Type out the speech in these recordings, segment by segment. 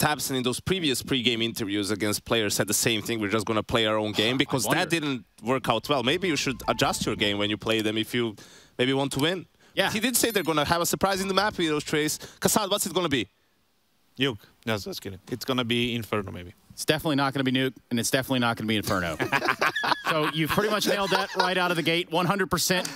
tabseN in those previous pre-game interviews against players said the same thing. We're just going to play our own game because that didn't work out well. Maybe you should adjust your game when you play them if you maybe want to win. Yeah. He did say they're going to have a surprise in the map with those Trace. Kassad, what's it going to be? Nuke. No, just kidding. It's gonna be Inferno maybe. It's definitely not going to be Nuke, and it's definitely not going to be Inferno. so you pretty much nailed that right out of the gate. 100%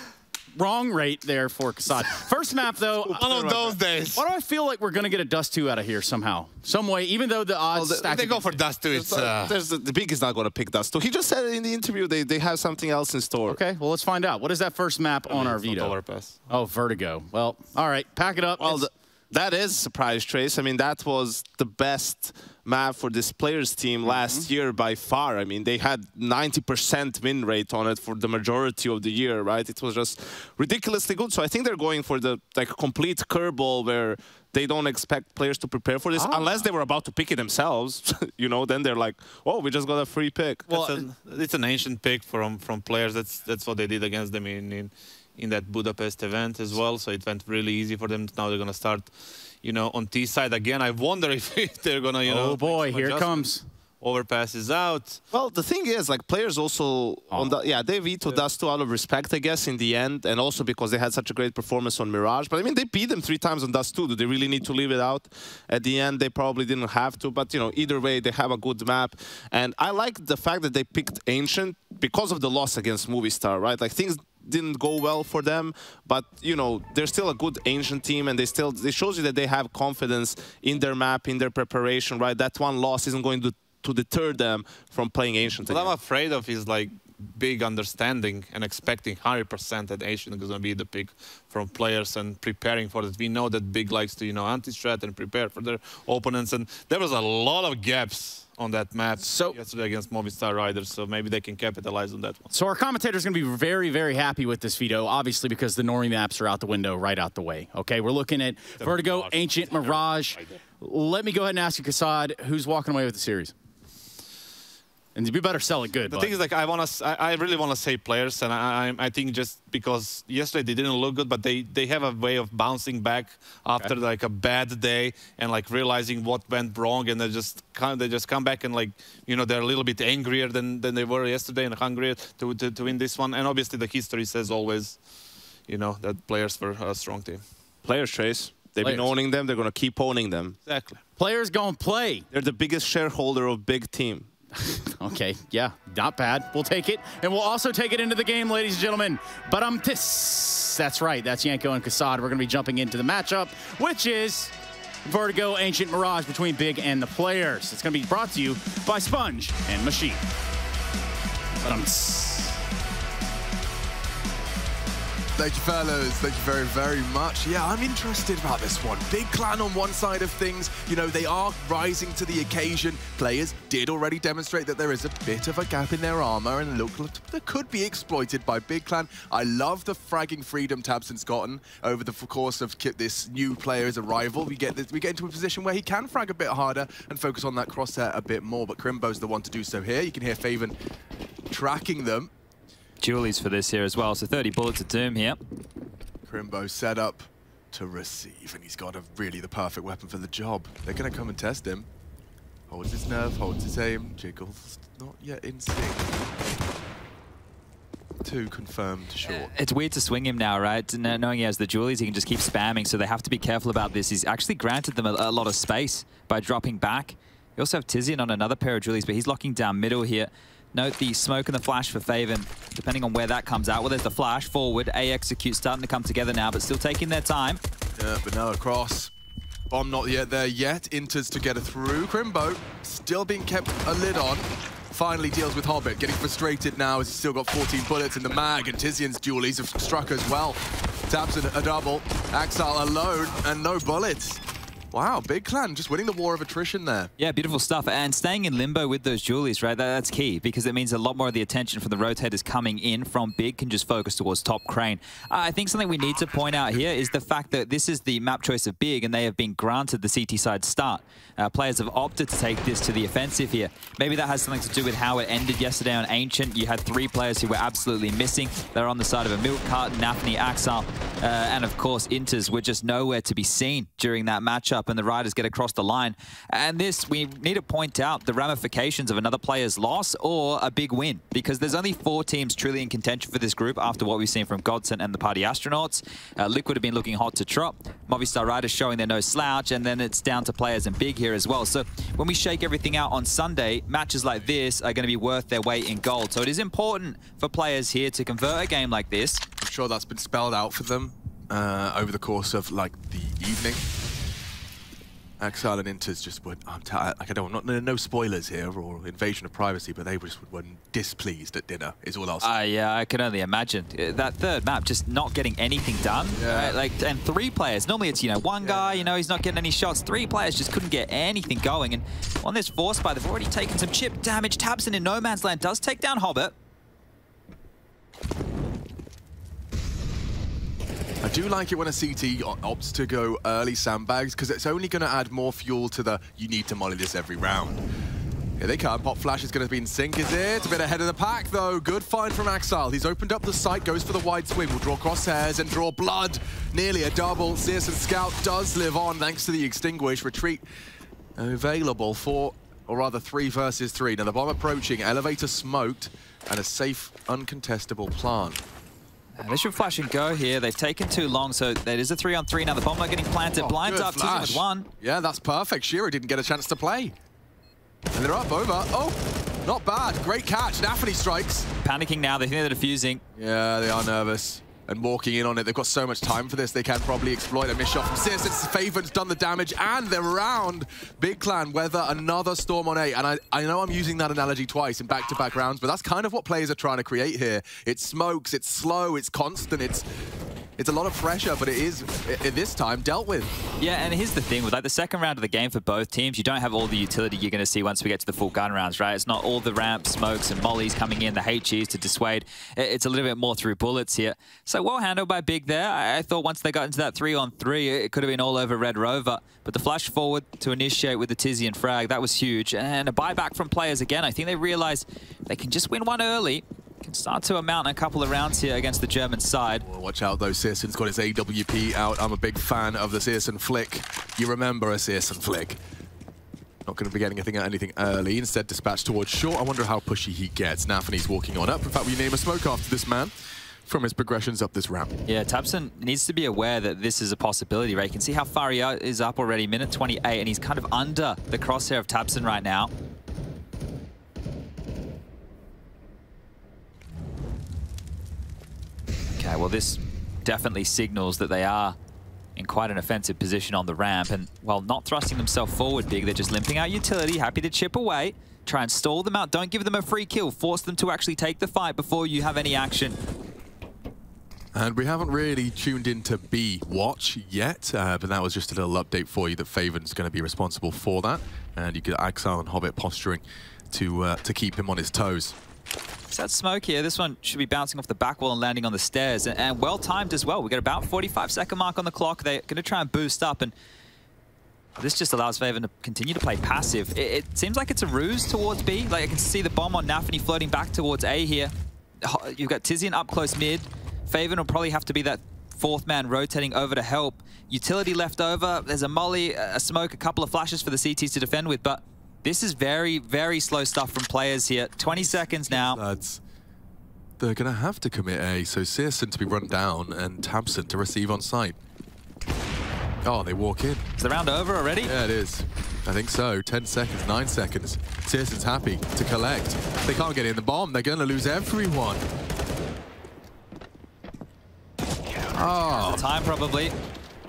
wrong rate there for Kassad. First map, though. One of those days. Why do I feel like we're going to get a Dust 2 out of here somehow? Some way, even though the odds the- stack They go for it. Dust 2. It's uh, There's the, the big is not going to pick Dust. 2. he just said in the interview they, they have something else in store. Okay, well, let's find out. What is that first map on our it's not veto? Oh, Vertigo. Well, all right, pack it up. Well, It's- th- that is a surprise trace. I mean, that was the best map for this players team mm-hmm. last year by far. I mean, they had 90% win rate on it for the majority of the year, right? It was just ridiculously good. So I think they're going for the like complete curveball where they don't expect players to prepare for this ah. unless they were about to pick it themselves. you know, then they're like, "Oh, we just got a free pick." Well, it's, an, it's an ancient pick from from players. That's that's what they did against them in in, in that Budapest event as well. So it went really easy for them. Now they're gonna start, you know, on T side again. I wonder if, if they're gonna, you know. oh, boy, here it comes. Overpass is out. Well, the thing is, like players also oh. on the yeah they vetoed Dust 2 out of respect, I guess, in the end, and also because they had such a great performance on Mirage. But I mean, they beat them three times on Dust 2. Do they really need to leave it out? At the end, they probably didn't have to. But you know, either way, they have a good map, and I like the fact that they picked Ancient because of the loss against Movistar, right? Like things didn't go well for them, but you know they're still a good ancient team, and they still it shows you that they have confidence in their map, in their preparation, right? That one loss isn't going to to deter them from playing ancient. What again. I'm afraid of is like big understanding and expecting 100% that ancient is going to be the pick from players and preparing for it. We know that Big likes to, you know, anti-strat and prepare for their opponents. And there was a lot of gaps on that map So- yesterday against Movistar Riders, so maybe they can capitalize on that one. So our commentator's going to be very, very happy with this veto, obviously because the Nori maps are out the window, right out the way. Okay, we're looking at Vertigo, Mirage. Ancient, Mirage. Let me go ahead and ask you, Kassad, who's walking away with the series? And you better sell it good. The bud. thing is, like, I want to, I, I really want to say players, and I, I, I think just because yesterday they didn't look good, but they, they have a way of bouncing back after like a bad day and like realizing what went wrong, and they just come, they just come back and like, you know, they're a little bit angrier than, than they were yesterday and hungrier to, to, to win this one. And obviously, the history says always, you know, that players were a strong team. Players, Chase. They've been owning them. They're going to keep owning them. Exactly. Players going to play. They're the biggest shareholder of big team. Okay, yeah, not bad. We'll take it. And we'll also take it into the game, ladies and gentlemen. But I'm this. That's right. That's Yanko and Kassad. We're going to be jumping into the matchup, which is Vertigo Ancient Mirage between Big and the players. It's going to be brought to you by Sponge and Machine. But I'm Thank you, fellas. Thank you very, very much. Yeah, I'm interested about this one. Big clan on one side of things. You know, they are rising to the occasion. Players did already demonstrate that there is a bit of a gap in their armor and look that could be exploited by Big Clan. I love the fragging freedom tabseN's gotten over the course of this new player's arrival. We get this, we get into a position where he can frag a bit harder and focus on that crosshair a bit more. But Krimbo's the one to do so here. You can hear Faven tracking them. Julie's for this here as well, so 30 bullets of Doom here. Krimbo set up to receive, and he's got a, really the perfect weapon for the job. They're going to come and test him. Holds his nerve, holds his aim, jiggles, not yet in sync. Two confirmed short. It's weird to swing him now, right? Kn- Knowing he has the dualies, he can just keep spamming, so they have to be careful about this. He's actually granted them a, a lot of space by dropping back. You also have Tizian on another pair of dualies, but he's locking down middle here. Note the smoke and the flash for Faven, depending on where that comes out. Well, there's the flash forward. A execute starting to come together now, but still taking their time. Yeah, but now across. Bomb not yet there yet. interz to get it through. Krimbo still being kept a lid on. Finally deals with Hobbit, getting frustrated now as he's still got 14 bullets in the mag, and Tizian's dualies have struck as well. Taps a, a double. Ax1Le alone, and no bullets. Wow, big clan, just winning the war of attrition there. Yeah, beautiful stuff. And staying in limbo with those dualies, right? That, that's key because it means a lot more of the attention from the rotators coming in from Big can just focus towards top crane. Uh, I think something we need to point out here is the fact that this is the map choice of Big and they have been granted the CT side start. Uh, players have opted to take this to the offensive here. Maybe that has something to do with how it ended yesterday on Ancient. You had three players who were absolutely missing. They're on the side of a Milk Carton, Nafany, Ax1Le, uh, and of course interz were just nowhere to be seen during that matchup. Up and the riders get across the line. And this, we need to point out the ramifications of another player's loss or a big win because there's only four teams truly in contention for this group after what we've seen from GODSENT and the Party Astronauts. Uh, Liquid have been looking hot to trot. Movistar Riders showing they're no slouch and then it's down to players and big here as well. So when we shake everything out on Sunday, matches like this are going to be worth their weight in gold. So it is important for players here to convert a game like this. I'm sure that's been spelled out for them uh, over the course of like the evening. Ax1Le and interz just were, I'm like I don't, not, no spoilers here or invasion of privacy, but they just were displeased at dinner, is all I'll say. Uh, yeah, I can only imagine. That third map, just not getting anything done. Yeah. Right? Like, and three players. Normally it's, you know, one guy, you know, he's not getting any shots. Three players just couldn't get anything going. And on this force by, they've already taken some chip damage. tabseN in no man's land does take down Hobbit. Do like it when a CT opts to go early sandbags because it's only going to add more fuel to the you need to molly this every round. Here they come. Pop Flash is going to be in sync, is it? A bit ahead of the pack, though. Good find from Ax1Le. He's opened up the site, goes for the wide swing. Will draw crosshairs and draw blood. Nearly a double. syrsoN Scout does live on thanks to the Extinguish. Retreat available for, or rather, three versus three. Now, the bomb approaching. Elevator smoked and a safe, uncontestable plant. Uh, and they should flash and go here. They've taken too long, so there is a three on three now. The bomb are getting planted. Oh, Blinds up, flash. with one. Yeah, that's perfect. Shiro didn't get a chance to play. And they're up over. Oh, not bad. Great catch. Nafany strikes. Panicking now. They think they're defusing. Yeah, they are nervous. And walking in on it, they've got so much time for this, they can probably exploit a miss shot from syrsoN. Faven's done the damage, and they're around Big Clan weather another Storm on A. And I, I know I'm using that analogy twice in back-to-back -back rounds, but that's kind of what players are trying to create here. It smokes, it's slow, it's constant, it's it's a lot of pressure, but it is, this time, dealt with. Yeah, and here's the thing. With like the second round of the game for both teams, you don't have all the utility you're going to see once we get to the full gun rounds, right? It's not all the ramps, smokes, and mollies coming in, the HEs to dissuade. It's a little bit more through bullets here. So well handled by Big there. I, thought once they got into that three-on-three, 3 it could have been all over Red Rover. But the flash forward to initiate with the Tizzy and Frag, that was huge. And a buyback from players again. I think they realized they can just win one early can start to amount a couple of rounds here against the German side. Well, watch out though, syrsoN's got his AWP out. I'm a big fan of the syrsoN flick. You remember a syrsoN flick. Not going to be getting anything anything early. Instead, dispatched towards short. I wonder how pushy he gets. Nafany's walking on up. In fact, we name a smoke after this man from his progressions up this ramp. Yeah, tabseN needs to be aware that this is a possibility, right? You can see how far he is up already, minute 28, and he's kind of under the crosshair of tabseN right now. Okay, well, this definitely signals that they are in quite an offensive position on the ramp. And while not thrusting themselves forward big, they're just limping out utility, happy to chip away, try and stall them out. Don't give them a free kill. Force them to actually take the fight before you have any action. And we haven't really tuned into B Watch yet, uh, but that was just a little update for you that Faven's going to be responsible for that. And you get Ax1Le and Hobbit posturing to uh, to keep him on his toes. So that smoke here, this one should be bouncing off the back wall and landing on the stairs. And, and well timed as well. We got about 45 second mark on the clock. They're going to try and boost up and this just allows Faven to continue to play passive. It, it, seems like it's a ruse towards B. Like I can see the bomb on Nafany floating back towards A here. You've got Tizian up close mid. Faven will probably have to be that fourth man rotating over to help. Utility left over. There's a molly, a smoke, a couple of flashes for the CTs to defend with, but this is very, very slow stuff from players here. 20 seconds now. That's, they're going to have to commit A, so syrsoN to be run down and tabseN to receive on site. Oh, they walk in. Is the round over already? Yeah, it is. I think so. 10 seconds, 9 seconds. syrsoN's happy to collect. They can't get in the bomb. They're going to lose everyone. Oh. Time, ah. probably.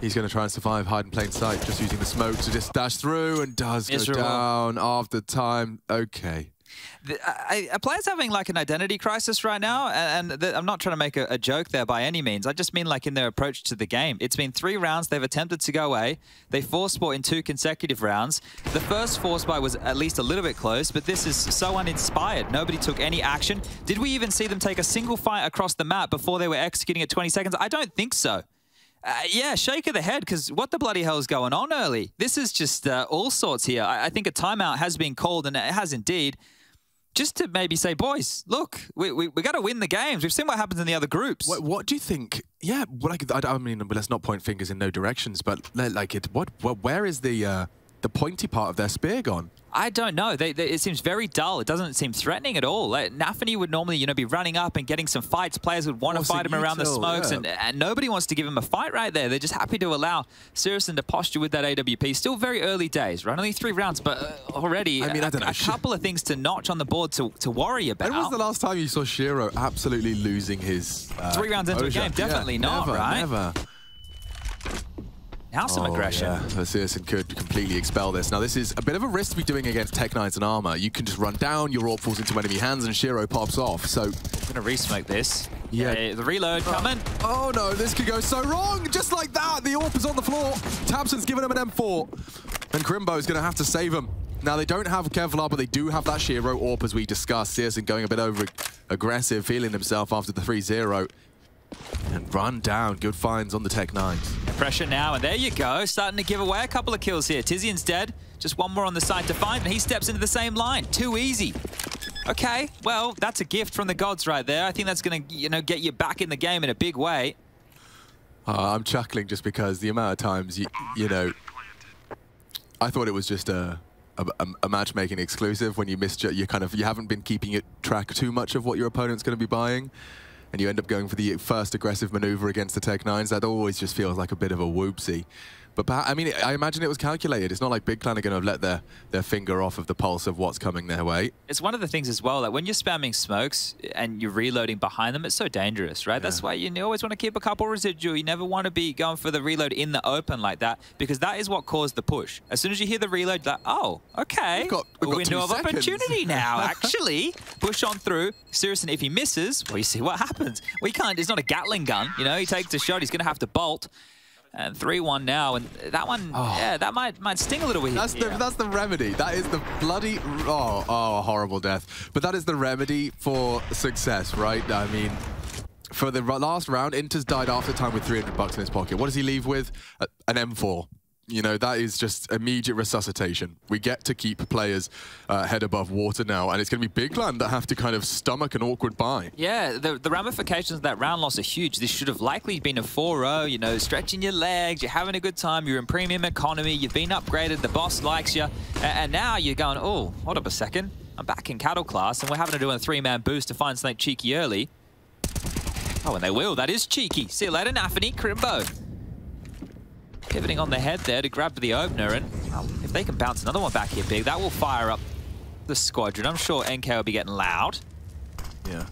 He's going to try and survive hide in plain sight, just using the smoke to just dash through and does Miserable. go down after time. Okay. The, I, a player's having like an identity crisis right now, and, and the, I'm not trying to make a, a, joke there by any means. I just mean like in their approach to the game. It's been three rounds. They've attempted to go away. They force sport in two consecutive rounds. The first force buy was at least a little bit close, but this is so uninspired. Nobody took any action. Did we even see them take a single fight across the map before they were executing at 20 seconds? I don't think so. Uh, yeah, shake of the head, because what the bloody hell is going on early? This is just uh, all sorts here. I, I, think a timeout has been called, and it has indeed. just to maybe say, boys, look, we, we, we got to win the games. We've seen what happens in the other groups. What, what do you think? Yeah, well, like I, I mean, let's not point fingers in no directions, but like it, what, what where is the uh, the pointy part of their spear gone? I don't know. They, they, it seems very dull. It doesn't seem threatening at all. Like, Nafany would normally, you know, be running up and getting some fights. Players would want to fight him around the smokes, yeah. and, and nobody wants to give him a fight right there. They're just happy to allow SyrsoN to posture with that AWP. Still very early days, right? Only three rounds, but uh, already I mean, I don't know. a couple of things to notch on the board to, to worry about. When was the last time you saw Shiro absolutely losing his uh, Three rounds into a game? Definitely yeah, not, never, right? Never. Now some oh, aggression. Yeah. SyrsoN could completely expel this. Now, this is a bit of a risk to be doing against Tech Knights and Armor. You can just run down, your AWP falls into enemy hands, and Shiro pops off. So, I'm gonna resmoke this. Yeah. Uh, the reload coming. Oh, no, this could go so wrong. Just like that, the AWP is on the floor. tabseN's giving him an M4. And Krimbo is gonna have to save him. Now, they don't have Kevlar, but they do have that Shiro AWP, as we discussed. syrsoN going a bit over aggressive, feeling himself after the 3-0. And run down. Good finds on the Tech 9. Pressure now, and there you go. Starting to give away a couple of kills here. Tizian's dead. Just one more on the side to find, and he steps into the same line. Too easy. Okay, well, that's a gift from the gods right there. I think that's going to, you know, get you back in the game in a big way. Uh, I'm chuckling just because the amount of times, you, you know, I thought it was just a, a, a matchmaking exclusive when you missed, you kind of, you haven't been keeping it track too much of what your opponent's going to be buying and you end up going for the first aggressive maneuver against the Tech Nines, that always just feels like a bit of a whoopsie. But I mean, I imagine it was calculated. It's not like Big Clan are going to let their, their finger off of the pulse of what's coming their way. It's one of the things as well, like when you're spamming smokes and you're reloading behind them, it's so dangerous, right? Yeah. That's why you always want to keep a couple residual. You never want to be going for the reload in the open like that because that is what caused the push. As soon as you hear the reload, like, oh, okay. We've got, we've got window of seconds. opportunity now, actually. push on through. Seriously, if he misses, well, you see what happens. We can't, it's not a Gatling gun, you know? He takes a shot, he's going to have to bolt. Uh, and 3-1 now, and that one, oh. yeah, that might might sting a little bit. That's the that's the remedy. That is the bloody oh oh horrible death. But that is the remedy for success, right? I mean, for the last round, Inter's died after time with 300 bucks in his pocket. What does he leave with? An M4. You know, that is just immediate resuscitation. We get to keep players uh, head above water now, and it's going to be Big Clan that have to kind of stomach an awkward buy. Yeah, the, the ramifications of that round loss are huge. This should have likely been a 4-0, you know, stretching your legs, you're having a good time, you're in premium economy, you've been upgraded, the boss likes you, and, and now you're going, oh, hold up a second, I'm back in cattle class, and we're having to do a three-man boost to find something cheeky early. Oh, and they will. That is cheeky. See you later, Nafany, Krimbo pivoting on the head there to grab the opener. And well, if they can bounce another one back here big, that will fire up the squadron. I'm sure NK will be getting loud. Yeah.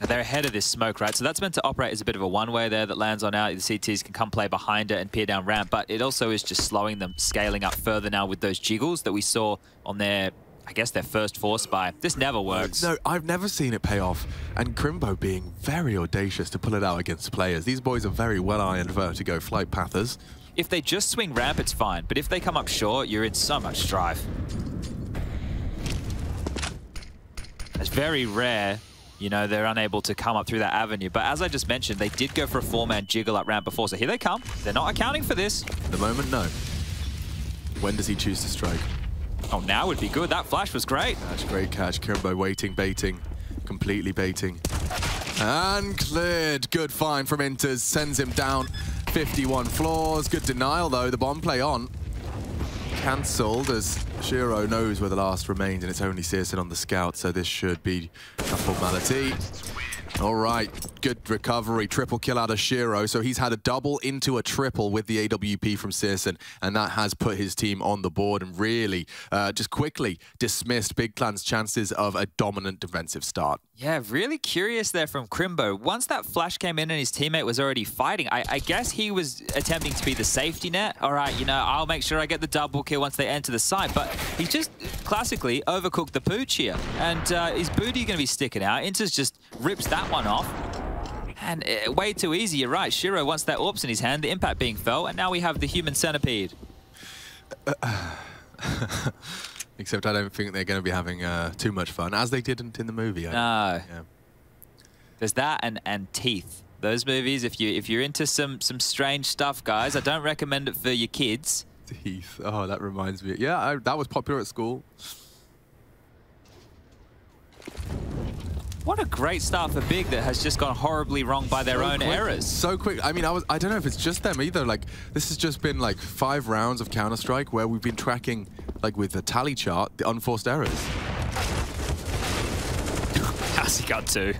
They're ahead of this smoke, right? So that's meant to operate as a bit of a one-way there that lands on out. The CTs can come play behind it and peer down ramp, but it also is just slowing them, scaling up further now with those jiggles that we saw on their I guess their first force buy. This never works. No, I've never seen it pay off. And Krimbo being very audacious to pull it out against players. These boys are very well-ironed vertigo flight pathers. If they just swing ramp, it's fine. But if they come up short, you're in so much strife. It's very rare, you know, they're unable to come up through that avenue. But as I just mentioned, they did go for a four-man jiggle up ramp before. So here they come. They're not accounting for this. At the moment, no. When does he choose to strike? Oh, now would be good. That flash was great. That's great catch. Krimbo waiting, baiting, completely baiting. And cleared. Good find from interz. Sends him down 51 floors. Good denial, though. The bomb play on. Cancelled as Shiro knows where the last remains, and it's only syrsoN on the scout, so this should be a formality. All right, good recovery. Triple kill out of Shiro. So he's had a double into a triple with the AWP from syrsoN, and that has put his team on the board and really uh, just quickly dismissed Big Clan's chances of a dominant defensive start. Yeah, really curious there from Krimbo. Once that flash came in and his teammate was already fighting, I, I, guess he was attempting to be the safety net. All right, you know, I'll make sure I get the double kill once they enter the site. But he just classically overcooked the pooch here. And uh, his booty going to be sticking out. interz just rips that one off. And uh, way too easy, you're right. Shiro wants that AWPs in his hand, the impact being felt, and now we have the human centipede. Except I don't think they're going to be having uh, too much fun, as they didn't in the movie. I no. Yeah. There's that and, and Teeth. Those movies, if, you, if you're into some, some strange stuff, guys, I don't recommend it for your kids. Teeth. Oh, that reminds me. Yeah, I, that was popular at school. What a great start for Big that has just gone horribly wrong by their So own quick- errors. So quick. I mean, I was. I don't know if it's just them either. Like, this has just been like five rounds of Counter Strike where we've been tracking, like with the tally chart, the unforced errors. How's he got two?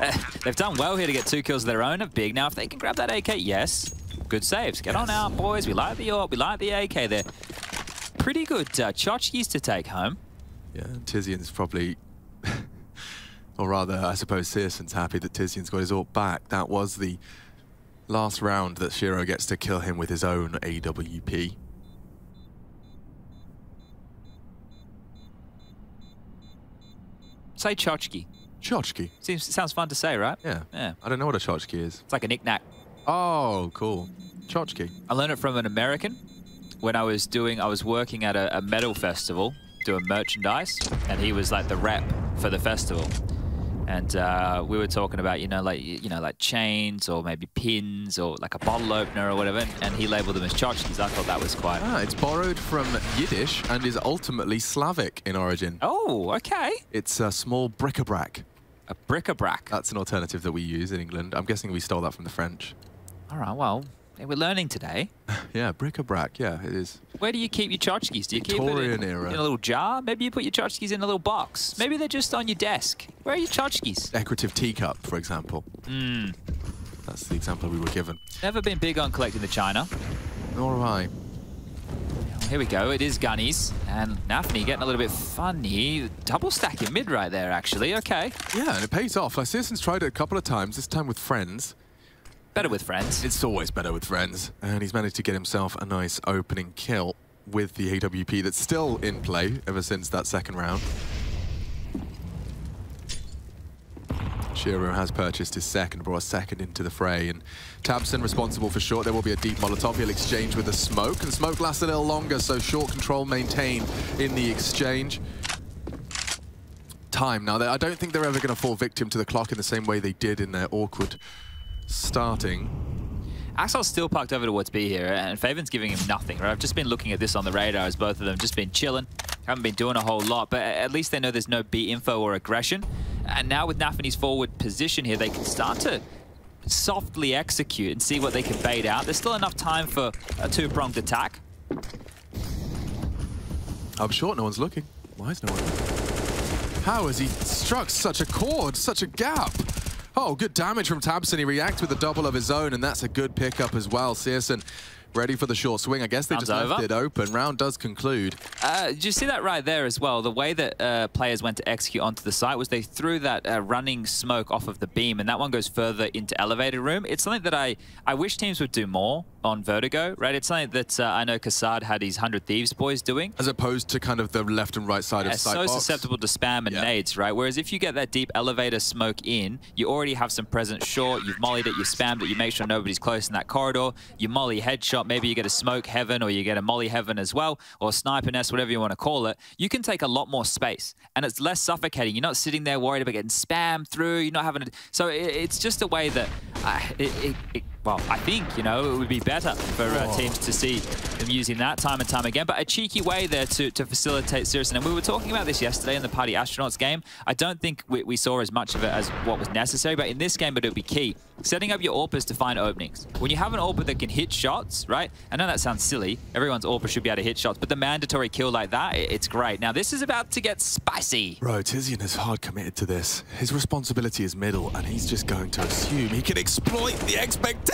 Uh, they've done well here to get two kills of their own of Big. Now, if they can grab that AK, yes. Good saves. Get on out, boys. We like the AWP. We like the AK. They're pretty good uh, tchotchkes to take home. Yeah, Tizian's probably, or rather, I suppose syrsoN's happy that Tizian's got his AWP back. That was the last round that Shiro gets to kill him with his own AWP. Say tchotchke. Tchotchke. Seems sounds fun to say, right? Yeah. Yeah. I don't know what a tchotchke is. It's like a knick-knack. Oh, cool. Tchotchke. I learned it from an American when I was doing, I was working at a, a metal festival doing merchandise, and he was like the rep for the festival. And uh, we were talking about, you know, like you know, like chains or maybe pins or like a bottle opener or whatever. And he labeled them as tchotchkes. I thought that was quite. Ah, it's borrowed from Yiddish and is ultimately Slavic in origin. Oh, okay. It's a small bric-a-brac. A bric-a-brac. That's an alternative that we use in England. I'm guessing we stole that from the French. All right. Well, hey, we're learning today. Yeah, bric-a-brac. Yeah, it is. Where do you keep your tchotchkes? Do you keep it in, in a little jar? Maybe you put your tchotchkes in a little box. Maybe they're just on your desk. Where are your tchotchkes? Decorative teacup, for example. Hmm. That's the example we were given. Never been big on collecting the china. Nor have I. Here we go. It is Gunnies. And Nafany getting a little bit funny. Double stacking mid right there, actually. Okay. Yeah, and it pays off. Like, syrsoN's tried it a couple of times, this time with friends. Better with friends. It's always better with friends. And he's managed to get himself a nice opening kill with the AWP that's still in play ever since that second round. Shiro has purchased his second, brought a second into the fray, and tabseN responsible for short. There will be a deep Molotov. He'll exchange with the smoke, and smoke lasts a little longer, so short control maintained in the exchange. Time. Now, I don't think they're ever going to fall victim to the clock in the same way they did in their awkward starting. Ax1Le's still parked over towards B here, and Faven's giving him nothing, right? I've just been looking at this on the radar as both of them just been chilling. Haven't been doing a whole lot, but at least they know there's no B info or aggression. And now with Nafany's forward position here, they can start to softly execute and see what they can bait out. There's still enough time for a two-pronged attack. I'm short, no one's looking. Why is no one? How has he struck such a chord, such a gap? Oh, good damage from tabseN. He reacts with a double of his own, and that's a good pickup as well. syrsoN ready for the short swing. I guess they Round's just left over. it open. Round does conclude. Uh, did you see that right there as well? The way that uh, players went to execute onto the site was they threw that uh, running smoke off of the beam, and that one goes further into elevated room. It's something that I, I wish teams would do more on Vertigo, right? It's something that uh, I know Kassad had his 100 Thieves boys doing. As opposed to kind of the left and right side Yeah, of sight so box. susceptible to spam and Yeah. nades, right? Whereas if you get that deep elevator smoke in, you already have some presence short, you've mollied it, you've spammed it, you make sure nobody's close in that corridor, you molly headshot, maybe you get a smoke heaven or you get a molly heaven as well, or sniper nest, whatever you want to call it, you can take a lot more space and it's less suffocating. You're not sitting there worried about getting spammed through, you're not having to, so it, it's just a way that, uh, it, it, it, well, I think, you know, it would be better for uh, teams to see them using that time and time again, but a cheeky way there to, to facilitate syrsoN. And we were talking about this yesterday in the Party Astronauts game. I don't think we, we saw as much of it as what was necessary, but in this game it would be key. Setting up your AWPers to find openings. When you have an AWPer that can hit shots, right? I know that sounds silly. Everyone's AWPer should be able to hit shots, but the mandatory kill like that, it- it's great. Now, this is about to get spicy. Bro, Tizian is hard committed to this. His responsibility is middle, and he's just going to assume he can exploit the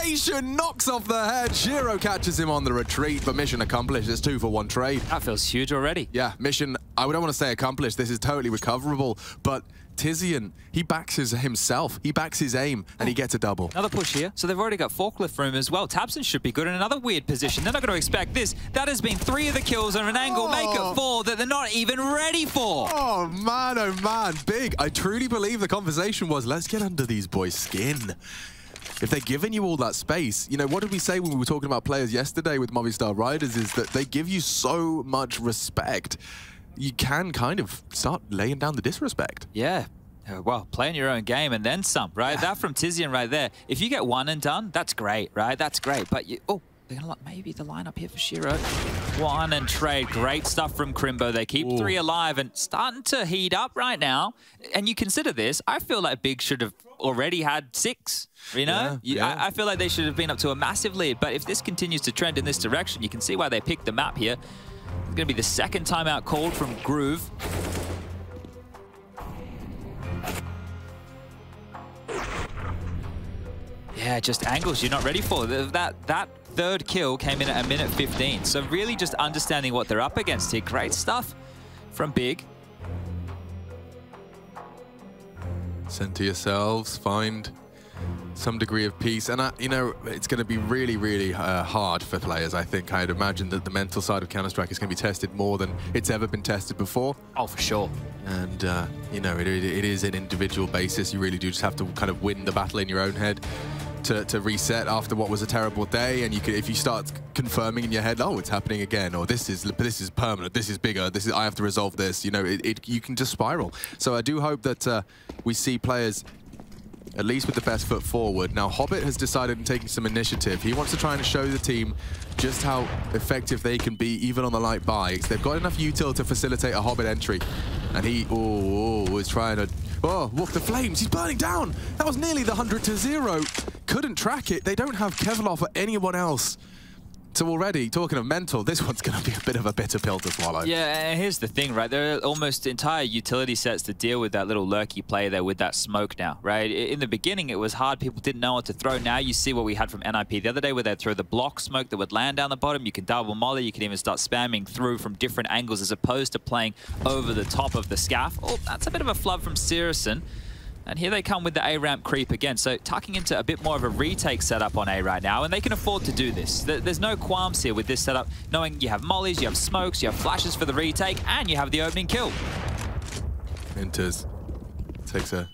expectation. Knocks off the head. Shiro catches him on the retreat, but mission accomplished. It's two for one trade. That feels huge already. Yeah, mission, I don't want to say accomplished. This is totally recoverable, but Tizian, he backs his himself. He backs his aim, and he gets a double. Another push here. So they've already got forklift room as well. Tabson should be good in another weird position. They're not going to expect this. That has been three of the kills on an angle. Make Oh. it four that they're not even ready for. Oh, man, oh, man. Big. I truly believe the conversation was, let's get under these boys' skin. If they're giving you all that space, you know, what did we say when we were talking about players yesterday with Movistar Riders is that they give you so much respect. You can kind of start laying down the disrespect. Yeah. Uh, Well, playing your own game and then some, right? That from Tizian right there. If you get one and done, that's great, right? That's great. But you, oh, they're gonna look maybe the lineup here for Shiro. One and trade. Great stuff from Krimbo. They keep Ooh. three alive and starting to heat up right now. And you consider this, I feel like Big should have already had six. You know, yeah, yeah. I, I, feel like they should have been up to a massive lead. But if this continues to trend in this direction, you can see why they picked the map here. It's going to be the second timeout called from Groove. Yeah, just angles you're not ready for. That that third kill came in at a minute 15. So really just understanding what they're up against here. Great stuff from Big. Center yourselves, find some degree of peace. And, I, you know, it's going to be really, really uh, hard for players, I think. I'd imagine that the mental side of Counter-Strike is going to be tested more than it's ever been tested before. Oh, for sure. And, uh, you know, it, it is an individual basis. You really do just have to kind of win the battle in your own head to, to reset after what was a terrible day. And you could, if you start confirming in your head, oh, it's happening again, or this is this is permanent, this is bigger, this is I have to resolve this. You know, it, it you can just spiral. So I do hope that uh, we see players at least with the best foot forward. Now, Hobbit has decided in taking some initiative. He wants to try and show the team just how effective they can be, even on the light bikes. They've got enough util to facilitate a Hobbit entry. And he, oh, oh is trying to Oh, walk the flames. He's burning down. That was nearly the 100 to 0. Couldn't track it. They don't have Kevlar for anyone else. So already, talking of mental, this one's going to be a bit of a bitter pill to swallow. Yeah, here's the thing, right? There are almost entire utility sets to deal with that little lurky play there with that smoke now, right? In the beginning, it was hard. People didn't know what to throw. Now you see what we had from NIP the other day where they'd throw the block smoke that would land down the bottom. You can double molly. You can even start spamming through from different angles as opposed to playing over the top of the scaff. Oh, that's a bit of a flub from syrsoN. And here they come with the A-ramp creep again. So tucking into a bit more of a retake setup on A right now, and they can afford to do this. There's no qualms here with this setup, knowing you have mollies, you have smokes, you have flashes for the retake, and you have the opening kill. interz takes a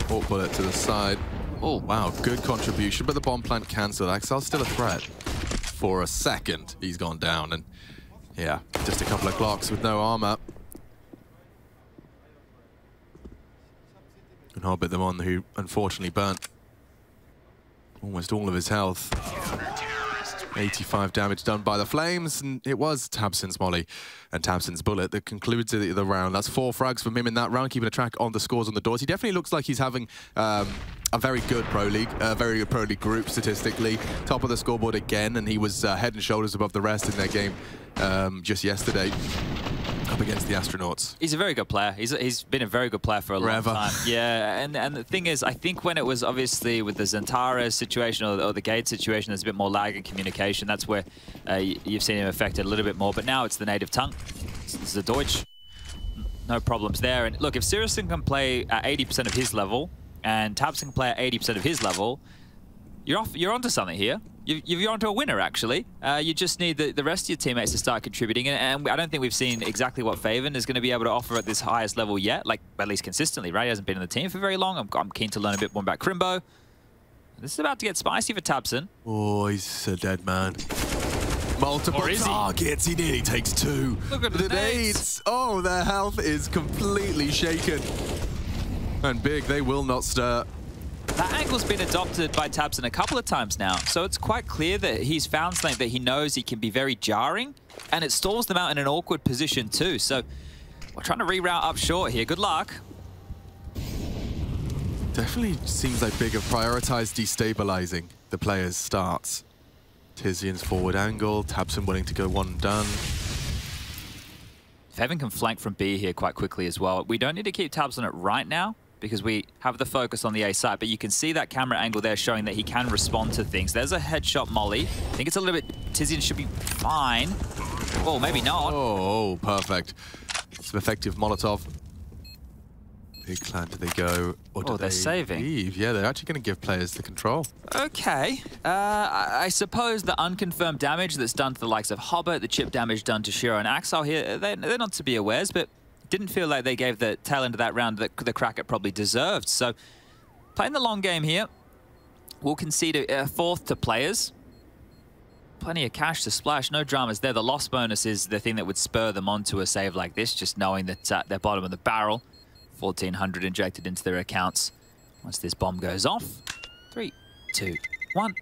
port bullet to the side. Oh, wow, good contribution, but the bomb plant cancelled. Ax1Le's still a threat. For a second, he's gone down, and yeah, just a couple of clocks with no armor. And Hobbit, the one who unfortunately burnt almost all of his health. 85 damage done by the flames, and it was tabseN's molly and tabseN's bullet that concludes the, the, round. That's four frags from him in that round, keeping a track on the scores on the doors. He definitely looks like he's having um, a very good Pro League, a very good Pro League group statistically. Top of the scoreboard again, and he was uh, head and shoulders above the rest in their game um, just yesterday up against the astronauts. He's a very good player. He's he's been a very good player for a Forever. long time. Yeah, and and the thing is, I think when it was obviously with the XANTARES situation or, or the Gate situation, there's a bit more lag in communication. That's where uh, you've seen him affected a little bit more. But now it's the native tongue. It's the Deutsch. No problems there. And look, if syrsoN can play at 80% of his level and tabseN can play at 80% of his level, you're off. You're onto something here. You, are onto a winner, actually. Uh, you just need the, the rest of your teammates to start contributing, and, and I don't think we've seen exactly what Faven is going to be able to offer at this highest level yet, like at least consistently, right? He hasn't been in the team for very long. I'm, I'm keen to learn a bit more about Krimbo. This is about to get spicy for tabseN. Oh, he's a dead man. Multiple targets. He? he? nearly takes two. Look at the, the nades. Oh, their health is completely shaken. And big, they will not stir. That angle's been adopted by tabseN a couple of times now, so it's quite clear that he's found something that he knows he can be very jarring, and it stalls them out in an awkward position too. So we're trying to reroute up short here. Good luck. Definitely seems like Big have prioritized destabilizing the player's starts. Tizian's forward angle, tabseN willing to go one done. Faven can flank from B here quite quickly as well. We don't need to keep tabs on it right now because we have the focus on the A side, but you can see that camera angle there showing that he can respond to things. There's a headshot molly. I think it's a little bit... Tizian should be fine. Oh, maybe not. Oh, perfect. Some effective Molotov. Big clan, do they go? Or do oh, they're they saving. Leave? Yeah, they're actually going to give players the control. Okay. Uh, I suppose the unconfirmed damage that's done to the likes of Hobbit, the chip damage done to Shiro and Ax1Le here, they're, they're not to be awares, but didn't feel like they gave the tail end of that round that the Kraken probably deserved. So playing the long game here, we'll concede a, fourth to players. Plenty of cash to splash, no dramas there. The loss bonus is the thing that would spur them on to a save like this, just knowing that uh, they're bottom of the barrel. 1,400 injected into their accounts. Once this bomb goes off, three, two, one.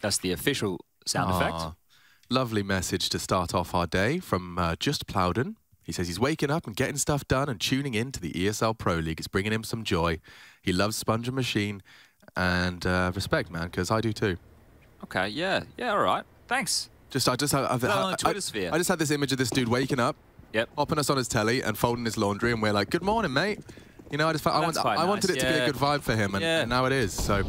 That's the official sound effect. Lovely message to start off our day from uh, Just Plowden. He says he's waking up and getting stuff done and tuning in to the ESL Pro League. It's bringing him some joy. He loves Sponge and Machine. And uh, respect, man, because I do too. Okay, yeah, yeah, all right. Thanks. Just, I just, I've, I, I-? I just had this image of this dude waking up, Yep. hopping us on his telly and folding his laundry, and we're like, "Good morning, mate." You know, I just, felt, I, want, I wanted nice, it to be a good vibe for him, and, Yeah. and now it is. So,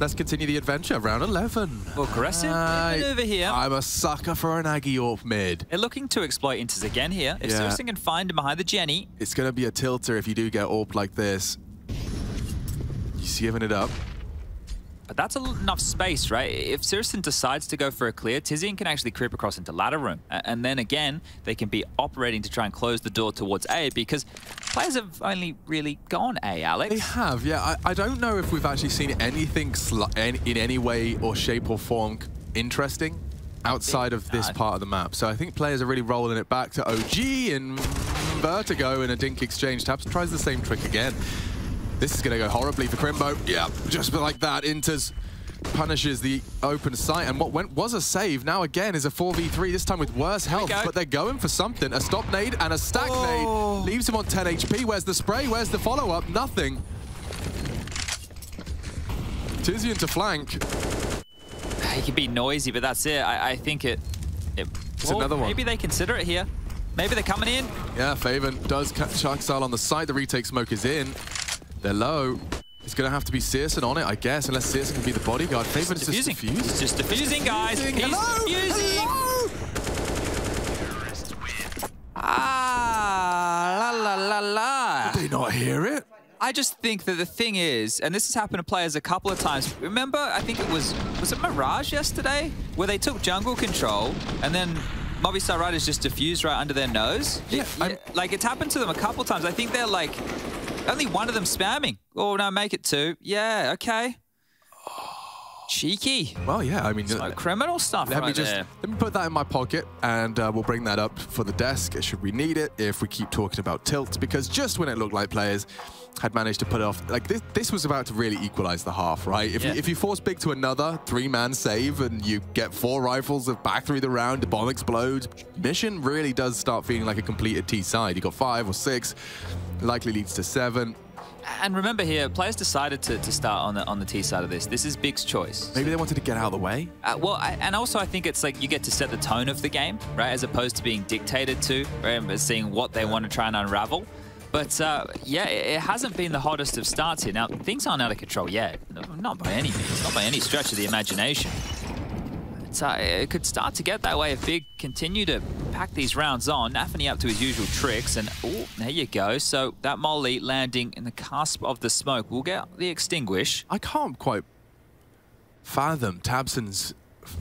let's continue the adventure. Round 11. Aggressive I- maneuver here. I'm a sucker for an Aggie Orp mid. They're looking to exploit interz again here. If Yeah. Susan can find him behind the Jenny, It's going to be a tilter if you do get Orp like this. He's giving it up. But that's enough space, right? If syrsoN decides to go for a clear, Tizian can actually creep across into ladder room. And then again, they can be operating to try and close the door towards A because players have only really gone A, Alex. They have, yeah. I, I don't know if we've actually seen anything in any way or shape or form interesting outside of this Uh, part of the map. So I think players are really rolling it back to OG and Vertigo in a dink exchange. Taps tries the same trick again. This is going to go horribly for Krimbo. Yeah, just like that. interz punishes the open sight. And what went was a save now again is a 4v3, this time with worse health. But they're going for something. A stop nade and a stack Oh. nade. Leaves him on 10 HP. Where's the spray? Where's the follow-up? Nothing. Tizian to flank. He can be noisy, but that's it. I, I think it... it It's another one. Maybe they consider it here. Maybe they're coming in. Yeah, Faven does catch Sharksile on the side. The retake smoke is in. They're low. It's going to have to be syrsoN on it, I guess, unless syrsoN can be the bodyguard. Faven's just Diffusing. defused. He's just diffusing, guys. He's Hello? diffusing. Hello? Ah, la la la la. Did they not hear it? I just think that the thing is, and this has happened to players a couple of times. Remember, I think it was was it Mirage yesterday where they took jungle control and then Movistar Riders just diffused right under their nose. Yeah, I'm- like it's happened to them a couple of times. I think they're like only one of them spamming. Oh no, make it two. Yeah, okay. Cheeky, Well, yeah, I mean... like criminal stuff Let right me just there. let me put that in my pocket, and uh, we'll bring that up for the desk should we need it. If we keep talking about tilt, because just when it looked like players had managed to put off, like this, this was about to really equalize the half, right? If Yeah. you, if you force Big to another three-man save and you get four rifles of back through the round, the bomb explodes, mission really does start feeling like a completed T side. You got five or six, likely leads to seven. And remember here, players decided to, to start on the on the T side of this. This is Big's choice. Maybe they wanted to get out of the way. Uh, well, I, and also I think it's like you get to set the tone of the game, right, as opposed to being dictated to, right, and seeing what they want to try and unravel. But uh, yeah, it, hasn't been the hottest of starts here. Now things aren't out of control yet. Not by any means, not by any stretch of the imagination. But, uh, it could start to get that way if Big continue to pack these rounds on. Nafany up to his usual tricks, and oh, there you go. So that Molly landing in the cusp of the smoke will get the extinguish. I can't quite fathom tabseN's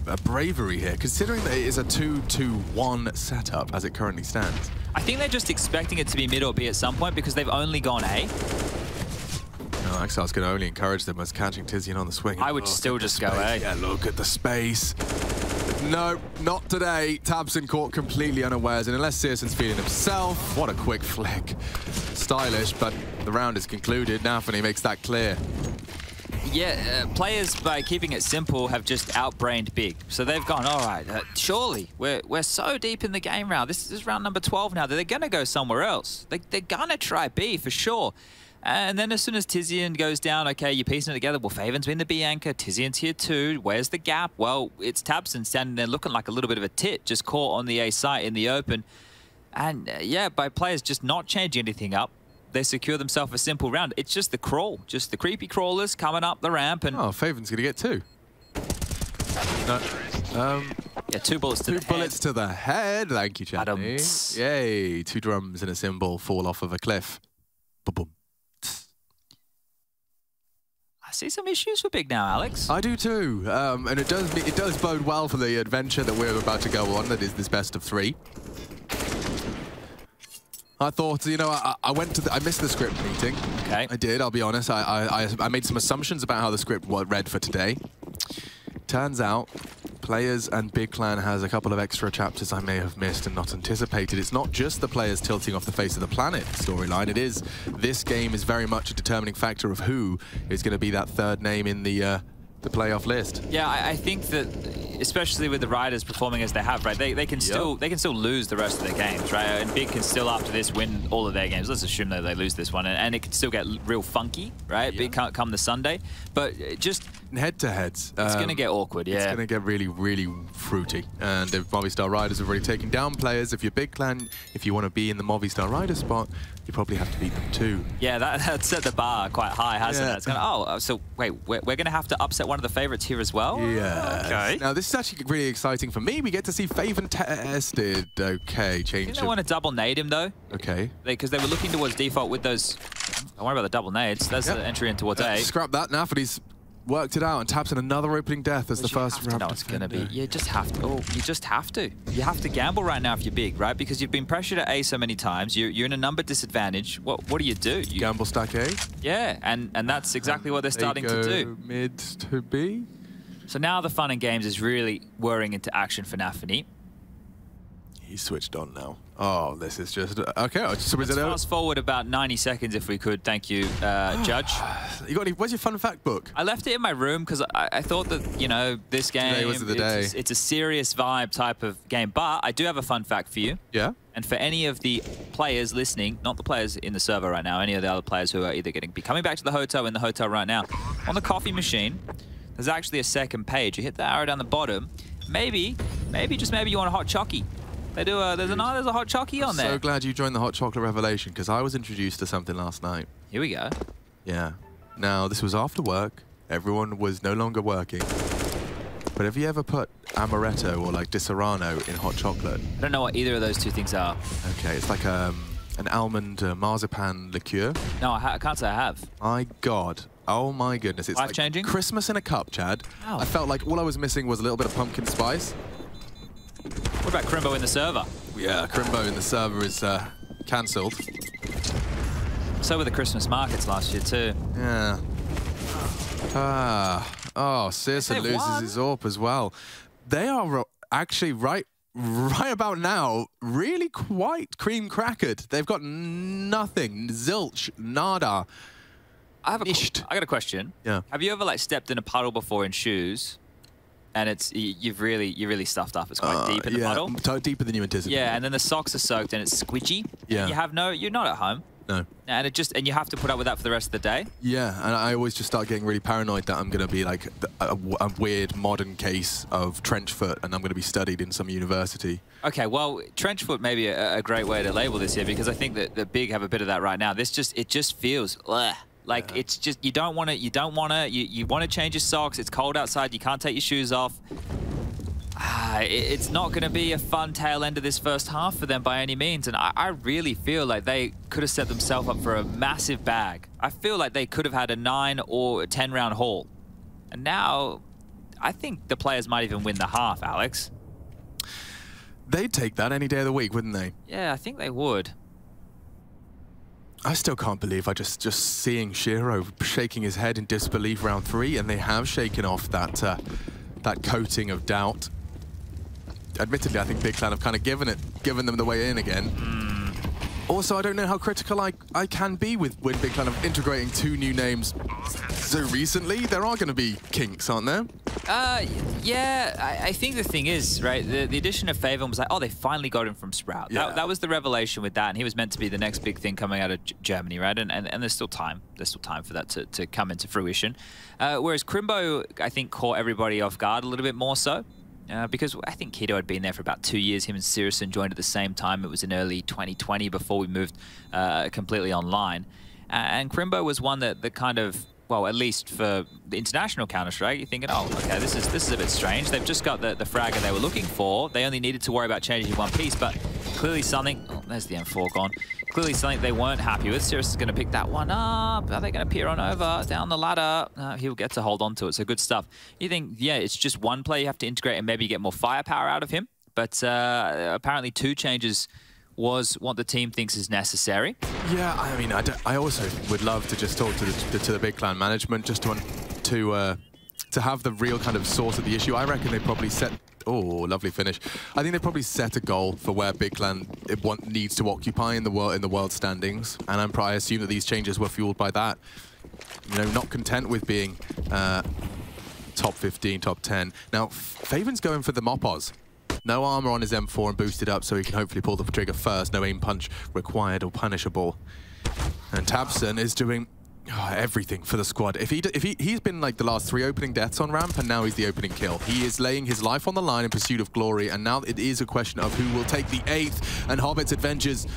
uh, bravery here, considering that it is a 2-2-1 setup as it currently stands. I think they're just expecting it to be mid or B at some point because they've only gone A. No, Ax1Le's going to only encourage them as catching Tizian on the swing. I would Look still just go space. A. Yeah, look at the space. No, not today. tabseN caught completely unawares, and unless syrsoN's feeling himself, what a quick flick. Stylish, but the round is concluded. Nafany makes that clear. Yeah, uh, players, by keeping it simple, have just outbrained Big. So they've gone, all right, uh, surely, we're, we're so deep in the game round. This is round number 12 now. That they're going to go somewhere else. They, they're going to try B for sure. And then as soon as Tizian goes down, okay, you're piecing it together. Well, Faven's been the B anchor. Tizian's here too. Where's the gap? Well, it's tabseN standing there looking like a little bit of a tit, just caught on the A site in the open. And uh, yeah, by players just not changing anything up, they secure themselves a simple round. It's just the crawl, just the creepy crawlers coming up the ramp and Oh, Faven's going to get two. No. Um, yeah, two bullets to two the bullets head. to the head. Thank you, Chadney. Adams. Yay. Two drums and a cymbal fall off of a cliff. Ba-boom. I see some issues for Big now, Alex. I do too, um, and it does it does bode well for the adventure that we're about to go on. That is this best of three. I thought, you know, I, I went to the, I missed the script meeting. Okay. I did. I'll be honest. I, I I- made some assumptions about how the script was read for today. Turns out, players and Big Clan has a couple of extra chapters I may have missed and not anticipated. It's not just the players tilting off the face of the planet storyline. It is this game is very much a determining factor of who is going to be that third name in the uh, the playoff list. Yeah, I, I think that especially with the riders performing as they have, right? They, they can still they can still lose the rest of their games, right? And Big can still after this win all of their games. Let's assume that they lose this one, and, and it can still get real funky, right? Big can't come the Sunday, but uh, just Head to heads. it's gonna get awkward. Yeah, It's going to get really, really fruity. And if Movistar Riders have already taken down players, if you're big clan, if you want to be in the Movistar Rider spot, you probably have to beat them too. yeah, that, that set the bar quite high, hasn't Yeah. it? It's gonna oh, uh, so wait, we're, we're gonna have to upset one of the favorites here as well. Yeah. Okay. Now, this is actually really exciting for me. We get to see Faven tested. Okay, Didn't change. they of- want to double nade him though? Okay. Because they, were looking towards default with those. Don't worry about the double nades. That's Yep. the entry in towards Uh, A. scrap that. Nafany's worked it out and taps in another opening death as But the first have to round know it's going to be. You just have to. Oh, you just have to. You have to gamble right now if you're big, right? Because you've been pressured at A so many times. You're, you're in a number disadvantage. What What do you do? You, Gamble stack A. yeah, and and that's exactly what they're They starting to go do. Mid to B. So now the fun and games is really whirring into action for Nafany. He's switched on now. Oh, this is just okay. Was Let's it fast forward about 90 seconds if we could. Thank you, uh, Judge. You got any? Where's your fun fact book? I left it in my room because I, I thought that, you know, this game, Today was the it's, day. it's a serious vibe type of game. But I do have a fun fact for you. Yeah. And for any of the players listening, not the players in the server right now, any of the other players who are either to be coming back to the hotel in the hotel right now, on the coffee machine, there's actually a second page. You hit the arrow down the bottom. Maybe, maybe just maybe you want a hot chockey. They do a there's a there's a hot chockey on there. So glad you joined the hot chocolate revelation because I was introduced to something last night. Here we go. Yeah. Now this was after work. Everyone was no longer working. But have you ever put amaretto or like disaronno in hot chocolate? I don't know what either of those two things are. Okay, it's like um, an almond uh, marzipan liqueur. No, I, ha- I can't say I have. My God. Oh my goodness. It's like Life-changing? Christmas in a cup, Chad. Wow. I felt like all I was missing was a little bit of pumpkin spice. What about Krimbo in the server? Yeah, Krimbo in the server is uh, cancelled. So were the Christmas markets last year too. Yeah. Ah. Oh, syrsoN loses won. his AWP as well. They are actually right right about now really quite cream crackered. They've got nothing. Zilch, nada. I have a. I got a question. Yeah. Have you ever like stepped in a puddle before in shoes, and it's you've really you really stuffed up. It's quite Uh, deep in the yeah, puddle. deeper than you anticipated. Yeah, and then the socks are soaked and it's squidgy. Yeah. You have no. You're not at home, No. and it just and you have to put up with that for the rest of the day. Yeah, and I always just start getting really paranoid that I'm going to be like a, a weird modern case of trench foot and I'm going to be studied in some university. Okay, well, trench foot may be a, a great way to label this here because I think that the big have a bit of that right now. This just it just feels ugh. Like it's just you don't want to you don't want to you, you want to change your socks. It's cold outside. You can't take your shoes off. Ah, it- it's not going to be a fun tail end of this first half for them by any means, and I, I really feel like they could have set themselves up for a massive bag. I feel like they could have had a nine or a ten round haul, and now I think the players might even win the half. Alex. They'd take that any day of the week, wouldn't they? Yeah, I think they would. I still can't believe I just just seeing Shiro shaking his head in disbelief round three, and they have shaken off that uh, that coating of doubt. Admittedly, I think Big Clan have kind of given it, given them the way in again. Also, I don't know how critical I, I can be with when Big Clan of integrating two new names so recently. There are going to be kinks, aren't there? Uh, yeah, I, I think the thing is, right, the, the addition of faveN was like, oh, they finally got him from Sprout. Yeah. That, that was the revelation with that, and he was meant to be the next big thing coming out of G- Germany, right? And, and, and there's still time. There's still time for that to, to come into fruition. Uh, whereas Krimbo, I think, caught everybody off guard a little bit more so. Uh, because I think k1to had been there for about two years. Him and syrsoN joined at the same time. It was in early 2020 before we moved uh, completely online. Uh, and Krimbo was one that, that kind of, well, at least for the international Counter Strike, you're thinking, oh, okay, this is this is a bit strange. They've just got the, the fragger they were looking for. They only needed to worry about changing one piece, but clearly something. Oh, there's the M4 gone. Clearly something they weren't happy with. Sirius is going to pick that one up. Are they going to peer on over down the ladder? Uh, he'll get to hold on to it. So good stuff. You think, yeah, it's just one player you have to integrate and maybe get more firepower out of him. But uh, apparently two changes was what the team thinks is necessary. Yeah, I mean, I, I also would love to just talk to the, to the big clan management just to to uh, to have the real kind of source of the issue. I reckon they probably set. Oh, lovely finish! I think they probably set a goal for where Big Clan it want, needs to occupy in the world in the world standings, and I'm I assume that these changes were fueled by that. You know, not content with being uh, top 15, top 10. Now, faveN's going for the Mopos. No armor on his M4 and boosted up so he can hopefully pull the trigger first. No aim punch required or punishable. And tabseN is doing oh, everything for the squad. If he if he he's been like the last three opening deaths on ramp, and now he's the opening kill. He is laying his life on the line in pursuit of glory, and now it is a question of who will take the eighth. And Hobbit's adventures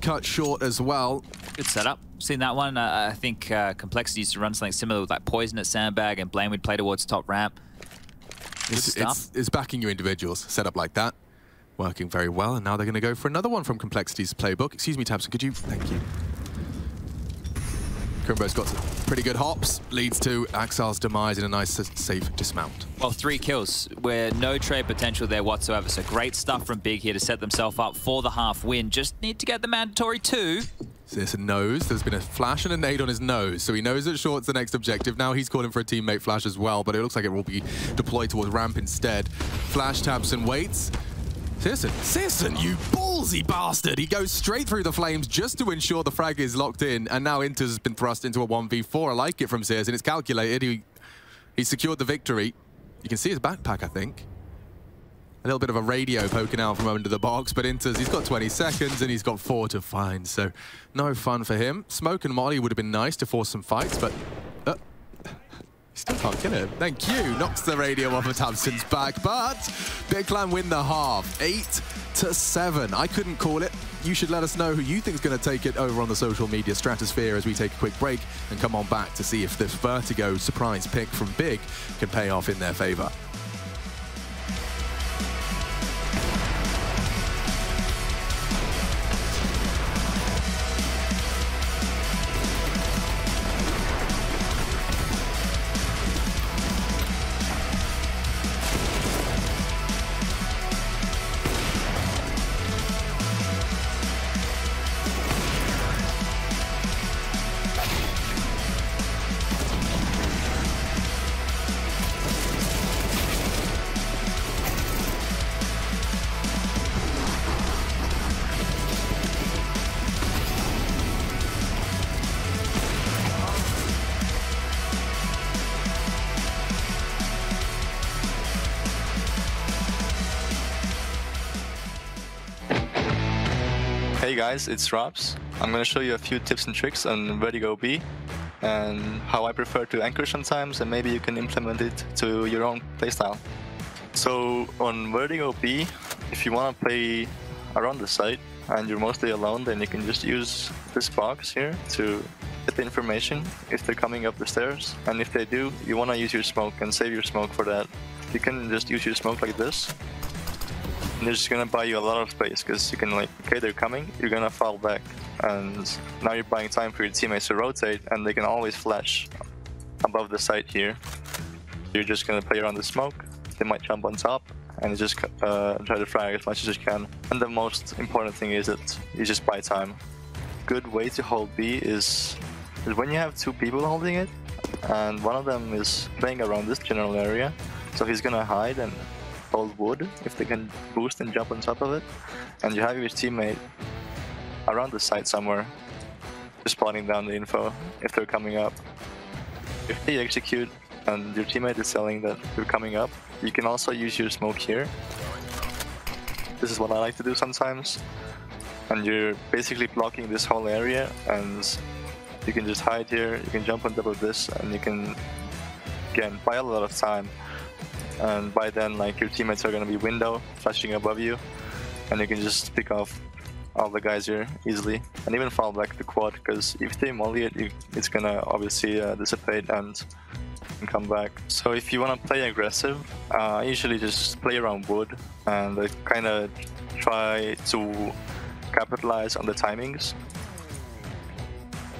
cut short as well. Good setup. Seen that one. Uh, I think uh, Complexity used to run something similar with like poizon at Sandbag and Blame would play towards top ramp. It's, it's, it's, backing your individuals set up like that. Working very well, and now they're going to go for another one from Complexity's playbook. Excuse me, tabseN, could you... Thank you. Krimbo's got some pretty good hops, leads to Ax1Le's demise in a nice, safe dismount. Well, three kills, where no trade potential there whatsoever. So great stuff from Big here to set themselves up for the half win. Just need to get the mandatory two. This nose. There's been a flash and a nade on his nose, so he knows that short's the next objective. Now he's calling for a teammate flash as well, but it looks like it will be deployed towards ramp instead. Flash taps and waits. syrsoN, Sisson, you ballsy bastard! He goes straight through the flames just to ensure the frag is locked in, and now interz's been thrust into a 1v4. I like it from syrsoN. It's calculated. He, he secured the victory. You can see his backpack, I think. A little bit of a radio poking out from under the box, but interz, he's got 20 seconds and he's got four to find, so no fun for him. Smoke and Molly would have been nice to force some fights, but... Still can't kill him. Thank you. Knocks the radio off of tabseN's back, but Big Clan win the half. Eight to seven. I couldn't call it. You should let us know who you think is going to take it over on the social media stratosphere as we take a quick break and come on back to see if this Vertigo surprise pick from Big can pay off in their favor. Guys, it's ropz. I'm gonna show you a few tips and tricks on Vertigo B and how I prefer to anchor sometimes and maybe you can implement it to your own playstyle. So on Vertigo B, if you wanna play around the site and you're mostly alone, then you can just use this box here to get the information if they're coming up the stairs. And if they do, you wanna use your smoke and save your smoke for that. You can just use your smoke like this and they're just gonna buy you a lot of space because you can like, okay, they're coming, you're gonna fall back, and now you're buying time for your teammates to rotate, and they can always flash above the site here. You're just gonna play around the smoke, they might jump on top, and just uh, try to frag as much as you can. And the most important thing is that you just buy time. Good way to hold B is, is when you have two people holding it, and one of them is playing around this general area, so he's gonna hide and hold wood if they can boost and jump on top of it. And you have your teammate around the site somewhere, just spotting down the info if they're coming up. If they execute and your teammate is telling that they're coming up, you can also use your smoke here. This is what I like to do sometimes. And you're basically blocking this whole area and you can just hide here, you can jump on top of this and you can, again, buy a lot of time and by then like your teammates are gonna be window flashing above you. And you can just pick off all the guys here easily. And even fall back the quad because if they molly it it's gonna obviously uh, dissipate and, and come back. So if you want to play aggressive uh, I usually just play around wood and I kind of try to capitalize on the timings.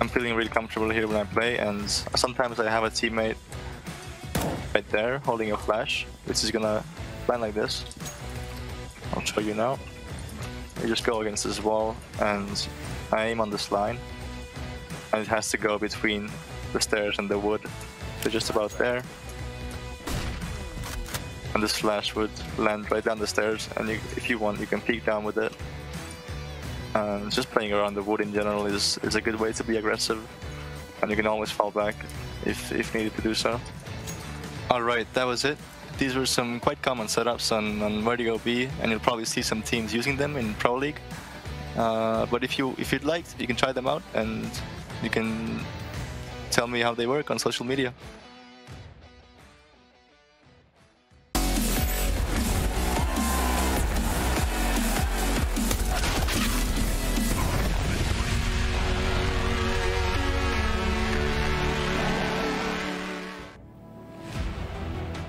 I'm feeling really comfortable here when I play and sometimes I have a teammate right there holding a flash, which is gonna land like this. I'll show you now. You just go against this wall and I aim on this line and it has to go between the stairs and the wood. So just about there. And this flash would land right down the stairs and you, if you want you can peek down with it. And just playing around the wood in general is, is a good way to be aggressive and you can always fall back if, if needed to do so. Alright, that was it. These were some quite common setups on, on Vertigo B, and you'll probably see some teams using them in Pro League. Uh, but if you if you'd like, you can try them out, and you can tell me how they work on social media.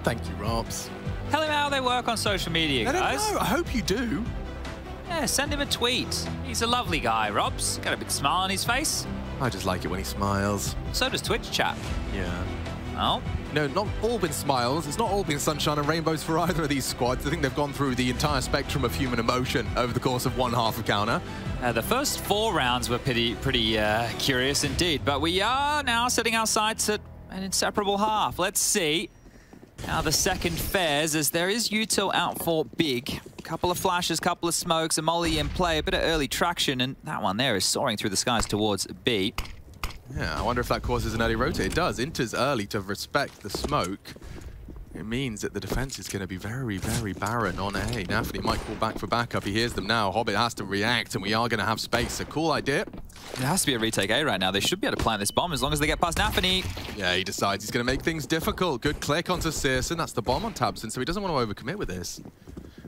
Thank you, ropz. Tell him how they work on social media, I don't guys. know. I hope you do. Yeah, send him a tweet. He's a lovely guy, ropz. Got a big smile on his face. I just like it when he smiles. So does Twitch chat. Yeah. Oh, No, not all been smiles. It's not all been sunshine and rainbows for either of these squads. I think they've gone through the entire spectrum of human emotion over the course of one half of counter. Uh, the first four rounds were pretty, pretty uh, curious indeed, but we are now setting our sights at an inseparable half. Let's see how the second fares, as there is Util out for big. Couple of flashes, couple of smokes, a molly in play, a bit of early traction, and that one there is soaring through the skies towards B. Yeah, I wonder if that causes an early rotate. It does. interz's early to respect the smoke. It means that the defense is going to be very, very barren on A. Nafany might call back for backup. He hears them now. Hobbit has to react, and we are going to have space. A cool idea. It has to be a retake A right now. They should be able to plant this bomb as long as they get past Nafany. Yeah, he decides he's going to make things difficult. Good click onto syrsoN. That's the bomb on tabseN, so he doesn't want to overcommit with this.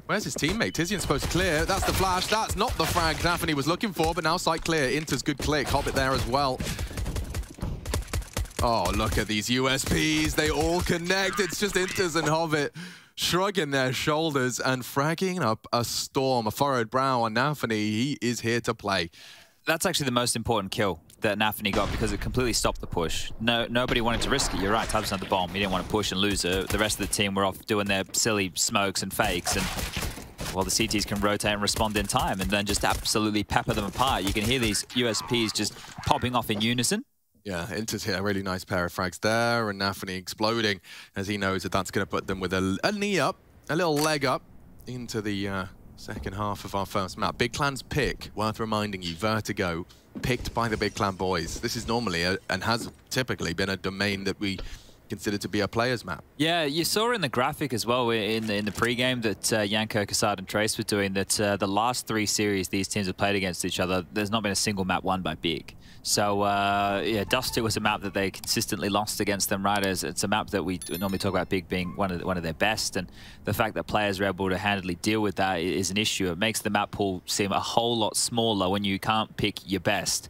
Where's his teammate? tiziaN's supposed to clear. That's the flash. That's not the frag Nafany was looking for, but now sight clear. interz's good click. Hobbit there as well. Oh, look at these USPs. They all connect. It's just interz and Hobbit shrugging their shoulders and fragging up a storm, a furrowed brow on Nafany. He is here to play. That's actually the most important kill that Nafany got because it completely stopped the push. No, Nobody wanted to risk it. You're right, tabseN had the bomb. He didn't want to push and lose it. The rest of the team were off doing their silly smokes and fakes. and well, the CTs can rotate and respond in time and then just absolutely pepper them apart. You can hear these USPs just popping off in unison. Yeah, interz's hit a really nice pair of frags there, and Nafany exploding as he knows that that's going to put them with a, a knee up, a little leg up into the uh, second half of our first map. Big Clan's pick, worth reminding you, Vertigo, picked by the Big Clan boys. This is normally a, and has typically been a domain that we consider to be a player's map. Yeah, you saw in the graphic as well in the, in the pre-game that uh, Yanko, Kassad and Trace were doing that uh, the last three series these teams have played against each other, there's not been a single map won by Big. So, uh, yeah, Dust2 was a map that they consistently lost against them? As it's a map that we normally talk about Big being one of, the, one of their best, and the fact that players are able to handily deal with that is an issue. It makes the map pool seem a whole lot smaller when you can't pick your best.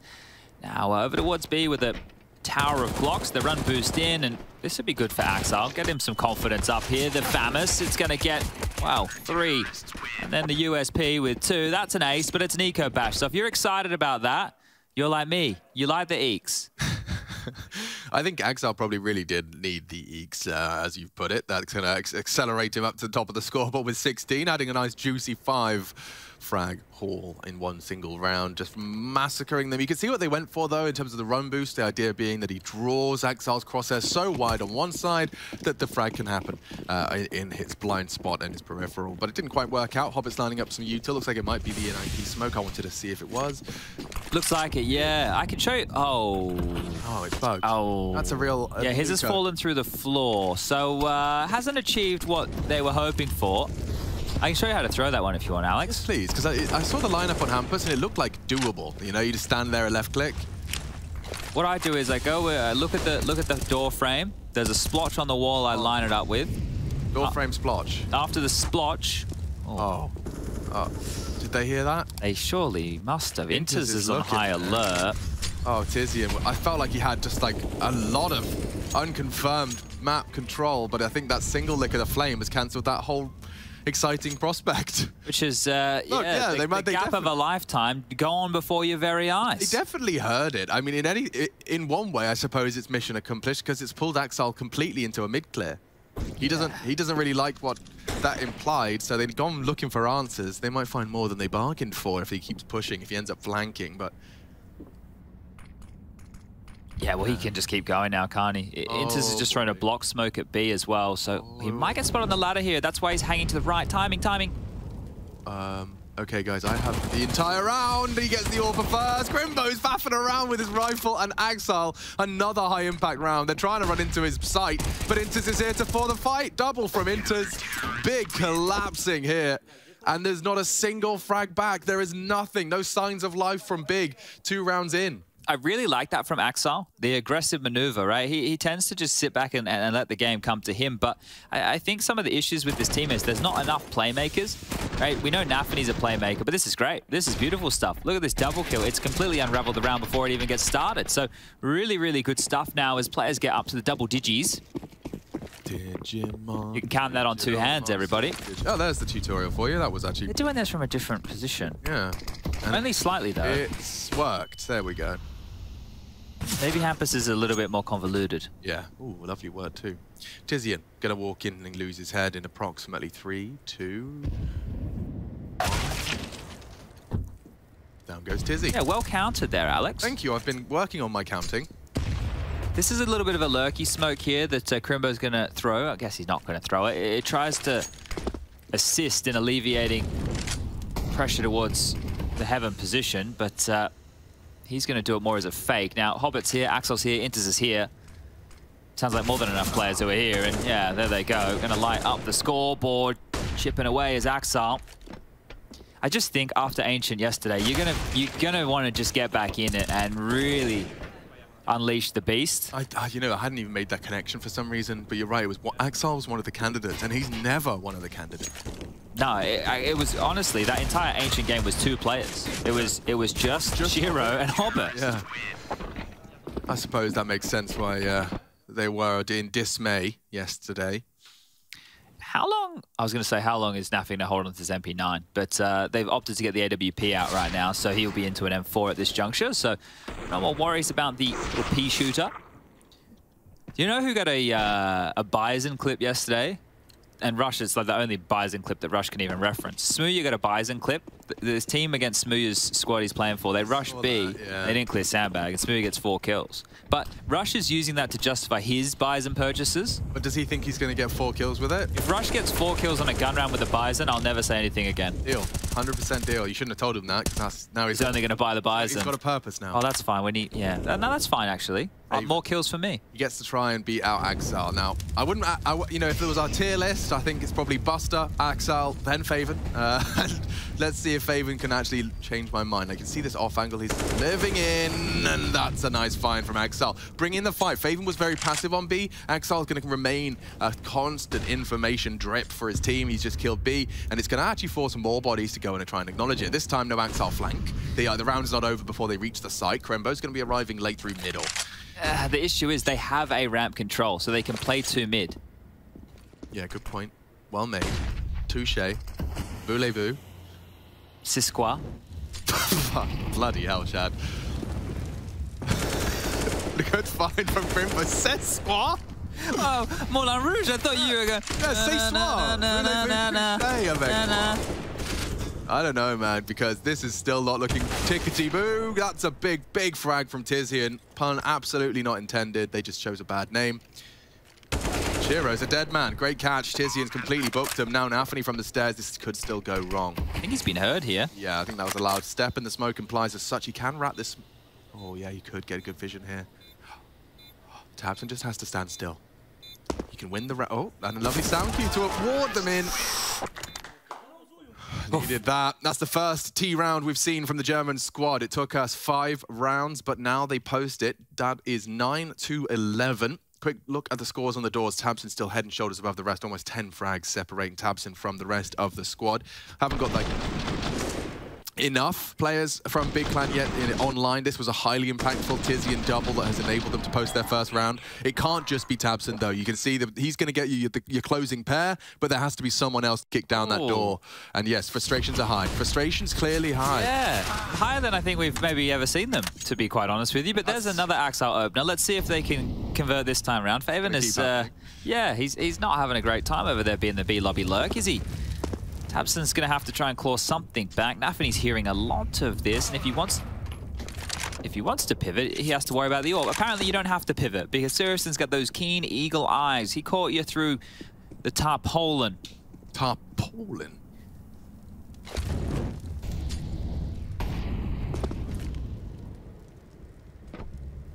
Now, uh, over towards B with a Tower of Blocks, the run boost in, and this would be good for Ax1Le. Get him some confidence up here. The FAMAS, it's going to get, wow, three. And then the USP with two. That's an ace, but it's an eco bash. So if you're excited about that, you're like me. You like the eeks. I think Ax1Le probably really did need the Eeks, uh, as you've put it. That's going to accelerate him up to the top of the scoreboard with 16, adding a nice juicy five frag haul in one single round, just massacring them. You can see what they went for, though, in terms of the run boost. The idea being that he draws Ax1Le's crosshair so wide on one side that the frag can happen uh, in his blind spot and his peripheral. But it didn't quite work out. Hobbit's lining up some util. Looks like it might be the NIP smoke. I wanted to see if it was. Looks like it, yeah. I can show you. Oh. Oh, it's bugged. Oh. That's a real... yeah, his has fallen through the floor. So uh, hasn't achieved what they were hoping for. I can show you how to throw that one if you want, Alex. Yes, please, because I, I, saw the lineup on Hampus and it looked like doable. You know, you just stand there, and left click. What I do is I go, uh, look at the look at the door frame. There's a splotch on the wall. I line it up with. Door frame splotch. After the splotch. Oh. oh. Did they hear that? They surely must have. interz is on high alert. Oh, tiziaN. I felt like he had just like a lot of unconfirmed map control, but I think that single lick of the flame has cancelled that whole exciting prospect. Which is, uh, Look, yeah, yeah, the, they, the they gap of a lifetime gone before your very eyes. They definitely heard it. I mean, in any, in one way, I suppose it's mission accomplished because it's pulled Ax1Le completely into a mid clear. He doesn't. He doesn't really like what that implied. So they've gone looking for answers. They might find more than they bargained for if he keeps pushing. If he ends up flanking, but yeah, well, he can just keep going now, can't he? Oh, interz is just trying to block smoke at B as well, so oh. he might get spot on the ladder here. That's why he's hanging to the right. Timing, timing. Um, Okay, guys, I have the entire round. He gets the AWPer first. Krimbo's faffing around with his rifle and Ax1Le. Another high impact round. They're trying to run into his sight, but interz is here to for the fight. Double from interz. Big collapsing here. And there's not a single frag back. There is nothing. No signs of life from Big. Two rounds in. I really like that from Ax1Le, the aggressive maneuver, right? He, he tends to just sit back and, and let the game come to him. But I, I, think some of the issues with this team is there's not enough playmakers, right? We know Nafany's a playmaker, but this is great. This is beautiful stuff. Look at this double kill. It's completely unraveled the round before it even gets started. So really, really good stuff now as players get up to the double digis. Digimon. You can count that on two hands, everybody. Oh, there's the tutorial for you. That was actually... They're doing this from a different position. Yeah. And Only slightly, though. It's worked. There we go. Maybe Hampus is a little bit more convoluted. Yeah. Ooh, lovely word too. tiziaN gonna walk in and lose his head in approximately three, two. Down goes Tizzy. Yeah, well counted there, Alex. Thank you. I've been working on my counting. This is a little bit of a lurky smoke here that uh, Krimbo's going to throw. I guess he's not going to throw it. it. It tries to assist in alleviating pressure towards the heaven position, but uh, He's going to do it more as a fake. Now, Hobbit's here, Ax1Le's here, interz is here. Sounds like more than enough players who are here, and yeah, there they go. Going to light up the scoreboard, chipping away as Ax1Le. I just think after Ancient yesterday, you're gonna you're gonna want to just get back in it and really unleash the beast. I, you know, I hadn't even made that connection for some reason, but you're right. It was Ax1Le was one of the candidates, and he's never one of the candidates. No, it, it, was honestly that entire ancient game was two players. It was it was just, just Shiro and Hobbit. Yeah. I suppose that makes sense why uh, they were in dismay yesterday. How long? I was going to say how long is Nafany going to hold on to his MP9, but uh, they've opted to get the AWP out right now, so he'll be into an M4 at this juncture. So no more worries about the, the P shooter. Do you know who got a uh, a Bizon clip yesterday? and Rush is like the only Bizon clip that Rush can even reference. Smooya got a Bizon clip. This team against Smooya's squad he's playing for, they rush B, that, yeah. they didn't clear Sandbag, and Smooya gets four kills. But Rush is using that to justify his Bizon purchases. But does he think he's going to get four kills with it? If Rush gets four kills on a gun round with a Bizon, I'll never say anything again. Deal. 100% deal. You shouldn't have told him that, because now he's, he's only going to buy the Bizon. He's got a purpose now. Oh, that's fine. We need, yeah. No, that's fine, actually. Uh, more kills for me. He gets to try and beat out Ax1Le. Now, I wouldn't, I, I, you know, if it was our tier list, I think it's probably Buster, Ax1Le, then faveN. Uh, let's see if faveN can actually change my mind. I can see this off angle he's living in, and that's a nice find from Ax1Le. Bring in the fight. faveN was very passive on B. Ax1Le's going to remain a constant information drip for his team. He's just killed B, and it's going to actually force more bodies to go in and try and acknowledge it. This time, no Ax1Le flank. The, uh, the round's not over before they reach the site. Krimbo's going to be arriving late through middle. Uh, the issue is they have a ramp control, so they can play two mid. Yeah, good point. Well made. Touche. Voulez-vous. Sisqua. Bloody hell, Chad. good find from Krimbo. Sisqua? Oh, Moulin Rouge, I thought you were going... Yeah, say soir. I don't know, man, because this is still not looking tickety-boo. That's a big, big frag from tiziaN. Pun absolutely not intended. They just chose a bad name. Shiro's a dead man. Great catch. tiziaN's completely booked him. Now Nafany from the stairs. This could still go wrong. I think he's been heard here. Yeah, I think that was a loud step, and the smoke implies as such he can wrap this... Oh, yeah, he could get a good vision here. tabseN just has to stand still. He can win the... Oh, and a lovely sound cue to ward them in. Needed that. That's the first T round we've seen from the German squad. It took us five rounds, but now they post it. That is 9 to 11. Quick look at the scores on the doors. tabseN still head and shoulders above the rest. Almost 10 frags separating tabseN from the rest of the squad. Haven't got like enough players from Big Clan yet in online. This was a highly impactful tiziaN double that has enabled them to post their first round. It can't just be tabseN, though. You can see that he's going to get you your, your, closing pair, but there has to be someone else to kick down that door. And yes, frustrations are high. Frustrations clearly high. Yeah, higher than I think we've maybe ever seen them, to be quite honest with you. But there's That's... another Ax1Le opener. Let's see if they can convert this time around. faveN is, uh, yeah, he's, he's not having a great time over there being the B lobby lurk, is he? tabseN's going to have to try and claw something back. Nafany's hearing a lot of this, and if he wants if he wants to pivot, he has to worry about the orb. Apparently, you don't have to pivot because syrsoN's got those keen eagle eyes. He caught you through the tarpaulin. Tarpaulin?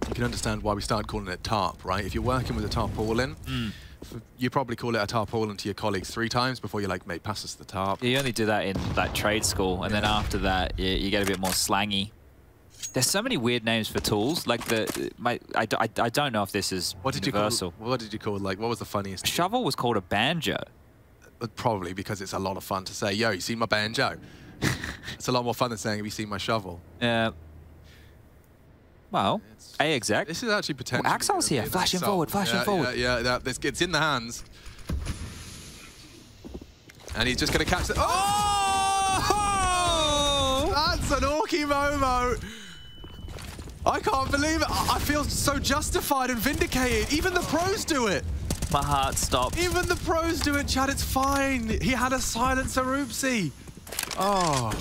You can understand why we started calling it tarp, right? If you're working with a tarpaulin, mm you probably call it a tarpaulin to your colleagues three times before you're like, mate, pass us the tarp. You only do that in that trade school, and then after that, you, you get a bit more slangy. There's so many weird names for tools. Like the my, I, I, I don't know if this is What did universal. you call? What did you call? Like, what was the funniest? Shovel was called a banjo. Uh, Probably because it's a lot of fun to say, "Yo, you seen my banjo?" it's a lot more fun than saying, "Have you seen my shovel?" Uh, well, A exec. This is actually potentially. Ax1Le's here. gonna be an Flashing forward, flashing yeah, forward. Yeah, yeah, that, this, it's in the hands. And he's just going to catch the. Oh! That's an Orky Momo. I can't believe it. I I feel so justified and vindicated. Even the pros do it. My heart stopped. Even the pros do it, Chad. It's fine. He had a silencer oopsie. Oh.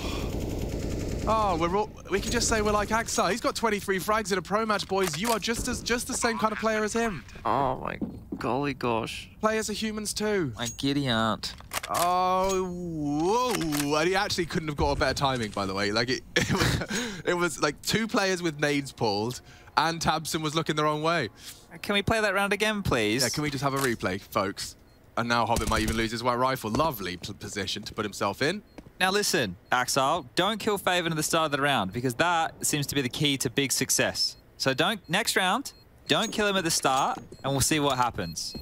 Oh, we're all, we can just say we're like Axar. He's got 23 frags in a pro match, boys. You are just as just the same kind of player as him. Oh my golly gosh. Players are humans too. My giddy aunt. Oh, whoa. And he actually couldn't have got a better timing, by the way. Like, it, it, was, it was like two players with nades pulled, and Tabson was looking the wrong way. Can we play that round again, please? Yeah, can we just have a replay, folks? And now Hobbit might even lose his white rifle. Lovely position to put himself in. Now listen, Ax1Le, don't kill faveN at the start of the round because that seems to be the key to big success. So don't next round, don't kill him at the start, and we'll see what happens.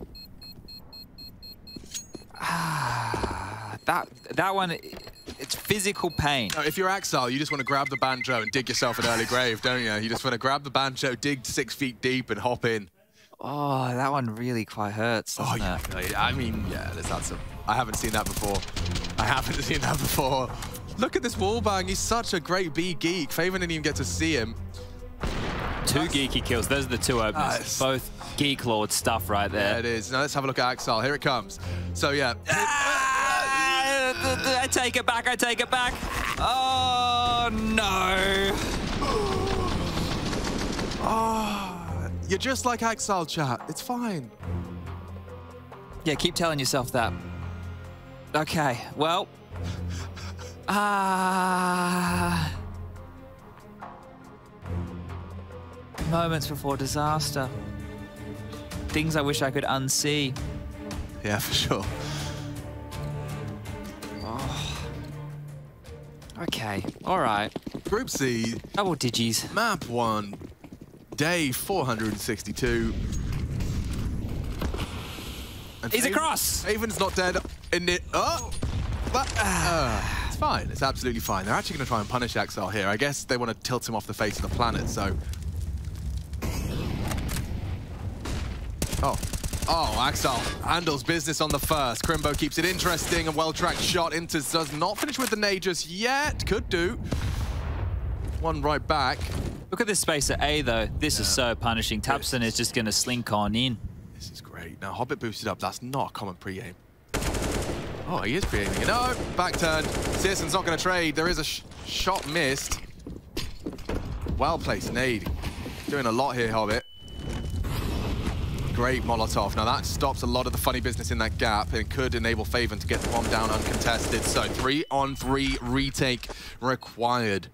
Ah, that that one, it's physical pain. No, if you're Ax1Le, you just want to grab the banjo and dig yourself an early grave, don't you? You just want to grab the banjo, dig six feet deep, and hop in. Oh, that one really quite hurts, Oh, yeah. it? I mean, yeah, that's had some. I haven't seen that before. I haven't seen that before. Look at this wallbang. He's such a great B geek. faveN didn't even get to see him. Two geeky kills. Those are the two openers. Nice. Both geek lord stuff right There there. it is. Now let's have a look at Ax1Le. Here it comes. So yeah, Ah, I take it back. I take it back. Oh no. oh, you're just like Ax1Le, chat. It's fine. Yeah, keep telling yourself that. Okay, well. Ah. moments before disaster. Things I wish I could unsee. Yeah, for sure. Okay, all right. Group C, Double digis. map one, day 462. And He's faveN- across. faveN's not dead in it. Oh! But, uh, it's fine. It's absolutely fine. They're actually going to try and punish Ax1Le here. I guess they want to tilt him off the face of the planet, so... Oh. Oh, Axel handles business on the first. Krimbo keeps it interesting. A well-tracked shot into does not finish with the nade just yet. Could do. One right back. Look at this space at A, though. This is so punishing. tabseN is just going to slink on in. This is great. Now, Hobbit boosted up. That's not a common pre-aim. Oh, he is pre-aiming it. No, back turn. syrsoN's not going to trade. There is a sh shot missed. Well-placed nade. Doing a lot here, Hobbit. Great Molotov. Now that stops a lot of the funny business in that gap and could enable faveN to get the bomb down uncontested. So three on three retake required.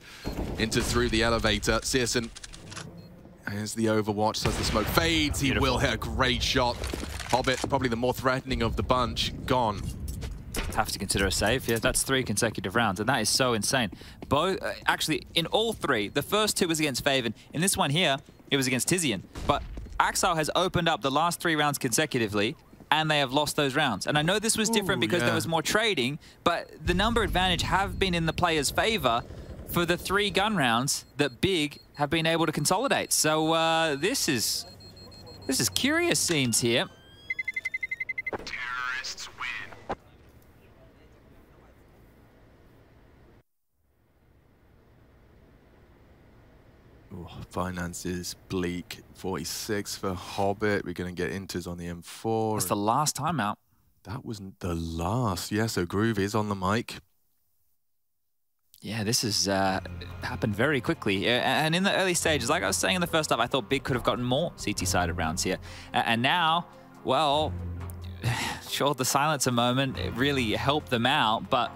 Into through the elevator. syrsoN as the Overwatch, as the smoke fades, he will hit a great shot. Hobbit, probably the more threatening of the bunch, gone. have to consider a save. Yeah, that's three consecutive rounds, and that is so insane. Both, uh, actually, in all three, the first two was against faveN. In this one here, it was against tiziaN. But Ax1Le has opened up the last three rounds consecutively, and they have lost those rounds. And I know this was different Ooh, because yeah. there was more trading, but the number advantage have been in the player's favor for the three gun rounds that Big have been able to consolidate. So uh, this is this is curious scenes here. Terrorists win. Ooh, finances bleak. 46 for Hobbit. We're going to get interz on the M4. That's the last time out. That wasn't the last. Yeah, so Groove is on the mic. Yeah, this has uh, happened very quickly. And in the early stages, like I was saying in the first half, I thought Big could have gotten more CT-sided rounds here. And now, well, sure, the silencer moment it really helped them out, but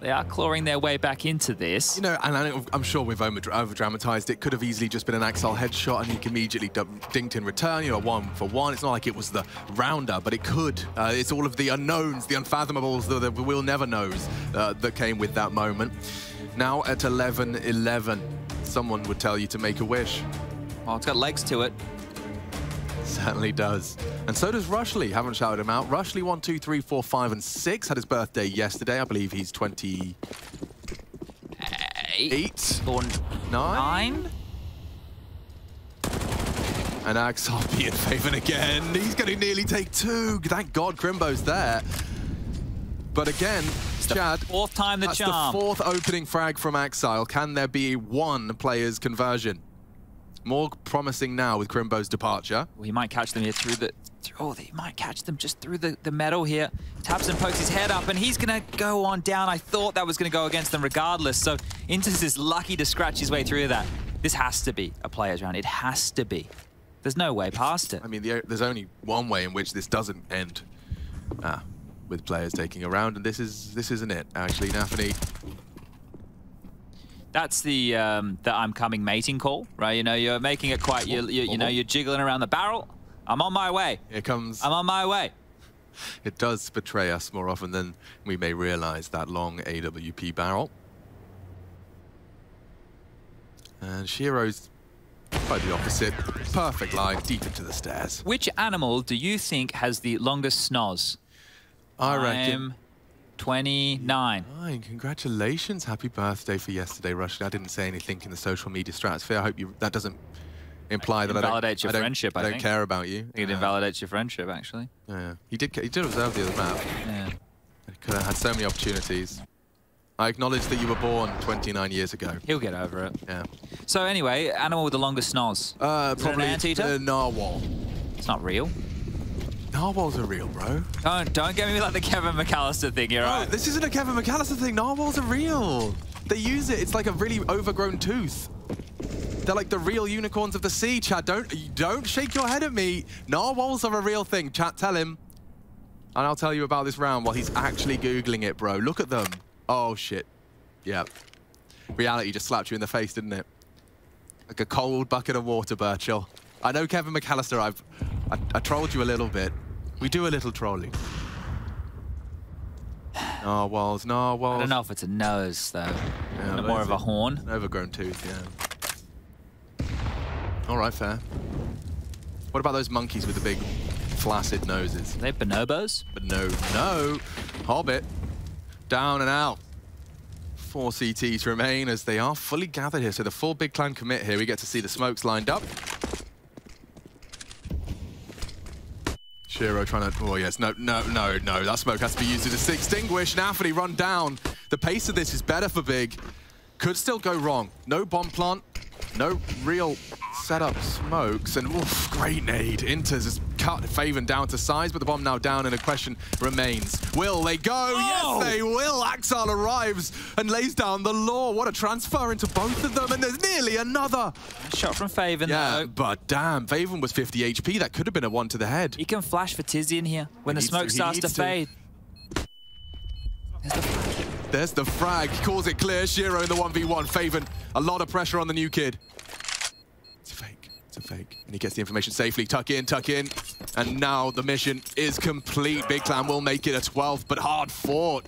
They are clawing their way back into this. You know, and I, am sure we've over dramatized it. Could have easily just been an Ax1Le headshot and he immediately dinked in return, you know, one for one. It's not like it was the rounder, but it could. Uh, it's all of the unknowns, the unfathomables, the, the we'll never knows uh, that came with that moment. Now at 11-11, someone would tell you to make a wish. Well, it's got legs to it. Certainly does. And so does Rushley. Haven't shouted him out. Rushley, one, two, three, four, five, and 6. Had his birthday yesterday. I believe he's 20... Eight. Or nine? Nine? And Ax1Le being faveN again. He's going to nearly take two. Thank God Krimbo's there. But again, it's Chad, fourth time the that's charm. the fourth opening frag from Ax1Le. Can there be one player's conversion? More promising now with Krimbo's departure. Well, he might catch them here through the... Oh, he might catch them just through the, the metal here. Taps and pokes his head up, and he's going to go on down. I thought that was going to go against them regardless, so interz is lucky to scratch his way through that. This has to be a player's round. It has to be. There's no way past it. I mean, the, there's only one way in which this doesn't end. Ah, with players taking a round, and this is this isn't it. Actually, Nafany that's the um, the I'm coming mating call, right? You know, you're making it quite, you, you, you know, you're jiggling around the barrel. I'm on my way. Here comes. I'm on my way. It does betray us more often than we may realize, that long AWP barrel. And Shiro's quite the opposite. Perfect line, deep into the stairs. Which animal do you think has the longest snoz? I reckon 29. Nine. Congratulations. Happy birthday for yesterday, Rush. I didn't say anything in the social media stratosphere. I hope you that doesn't imply that I don't, your I don't, friendship, I, I don't think. care about you. It invalidates your friendship, actually. Yeah, he did. He did observe the other map. Yeah. Could have had so many opportunities. I acknowledge that you were born 29 years ago. He'll get over it. Yeah. So anyway, animal with the longest snoz. Uh, probably an anteater? the narwhal. It's not real. Narwhals are real, bro. Don't don't get me like the Kevin McAllister thing. You're No, right. this isn't a Kevin McAllister thing. Narwhals are real. They use it. It's like a really overgrown tooth. They're like the real unicorns of the sea, Chad. Don't don't shake your head at me. Narwhals are a real thing. Chat, tell him. And I'll tell you about this round while he's actually Googling it, bro. Look at them. Oh, shit. Yep. Reality just slapped you in the face, didn't it? Like a cold bucket of water, Birchall. I know Kevin McAllister, I've, I, I trolled you a little bit. We do a little trolling. Narwhals, narwhals. I don't know if it's a nose though. Yeah, more of a horn. An overgrown tooth, yeah. All right, fair. What about those monkeys with the big flaccid noses? Are they bonobos? But no, no. Hobbit. Down and out. Four CTs remain as they are fully gathered here. So the full big clan commit here. We get to see the smokes lined up. Shiro trying to... Oh, yes. No, no, no, no. That smoke has to be used to extinguish. Nafany run down. The pace of this is better for Big. Could still go wrong. No bomb plant. No real setup smokes. And oof, great nade. interz has cut faveN down to size, but the bomb now down and a question remains. Will they go? Oh! Yes, they will. Ax1Le arrives and lays down the law. What a transfer into both of them. And there's nearly another. Shot from faveN Yeah, though. but damn, faveN was 50 HP. That could have been a one to the head. He can flash for Tizzy in here when He the smoke to, starts to to. fade. There's the. There's the frag. Calls it clear. Shiro in the 1v1. faveN, a lot of pressure on the new kid. It's a fake. It's a fake. And he gets the information safely. Tuck in, tuck in. And now the mission is complete. Big Clan will make it a 12th, but hard fought.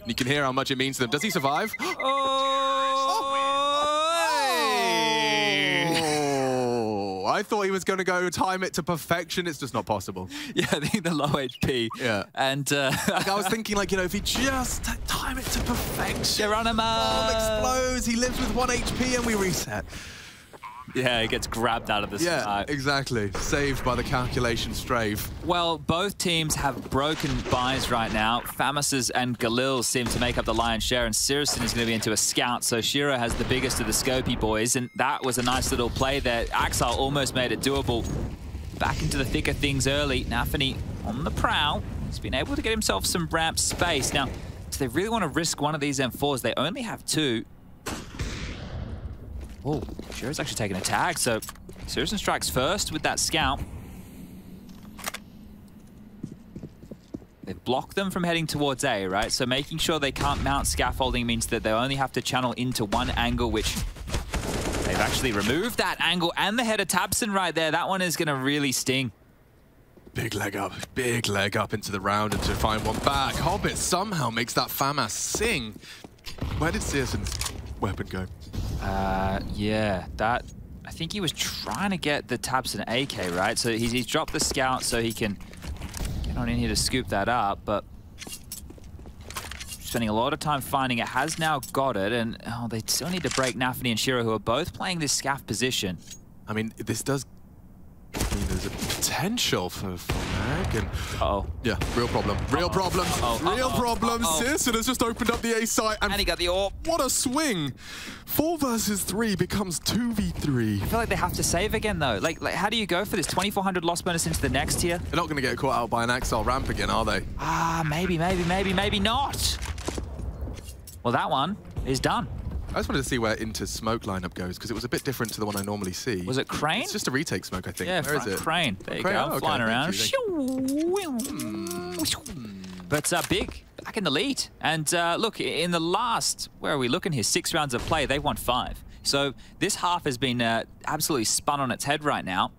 And you can hear how much it means to them. Does he survive? Oh, oh I thought he was going to go time it to perfection. It's just not possible. Yeah, I think the low HP. Yeah. And uh, Like, I was thinking, like, you know, if he just time it to perfection. Geronimo! Bomb explodes. He lives with one HP and we reset. Yeah, he gets grabbed out of the Yeah, sky. exactly. Saved by the calculation strafe. Well, both teams have broken buys right now. FAMAS's and Galil seem to make up the lion's share, and syrsoN is going to be into a scout, so Shiro has the biggest of the Scopy boys, and that was a nice little play there. Ax1Le almost made it doable. Back into the thick of things early. Nafany on the prowl. He's been able to get himself some ramp space. Now, do they really want to risk one of these M4s? They only have two. Oh, Shiro's actually taking a tag, so syrsoN strikes first with that scout. They've blocked them from heading towards A, right? So making sure they can't mount scaffolding means that they only have to channel into one angle, which they've actually removed that angle and the head of tabseN right there. That one is going to really sting. Big leg up, big leg up into the round and to find one back. Hobbit somehow makes that FAMAS sing. Where did syrsoN's weapon go? Uh, yeah, that... I think he was trying to get the tabseN AK, right? So he's, he's dropped the scout so he can get on in here to scoop that up, but spending a lot of time finding it, has now got it, and oh, they still need to break Nafany and Shiro, who are both playing this scaff position. I mean, this does I mean, there's a potential for, for Mag, and uh oh yeah, real problem, real uh -oh. problem, uh -oh. real uh -oh. problem. has just opened up the A site, and, and he got the AWP. What a swing! Four versus three becomes two v three. I feel like they have to save again though. Like, like how do you go for this? 2,400 loss bonus into the next tier. They're not going to get caught out by an Ax1Le ramp again, are they? Ah, maybe, maybe, maybe, maybe not. Well, that one is done. I just wanted to see where interz's smoke lineup goes, because it was a bit different to the one I normally see. Was it Crane? It's just a retake smoke, I think. Yeah, where is it? Crane. There you Crane? go, oh, okay. flying around. Hmm. But uh, Big, back in the lead. And uh, look, in the last, where are we looking here, six rounds of play, they've won five. So this half has been uh, absolutely spun on its head right now.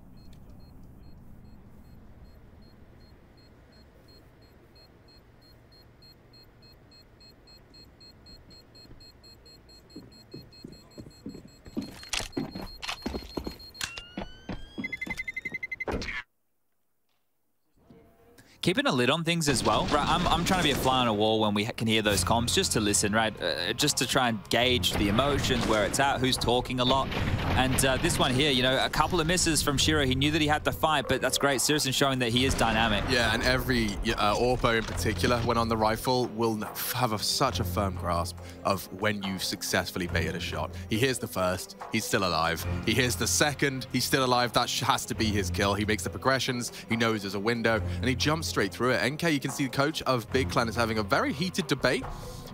Keeping a lid on things as well. Right, I'm, I'm trying to be a fly on a wall when we can hear those comms, just to listen, right? Uh, just to try and gauge the emotions, where it's at, who's talking a lot. And uh, this one here, you know, a couple of misses from Shiro. He knew that he had to fight, but that's great. syrsoN showing that he is dynamic. Yeah, and every uh, Orpo in particular, when on the rifle, will have a, such a firm grasp of when you've successfully baited a shot. He hears the first, he's still alive. He hears the second, he's still alive. That has to be his kill. He makes the progressions, he knows there's a window, and he jumps straight through it. NK, you can see the coach of Big Clan is having a very heated debate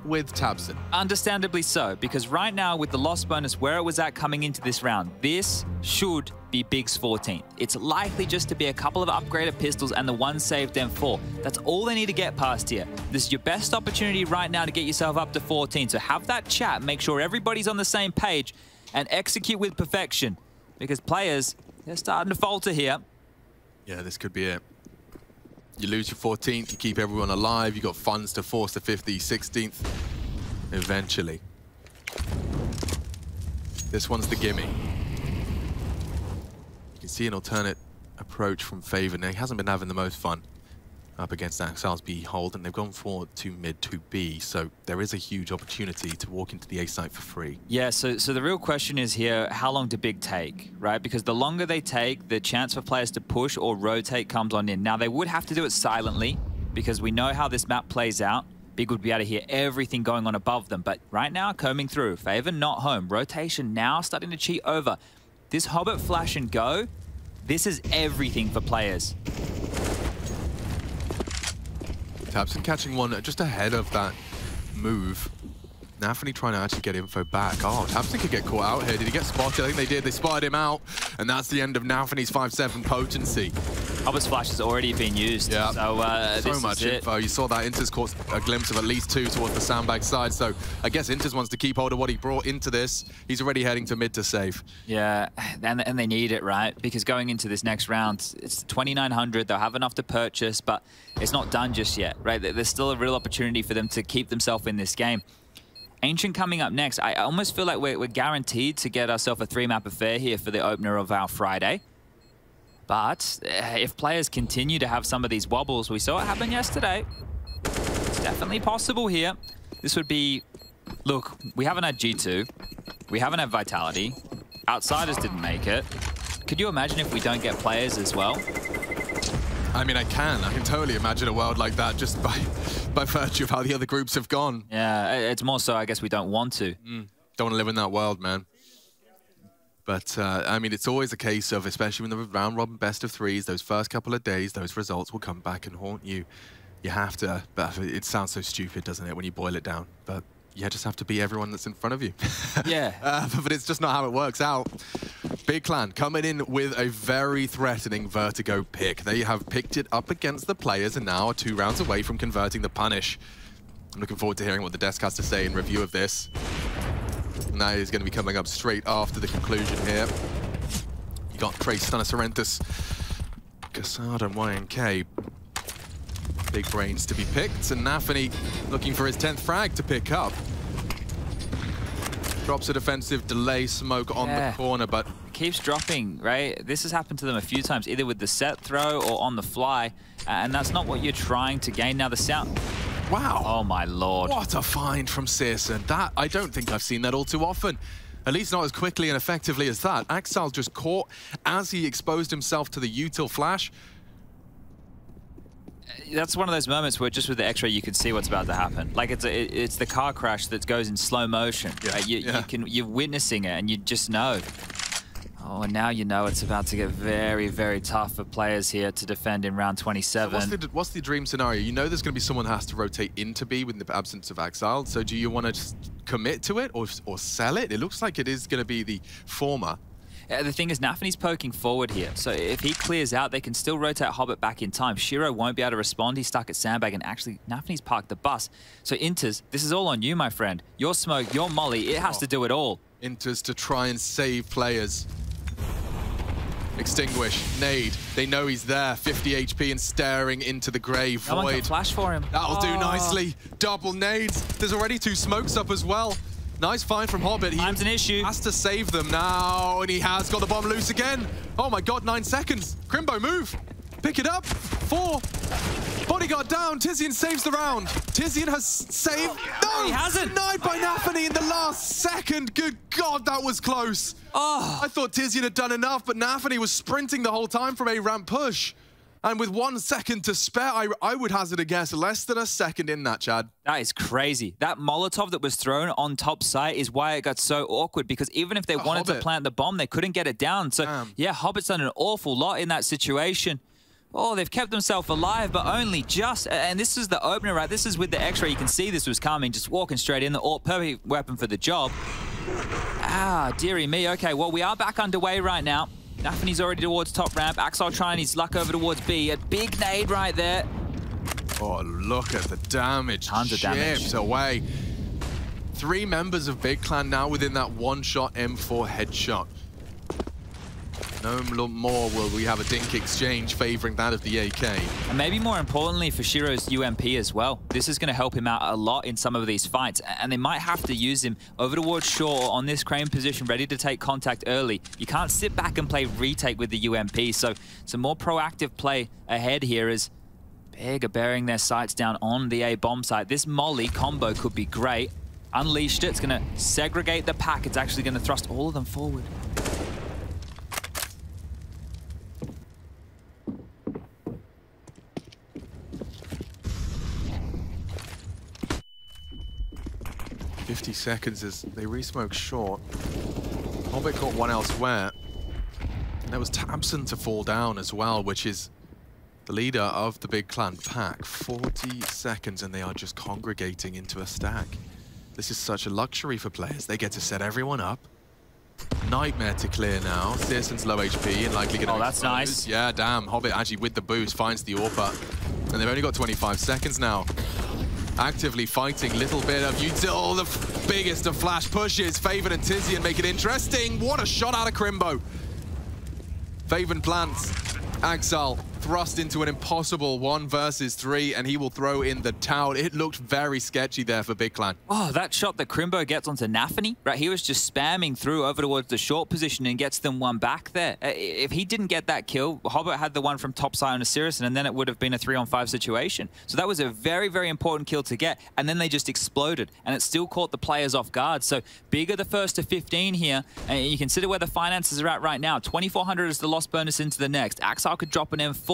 with tabseN. Understandably so, because right now with the loss bonus where it was at coming into this round, this should be Big's 14th. It's likely just to be a couple of upgraded pistols and the one saved M4. That's all they need to get past here. This is your best opportunity right now to get yourself up to 14. So have that chat, make sure everybody's on the same page, and execute with perfection. Because players, they're starting to falter here. Yeah, this could be it. You lose your 14th, you keep everyone alive, you got funds to force the 50, 16th, eventually. This one's the gimme. You can see an alternate approach from faveN. Now, he hasn't been having the most fun up against Ax1Le's hold, and they've gone forward to mid to B, so there is a huge opportunity to walk into the A site for free. Yeah, so, so the real question is here, how long do Big take, right? Because the longer they take, the chance for players to push or rotate comes on in. Now, they would have to do it silently, because we know how this map plays out. Big would be able to hear everything going on above them, but right now, combing through, faveN not home, rotation now starting to cheat over. This Hobbit flash and go, this is everything for players tabseN catching one just ahead of that move. Nafany trying to actually get info back. Oh, tabseN could get caught out here. Did he get spotted? I think they did. They spotted him out. And that's the end of Nafany's 5-7 potency. Hobbit's flash has already been used. Yeah. So, uh, so much info. You saw that interz's caught a glimpse of at least two towards the sandbag side. So I guess interz wants to keep hold of what he brought into this. He's already heading to mid to save. Yeah, and, and they need it, right? Because going into this next round, it's 2,900. They'll have enough to purchase, but it's not done just yet, right? There's still a real opportunity for them to keep themselves in this game. Ancient coming up next. I almost feel like we're, we're guaranteed to get ourselves a three-map affair here for the opener of our Friday. But uh, if players continue to have some of these wobbles, we saw it happen yesterday. It's definitely possible here. This would be... Look, we haven't had G2. We haven't had Vitality. Outsiders didn't make it. Could you imagine if we don't get players as well? I mean, I can. I can totally imagine a world like that just by by virtue of how the other groups have gone. Yeah, it's more so I guess we don't want to. Mm, don't want to live in that world, man. But, uh, I mean, it's always a case of, especially when the round robin best of threes, those first couple of days, those results will come back and haunt you. You have to, but it sounds so stupid, doesn't it, when you boil it down? But you just have to be everyone that's in front of you. Yeah. uh, but it's just not how it works out. Big Clan coming in with a very threatening Vertigo pick. They have picked it up against the players and now are two rounds away from converting the punish. I'm looking forward to hearing what the desk has to say in review of this. And that is going to be coming up straight after the conclusion here. You got Tres, stunna, Saranthus, Kassad and YNK. Big brains to be picked, and Nafany looking for his 10th frag to pick up. Drops a defensive delay smoke on Yeah. the corner, but keeps dropping, right? This has happened to them a few times, either with the set throw or on the fly, uh, and that's not what you're trying to gain. Now the sound... wow. Oh my lord. What a find from syrsoN. That, I don't think I've seen that all too often. At least not as quickly and effectively as that. Ax1Le just caught as he exposed himself to the util flash. That's one of those moments where just with the X-ray you can see what's about to happen. Like it's a, it- it's the car crash that goes in slow motion. Yeah, right? You, yeah. you can you're witnessing it and you just know. Oh, and now you know it's about to get very, very tough for players here to defend in round 27. What's the, what's the dream scenario? You know there's going to be someone who has to rotate into B with the absence of Ax1Le. So do you want to just commit to it or, or sell it? It looks like it is going to be the former. Uh, the thing is, Nafany's poking forward here, so if he clears out, they can still rotate Hobbit back in time. Shiro won't be able to respond. He's stuck at Sandbag, and actually, Nafany's parked the bus. So interz, this is all on you, my friend. Your smoke, your molly, it has to do it all. interz to try and save players. Extinguish, nade. They know he's there. 50 HP and staring into the grave. No one can Void. flash for him. That'll do Oh. nicely. Double nades. There's already two smokes up as well. Nice find from Hobbit. He Time's an issue. has to save them now, and he has got the bomb loose again. Oh my god, nine seconds. Krimbo, move. Pick it up. Four. Bodyguard down. tiziaN saves the round. tiziaN has saved. No! He hasn't. Denied by Nafany in the last second. Good god, that was close. Oh. I thought tiziaN had done enough, but Nafany was sprinting the whole time from a ramp push. And with one second to spare, I, I would hazard a guess less than a second in that, Chad. That is crazy. That Molotov that was thrown on top site is why it got so awkward because even if they A wanted to plant the bomb, they couldn't get it down. So, Damn. yeah, Hobbit's done an awful lot in that situation. Oh, they've kept themselves alive, but only just. And this is the opener, right? This is with the X-ray. You can see this was coming, just walking straight in. The all perfect weapon for the job. Ah, dearie me. Okay, well, we are back underway right now. Nafany's already towards top ramp. Ax1Le trying his luck over towards B. A big nade right there. Oh, look at the damage. Tons of damage. Away. Three members of Big Clan now within that one-shot M4 headshot. No more will we have a dink exchange favoring that of the AK. And maybe more importantly for Shiro's UMP as well. This is going to help him out a lot in some of these fights. And they might have to use him over towards Shaw on this crane position, ready to take contact early. You can't sit back and play retake with the UMP. So some more proactive play ahead here as Big are bearing their sights down on the A bomb site. This Molly combo could be great. Unleashed it. It's going to segregate the pack. It's actually going to thrust all of them forward. Fifty seconds as they resmoke short. Hobbit caught one elsewhere. And there was tabseN to fall down as well, which is the leader of the Big Clan pack. 40 seconds and they are just congregating into a stack. This is such a luxury for players. They get to set everyone up. Nightmare to clear now. syrsoN's low HP and likely going to Oh, that's nice. Yeah, damn. Hobbit actually with the boost finds the AWPer. And they've only got 25 seconds now. Actively fighting, little bit of util. Oh, the biggest of flash pushes. faveN and tiziaN make it interesting. What a shot out of Krimbo. faveN plants. Ax1Le thrust into an impossible one versus three, and he will throw in the towel. It looked very sketchy there for Big Clan. Oh, that shot that Krimbo gets onto Nafany, right? He was just spamming through over towards the short position and gets them one back there. Uh, If he didn't get that kill, Hobbit had the one from top side on Asirison, and then it would have been a three on five situation. So that was a very, very important kill to get, and then they just exploded, and it still caught the players off guard. So bigger the first to 15 here, and you consider where the finances are at right now. 2,400 is the loss bonus into the next. Ax1Le could drop an M4.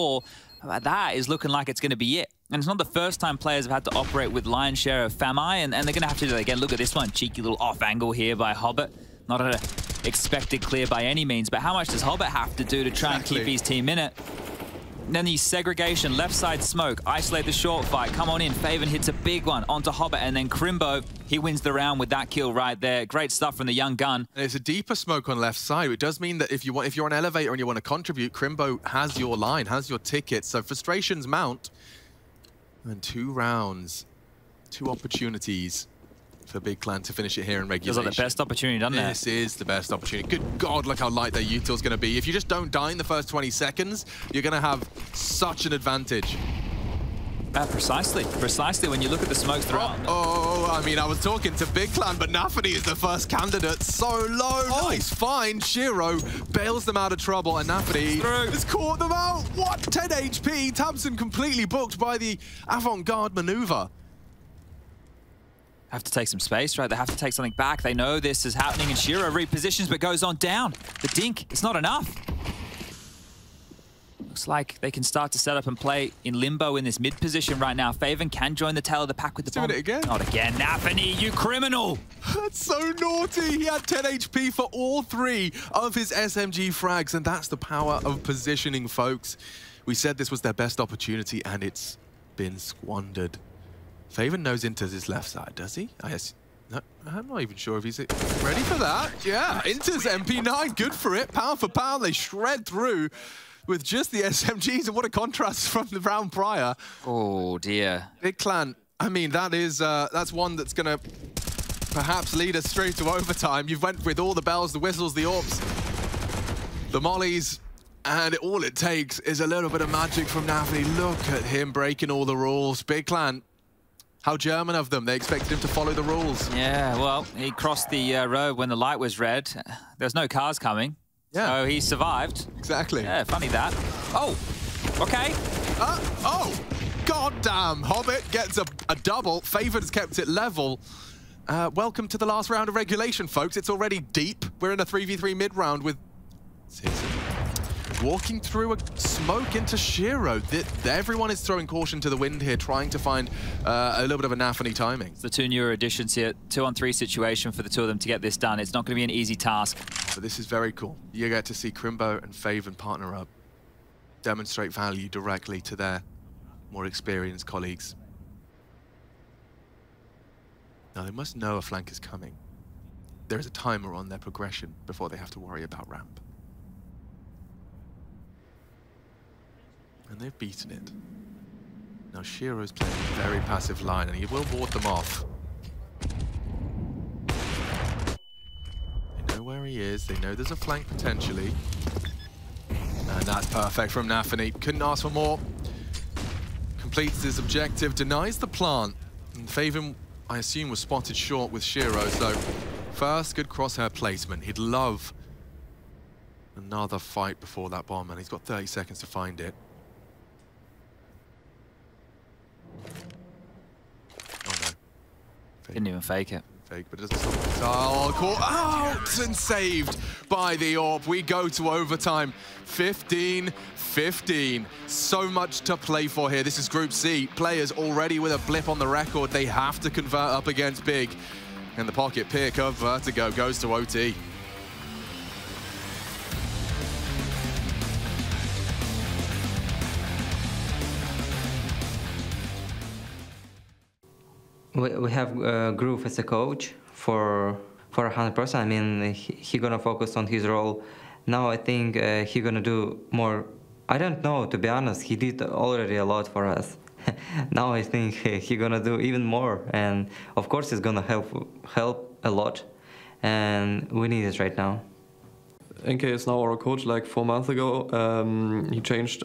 Uh, That is looking like it's going to be it. And it's not the first time players have had to operate with lion's share of FAMI, and, and they're going to have to do that again. Look at this one, cheeky little off angle here by Hobbit. Not an expected clear by any means, but how much does Hobbit have to do to try and keep his team in it? Then the segregation, left side smoke, isolate the short fight, come on in. faveN hits a big one onto Hobbit, and then Krimbo, he wins the round with that kill right there. Great stuff from the young gun. And it's a deeper smoke on left side. It does mean that if you want, if you're an elevator and you want to contribute, Krimbo has your line, has your ticket. So frustrations mount. And two rounds, two opportunities for Big Clan to finish it here in Feels regulation. like the best opportunity, doesn't it? This is the best opportunity. Good God, look how light their util's going to be. If you just don't die in the first 20 seconds, you're going to have such an advantage. Uh, precisely, precisely. When you look at the smokes throughout. Oh, I mean, I was talking to Big Clan, but Nafany is the first candidate. So low. Oh. Nice find. Shiro bails them out of trouble, and Through. has caught them out. What? 10 HP. tabseN completely booked by the avant-garde maneuver. Have to take some space, right? They have to take something back. They know this is happening, and Shiro repositions but goes on down. The dink, it's not enough. Looks like they can start to set up and play in limbo in this mid position right now. faveN can join the tail of the pack with the Doing bomb. it again. Not again. Nafany, you criminal! That's so naughty. He had 10 HP for all three of his SMG frags, and that's the power of positioning, folks. We said this was their best opportunity, and it's been squandered. faveN knows interz's his left side, does he? I guess. No, I'm not even sure if he's ready for that. Yeah, interz's MP9, good for it. Pound for pound, they shred through with just the SMGs, and what a contrast from the round prior. Oh, dear. Big Clan, I mean, that is, uh, that's one that's going to perhaps lead us straight to overtime. You've went with all the bells, the whistles, the orps, the mollies, and all it takes is a little bit of magic from Nafany. Look at him breaking all the rules. Big Clan, how German of them. They expected him to follow the rules. Yeah, well, he crossed the uh, road when the light was red. There's no cars coming. Yeah. So he survived. Exactly. Yeah, funny that. Oh, okay. Uh, oh, goddamn. Hobbit gets a, a double. faveN's kept it level. Uh, welcome to the last round of regulation, folks. It's already deep. We're in a 3v3 mid-round with walking through a smoke into Shiro. Th everyone is throwing caution to the wind here, trying to find uh, a little bit of a Nafany timing. The two newer additions here, two on three situation for the two of them to get this done. It's not going to be an easy task. But this is very cool. You get to see Krimbo and faveN partner up, demonstrate value directly to their more experienced colleagues. Now, they must know a flank is coming. There is a timer on their progression before they have to worry about ramp. And they've beaten it. Now, Shiro's playing a very passive line, and he will ward them off. They know where he is. They know there's a flank potentially. And that's perfect from Nafany. Couldn't ask for more. Completes his objective, denies the plant. And faveN, I assume, was spotted short with Shiro. So first, good crosshair placement. He'd love another fight before that bomb, and he's got 30 seconds to find it. Oh no. Didn't even fake it. Fake, but it doesn't stop. Oh, caught out and saved by the AWP. We go to overtime. 15-15. So much to play for here. This is Group C. Players already with a blip on the record. They have to convert up against Big. And the pocket pick of Vertigo goes to OT. We, we have uh, Groove as a coach for for 100%. I mean, he, he gonna focus on his role. Now I think uh, he gonna do more. I don't know, to be honest. He did already a lot for us. now I think he gonna do even more, and of course it's gonna help help a lot, and we need it right now. NK is now our coach like four months ago. Um, he changed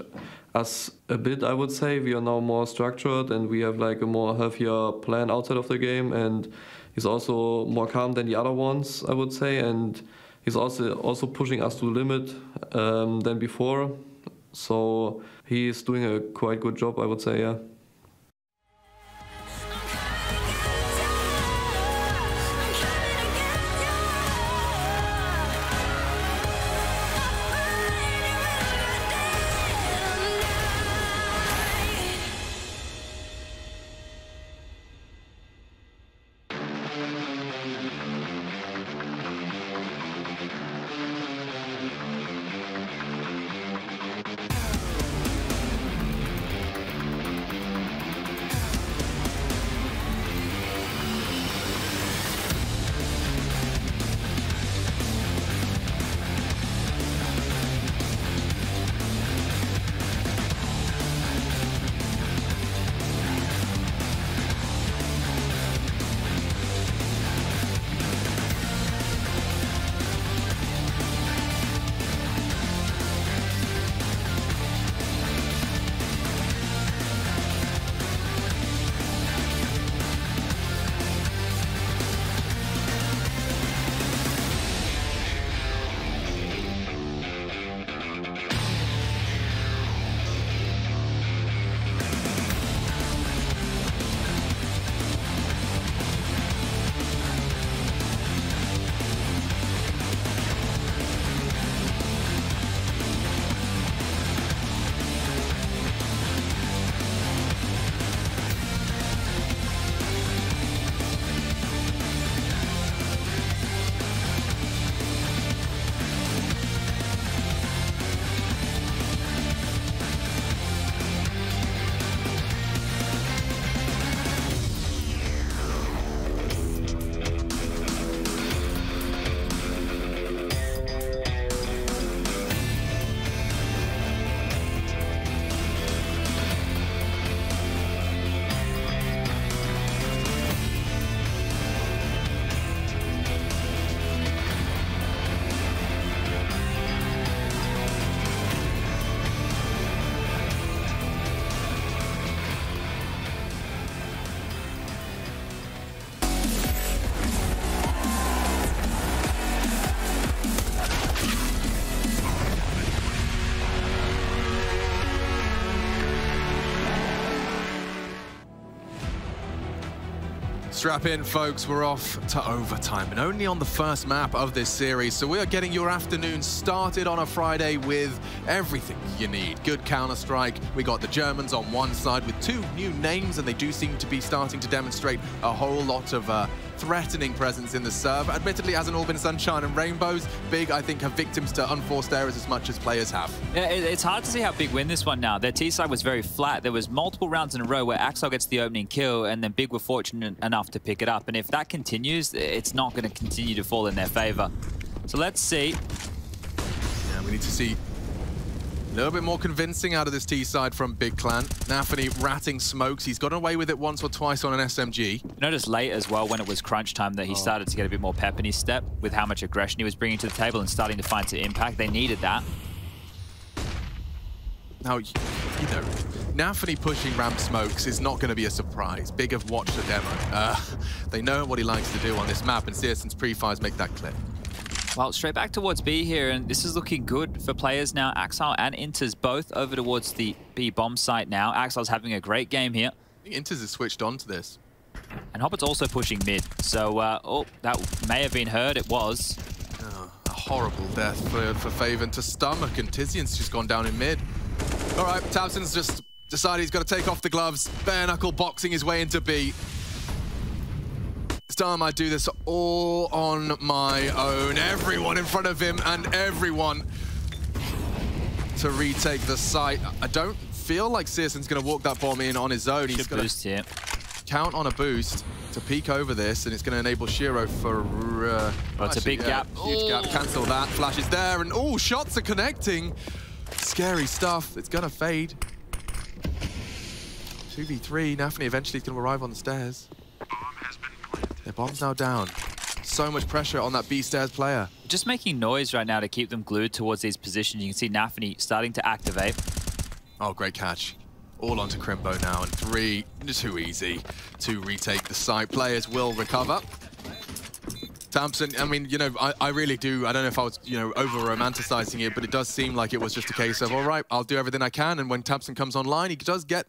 us a bit, I would say. We are now more structured and we have like a more healthier plan outside of the game. And he's also more calm than the other ones, I would say. And he's also also pushing us to the limit um, than before. So he's doing a quite good job, I would say. Yeah. Strap in, folks. We're off to overtime and only on the first map of this series. So we are getting your afternoon started on a Friday with everything you need. Good Counter-Strike. We got the Germans on one side with two new names, and they do seem to be starting to demonstrate a whole lot of uh, threatening presence in the serve. Admittedly, hasn't all been sunshine and rainbows. Big, I think, have victims to unforced errors as much as players have. Yeah, it, it's hard to see how Big win this one now. Their T side was very flat. There was multiple rounds in a row where Ax1Le gets the opening kill, and then Big were fortunate enough to pick it up. And if that continues, it's not going to continue to fall in their favor. So let's see. Yeah, we need to see a little bit more convincing out of this T side from Big Clan. Nafany ratting smokes. He's gotten away with it once or twice on an SMG. Notice late as well when it was crunch time that he oh. started to get a bit more pep in his step with how much aggression he was bringing to the table and starting to find some impact. They needed that. Now, you know, Nafany pushing ramp smokes is not going to be a surprise. Big have watched the demo. Uh, they know what he likes to do on this map, and syrsoN's pre-fires make that clear. Well, straight back towards B here, and this is looking good for players now. Ax1Le and interz both over towards the B bomb site now. Ax1Le's having a great game here. interz has switched on to this. And Hobbit's also pushing mid. So, uh, oh, that may have been heard. It was. Oh, a horrible death for, for faveN to stomach, and tiziaN's just gone down in mid. All right, tabseN's just decided he's got to take off the gloves. Bare knuckle boxing his way into B. This time I do this all on my own. Everyone in front of him and everyone to retake the site. I don't feel like syrsoN's going to walk that bomb in on his own. He's going to count on a boost to peek over this, and it's going to enable Shiro for... Uh, oh, it's a big yeah, gap. Huge gap. Cancel that. Flash is there, and oh, shots are connecting. Scary stuff. It's going to fade. 2v3. Nafany eventually is going to arrive on the stairs. Their bomb's now down. So much pressure on that B stairs player. Just making noise right now to keep them glued towards these positions. You can see Nafany starting to activate. Oh, great catch. All onto Krimbo now, and three, too easy to retake the site. Players will recover. tabseN, I mean, you know, I, I really do, I don't know if I was, you know, over-romanticizing it, but it does seem like it was just a case of, all right, I'll do everything I can, and when tabseN comes online, he does get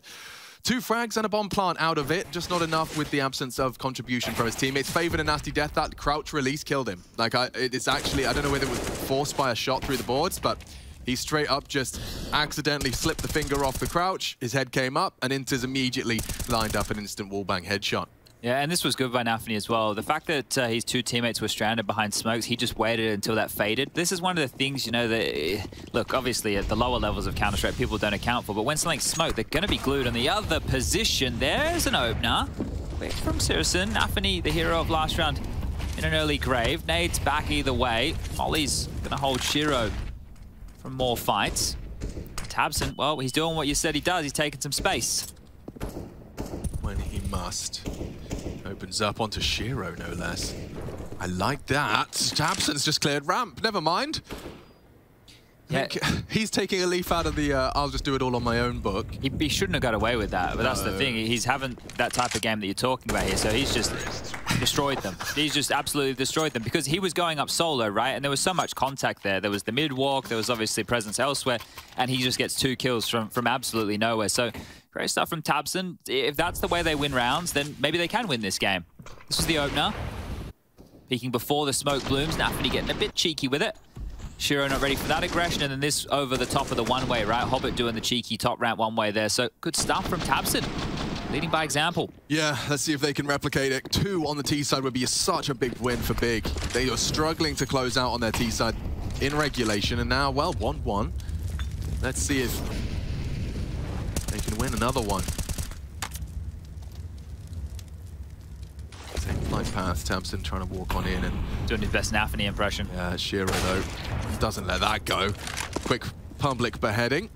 Two frags and a bomb plant out of it, just not enough with the absence of contribution from his teammates. Favored a nasty death. That crouch release killed him. Like, I, it's actually, I don't know whether it was forced by a shot through the boards, but he straight up just accidentally slipped the finger off the crouch. His head came up, and interz immediately lined up an instant wallbang headshot. Yeah, and this was good by Nafany as well. The fact that uh, his two teammates were stranded behind smokes, he just waited until that faded. This is one of the things, you know, that, look, obviously at the lower levels of Counter-Strike, people don't account for, but when something's smoked, they're going to be glued on the other position. There's an opener. From syrsoN. Nafany, the hero of last round, in an early grave. Nades back either way. Molly's going to hold Shiro from more fights. tabseN, well, he's doing what you said he does. He's taking some space. When he must. Opens up onto Shiro, no less. I like that. tabseN's just cleared ramp. Never mind. Yeah. He's taking a leaf out of the uh, I'll just do it all on my own book. He, he shouldn't have got away with that, but no. that's the thing. He's having that type of game that you're talking about here, so he's just destroyed them. He's just absolutely destroyed them because he was going up solo, right? And there was so much contact there. There was the mid walk, there was obviously presence elsewhere, and he just gets two kills from, from absolutely nowhere. So Great stuff from tabseN. If that's the way they win rounds, then maybe they can win this game. This is the opener. Peeking before the smoke blooms. Nafany getting a bit cheeky with it. Shiro not ready for that aggression, and then this over the top of the one-way, right? Hobbit doing the cheeky top ramp one-way there. So good stuff from tabseN, leading by example. Yeah, let's see if they can replicate it. Two on the T side would be such a big win for Big. They are struggling to close out on their T side in regulation, and now, well, 1-1. Let's see if they can win another one. Same flight path, tabseN trying to walk on in and... Doing his best Nafany impression. Yeah, Shiro though, doesn't let that go. Quick public beheading.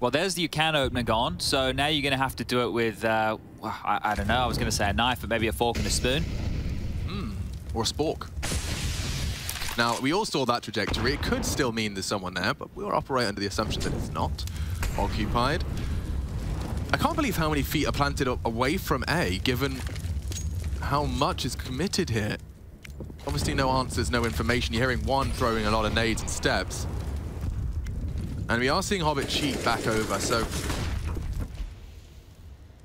Well, there's the can opener gone, so now you're going to have to do it with, uh, I, I, don't know, I was going to say a knife, but maybe a fork and a spoon. Hmm, or a spork. Now, we all saw that trajectory. It could still mean there's someone there, but we'll operate under the assumption that it's not occupied. I can't believe how many feet are planted away from A, given how much is committed here. Obviously no answers, no information. You're hearing one throwing a lot of nades and steps. And we are seeing Hobbit cheat back over, so...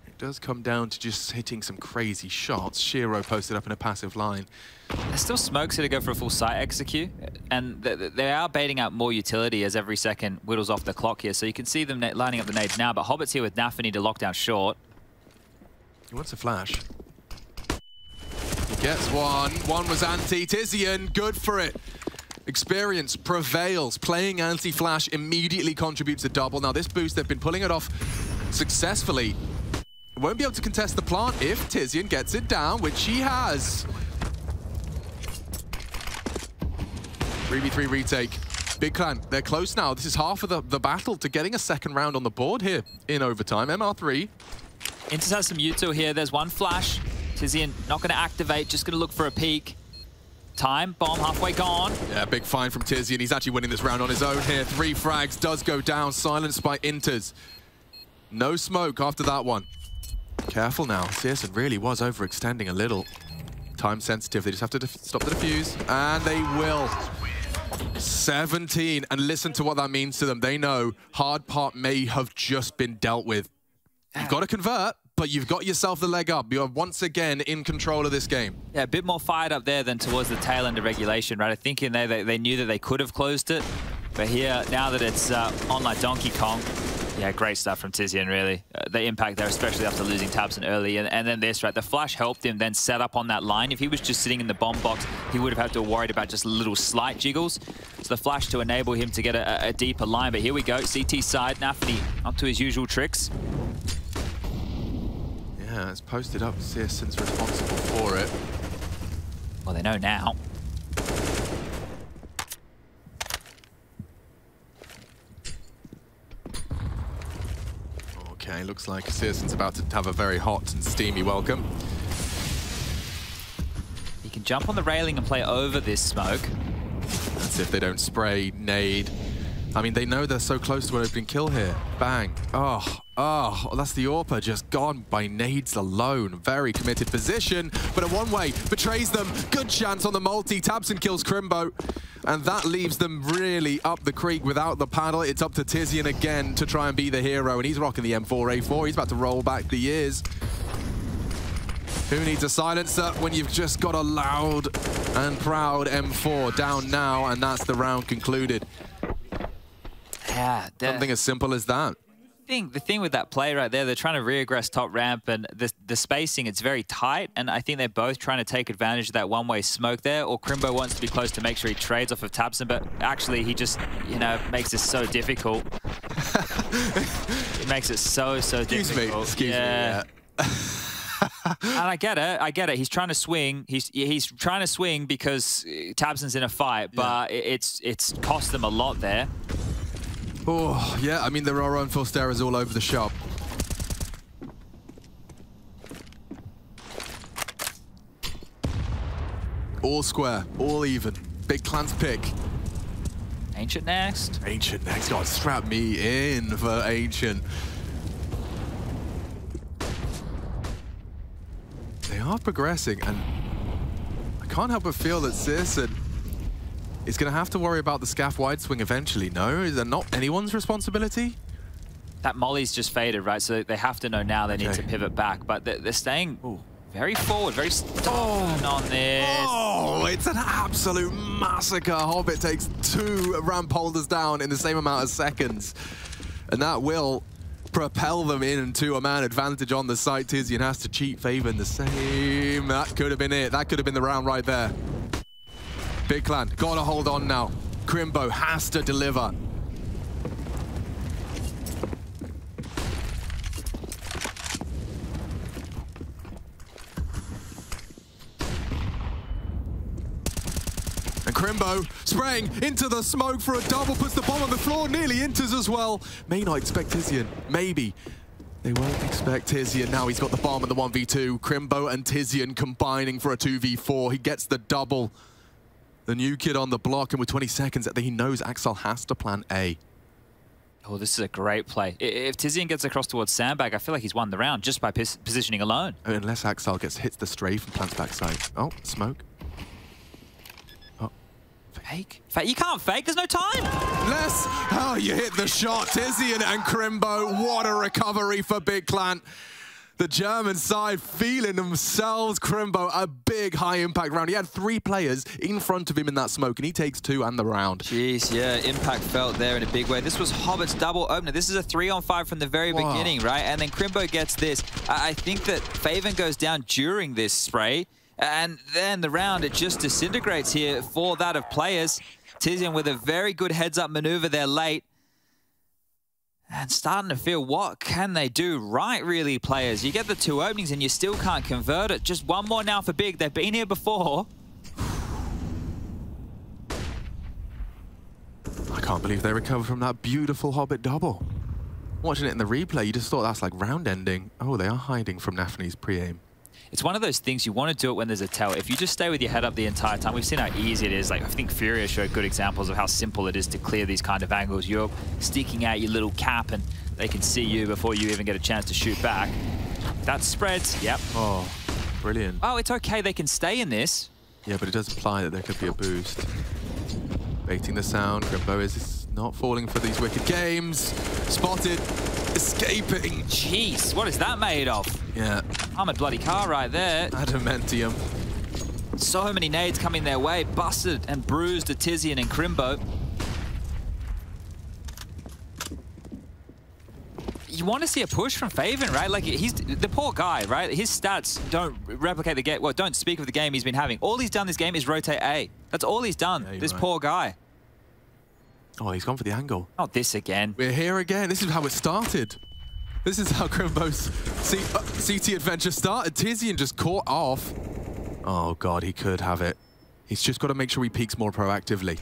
It does come down to just hitting some crazy shots. Shiro posted up in a passive line. There's still smokes here to go for a full site execute, and th they are baiting out more utility as every second whittles off the clock here. So you can see them lining up the nades now, but Hobbit's here with Nafany to lock down short. He wants a flash. Gets one. One was anti. tiziaN, good for it. Experience prevails. Playing anti-flash immediately contributes a double. Now this boost, they've been pulling it off successfully. Won't be able to contest the plant if tiziaN gets it down, which he has. 3v3 retake. Big Clan, they're close now. This is half of the, the battle to getting a second round on the board here in overtime. MR3. interz has some Yuto here. There's one flash. tiziaN not going to activate, just going to look for a peek. Time, bomb halfway gone. Yeah, big find from tiziaN. He's actually winning this round on his own here. Three frags, does go down, silenced by interz. No smoke after that one. Careful now. syrsoN really was overextending a little. Time sensitive. They just have to stop the defuse. And they will. 17. And listen to what that means to them. They know hard part may have just been dealt with. You've got to convert, but you've got yourself the leg up. You're once again in control of this game. Yeah, a bit more fired up there than towards the tail end of regulation, right? I think in there they, they knew that they could have closed it. But here, now that it's uh, on like Donkey Kong, yeah, great stuff from tiziaN, really. Uh, the impact there, especially after losing tabseN early. And, and, then this, right, the flash helped him then set up on that line. If he was just sitting in the bomb box, he would have had to worried about just little slight jiggles. So the flash to enable him to get a, a deeper line. But here we go, CT side, Nafany up to his usual tricks. Yeah, it's posted up. syrsoN's responsible for it. Well, they know now. Okay, looks like syrsoN's about to have a very hot and steamy welcome. He can jump on the railing and play over this smoke. That's if they don't spray, nade. I mean, they know they're so close to an opening kill here. Bang. Oh, oh, that's the Orpa just gone by nades alone. Very committed position, but a one-way betrays them. Good chance on the multi. tabseN kills Krimbo. And that leaves them really up the creek without the paddle. It's up to tiziaN again to try and be the hero, and he's rocking the M4A4. He's about to roll back the years. Who needs a silencer when you've just got a loud and proud M4 down now, and that's the round concluded. Yeah. Something as simple as that thing, the thing with that play right there, they're trying to regress top ramp and the, the spacing, it's very tight. And I think they're both trying to take advantage of that one-way smoke there. Or Krimbo wants to be close to make sure he trades off of tabseN, but actually he just, you know, makes this so difficult. it makes it so, so Excuse difficult. Me. Excuse yeah. me. Yeah. and I get it. I get it. He's trying to swing. He's he's trying to swing because tabseN's in a fight, but yeah. it's it's cost them a lot there. Oh, yeah, I mean, there are unforced errors all over the shop. All square, all even. Big clans pick. Ancient next. Ancient next. God, strap me in for Ancient. They are progressing, and I can't help but feel that syrsoN is going to have to worry about the scaff wide swing eventually, no? Is that not anyone's responsibility? That Molly's just faded, right? So they have to know now they okay. need to pivot back, but they're, they're staying Ooh. very forward, very stubborn oh. on this. Oh, it's an absolute massacre. Hobbit takes two ramp holders down in the same amount of seconds. And that will propel them in into a man advantage on the site. tiziaN has to cheat faveN the same. That could have been it. That could have been the round right there. Big Clan, gotta hold on now. Krimbo has to deliver. And Krimbo spraying into the smoke for a double, puts the bomb on the floor, nearly enters as well. May not expect tiziaN, maybe. They won't expect tiziaN now. He's got the bomb in the 1v2. Krimbo and tiziaN combining for a 2v4. He gets the double the new kid on the block, and with 20 seconds, that he knows Ax1Le has to plan A. Oh, this is a great play. If tiziaN gets across towards Sandbag, I feel like he's won the round just by positioning alone. Unless Ax1Le gets hits the strafe and plants backside. Oh, smoke. Oh. Fake? Fake? You can't fake, there's no time! Less! Oh, you hit the shot. tiziaN and Krimbo, what a recovery for Big Clan. The German side feeling themselves. Krimbo, a big high impact round. He had three players in front of him in that smoke, and he takes two and the round. Jeez, yeah, impact felt there in a big way. This was Hobbit's double opener. This is a three on five from the very Wow. beginning, right? And then Krimbo gets this. I I think that faveN goes down during this spray, and then the round, it just disintegrates here for that of players. tiziaN with a very good heads-up maneuver there late. And starting to feel, what can they do right, really, players? You get the two openings and you still can't convert it. Just one more now for Big. They've been here before. I can't believe they recovered from that beautiful Hobbit double. Watching it in the replay, you just thought that's like round ending. Oh, they are hiding from Nafany's pre-aim. It's one of those things you want to do it when there's a tell. If you just stay with your head up the entire time, we've seen how easy it is. Like I think Furia showed good examples of how simple it is to clear these kind of angles. You're sticking out your little cap and they can see you before you even get a chance to shoot back. That spreads. Yep. Oh, brilliant. Oh, it's okay. They can stay in this. Yeah, but it does imply that there could be a boost. Baiting the sound, Krimbo is not falling for these wicked games. Spotted, escaping. Jeez, what is that made of? Yeah, I'm a bloody car right there. adamantium. So many nades coming their way. Busted and bruised to tiziaN and Krimbo. You want to see a push from faveN, right? Like, he's the poor guy, right? His stats don't replicate the game, well, don't speak of the game he's been having. All he's done this game is rotate A. That's all he's done, Yeah, this right. poor guy. Oh, he's gone for the angle. Not this again. We're here again. This is how it started. This is how Krimbo's C uh, CT adventure started. tiziaN just caught off. Oh, God, he could have it. He's just got to make sure he peeks more proactively.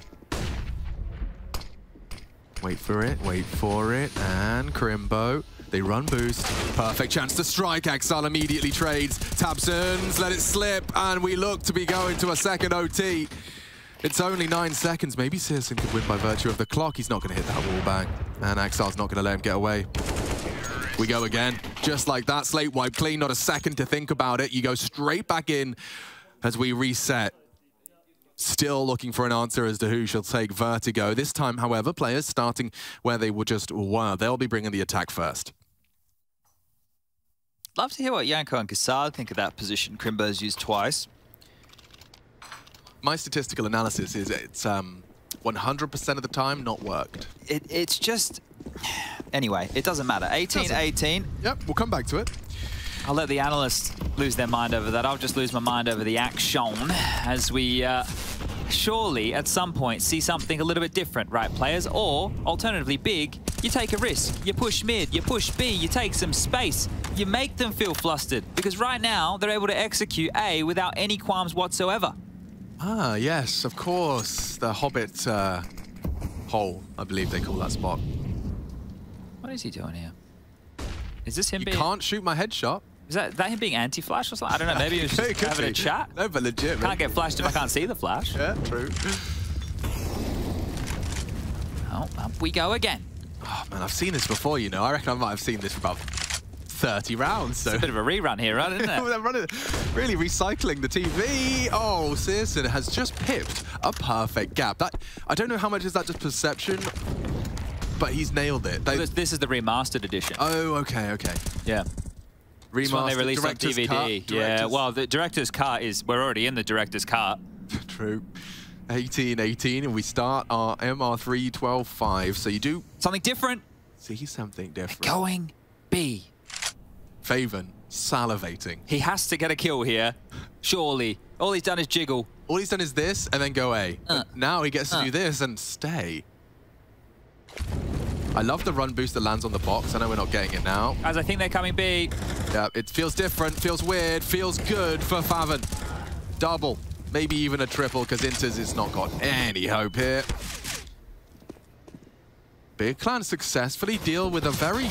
Wait for it, wait for it, and Krimbo. They run boost. Perfect chance to strike. Ax1Le immediately trades. Tabsons, let it slip, and we look to be going to a second OT. It's only nine seconds. Maybe syrsoN could win by virtue of the clock. He's not going to hit that wall bang. And Ax1Le's not going to let him get away. We go again. Just like that, slate wipe clean. Not a second to think about it. You go straight back in as we reset. Still looking for an answer as to who shall take Vertigo. This time, however, players starting where they were just were. They'll be bringing the attack first. Love to hear what Yanko and Kassad think of that position Krimbo's used twice. My statistical analysis is it's 100% of the time not worked. It, it's just... Anyway, it doesn't matter. 18-18. Yep, we'll come back to it. I'll let the analysts lose their mind over that. I'll just lose my mind over the action as we uh, surely at some point see something a little bit different, right, players? Or, alternatively, big, you take a risk. You push mid, you push B, you take some space. You make them feel flustered because right now they're able to execute A without any qualms whatsoever. Ah, yes, of course. The Hobbit uh, hole, I believe they call that spot. What is he doing here? Is this him You being... can't shoot my headshot. Is that, that him being anti-flash or something? I don't know. Maybe he was just It having a chat. No, but legit. Can't get flashed if I can't see the flash. Yeah, true. Oh, up we go again. Oh, man, I've seen this before, you know. I reckon I might have seen this about 30 rounds. So. It's a bit of a rerun here, right, isn't it? They're running, really recycling the TV. Oh, syrsoN has just pipped a perfect gap. That I don't know how much is that just perception, but he's nailed it. They- This, this is the remastered edition. oh, okay, okay. yeah. One they Remastered, released on DVD. cut, yeah, well, the director's cut is, we're already in the director's cut. True. 18, 18, and we start our MR3 12, 5. So you do Something different. see something different. Going B. faveN salivating. He has to get a kill here. Surely. All he's done is jiggle. All he's done is this and then go A. Uh, now he gets to uh. do this and stay. I love the run boost that lands on the box. I know we're not getting it now. As I think they're coming B. Yeah, it feels different, feels weird, feels good for faveN. Double, maybe even a triple, because interz has not got any hope here. Big Clan successfully deal with a very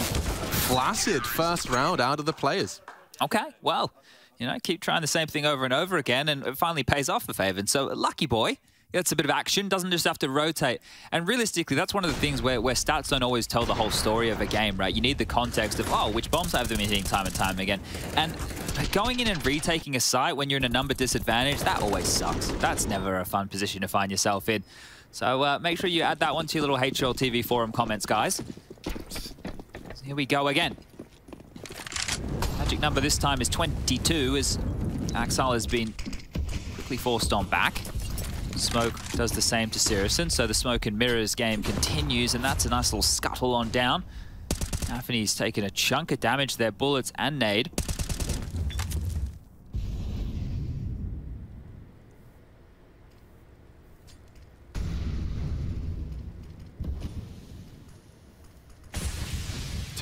flaccid first round out of the players. Okay, well, you know, keep trying the same thing over and over again, and it finally pays off for faveN. So, lucky boy. Gets a bit of action, doesn't just have to rotate. And realistically, that's one of the things where, where stats don't always tell the whole story of a game, right? You need the context of, oh, which bombs have them hitting time and time again. And going in and retaking a site when you're in a number disadvantage, that always sucks. That's never a fun position to find yourself in. So uh, make sure you add that one to your little HLTV forum comments, guys. Here we go again. Magic number this time is 22 as Ax1Le has been quickly forced on back. Smoke does the same to syrsoN, so the smoke and mirrors game continues, and that's a nice little scuttle on down. Anthony's taken a chunk of damage there, bullets and nade.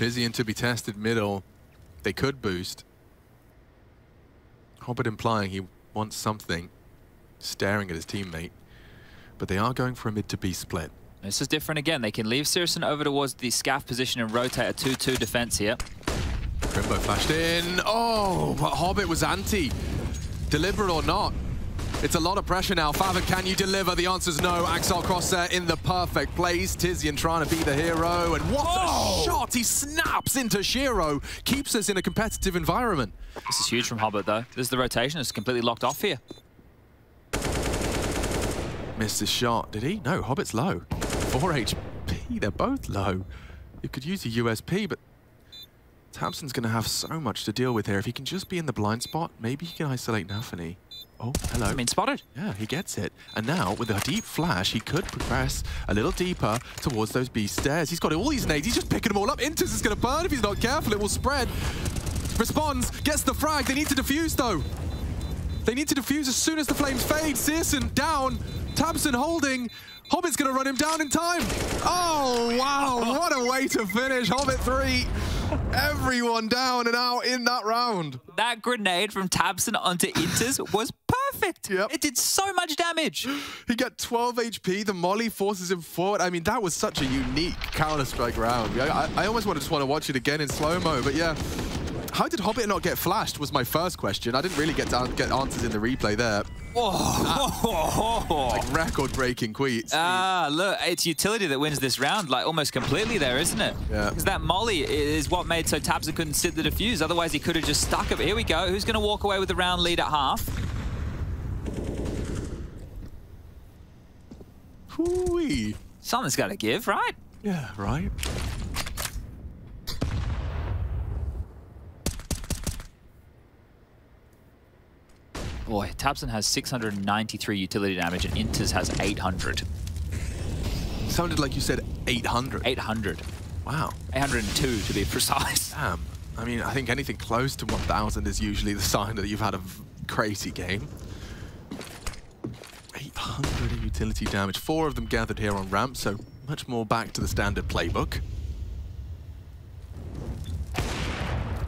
tiziaN to be tested middle. They could boost. Hobbit implying he wants something, staring at his teammate. But they are going for a mid to B split. This is different again. They can leave syrsoN over towards the scaff position and rotate a 2-2 defense here. Krimbo flashed in. Oh, but Hobbit was anti. Deliberate or not. It's a lot of pressure now. faveN, can you deliver? The answer's no. Ax1Le Crosshair in the perfect place. tiziaN trying to be the hero. And what a shot! He snaps into Shiro. Keeps us in a competitive environment. This is huge from Hobbit, though. This is the rotation. It's completely locked off here. Missed his shot. Did he? No, Hobbit's low. 4 HP. They're both low. You could use a USP, but tabseN's going to have so much to deal with here. If he can just be in the blind spot, maybe he can isolate Nafany. Oh, hello. I mean, spotted. Yeah, he gets it. And now, with a deep flash, he could progress a little deeper towards those B stairs. He's got all these nades. He's just picking them all up. interz is going to burn if he's not careful. It will spread. Responds, gets the frag. They need to defuse, though. They need to defuse as soon as the flames fade. syrsoN down. tabseN holding. Hobbit's going to run him down in time. Oh, wow. What a way to finish. Hobbit 3. Everyone down and out in that round. That grenade from tabseN onto interz was perfect. Yep. It did so much damage. He got 12 HP. The molly forces him forward. I mean, that was such a unique Counter-Strike round. I, I, I almost want to just want to watch it again in slow-mo, but yeah. How did Hobbit not get flashed was my first question. I didn't really get down, get answers in the replay there. Like record-breaking tweets. Ah, look, it's utility that wins this round, like almost completely there, isn't it? Yeah. Because that molly is what made so tabseN couldn't sit the defuse. Otherwise, he could have just stuck it. Here we go. Who's going to walk away with the round lead at half? Hooey. Something's got to give, right? Yeah, right. Boy, tabseN has 693 utility damage and interz has 800. Sounded like you said 800. 800. Wow. 802 to be precise. Damn. I mean, I think anything close to 1,000 is usually the sign that you've had a crazy game. 800 utility damage. Four of them gathered here on ramp, so much more back to the standard playbook.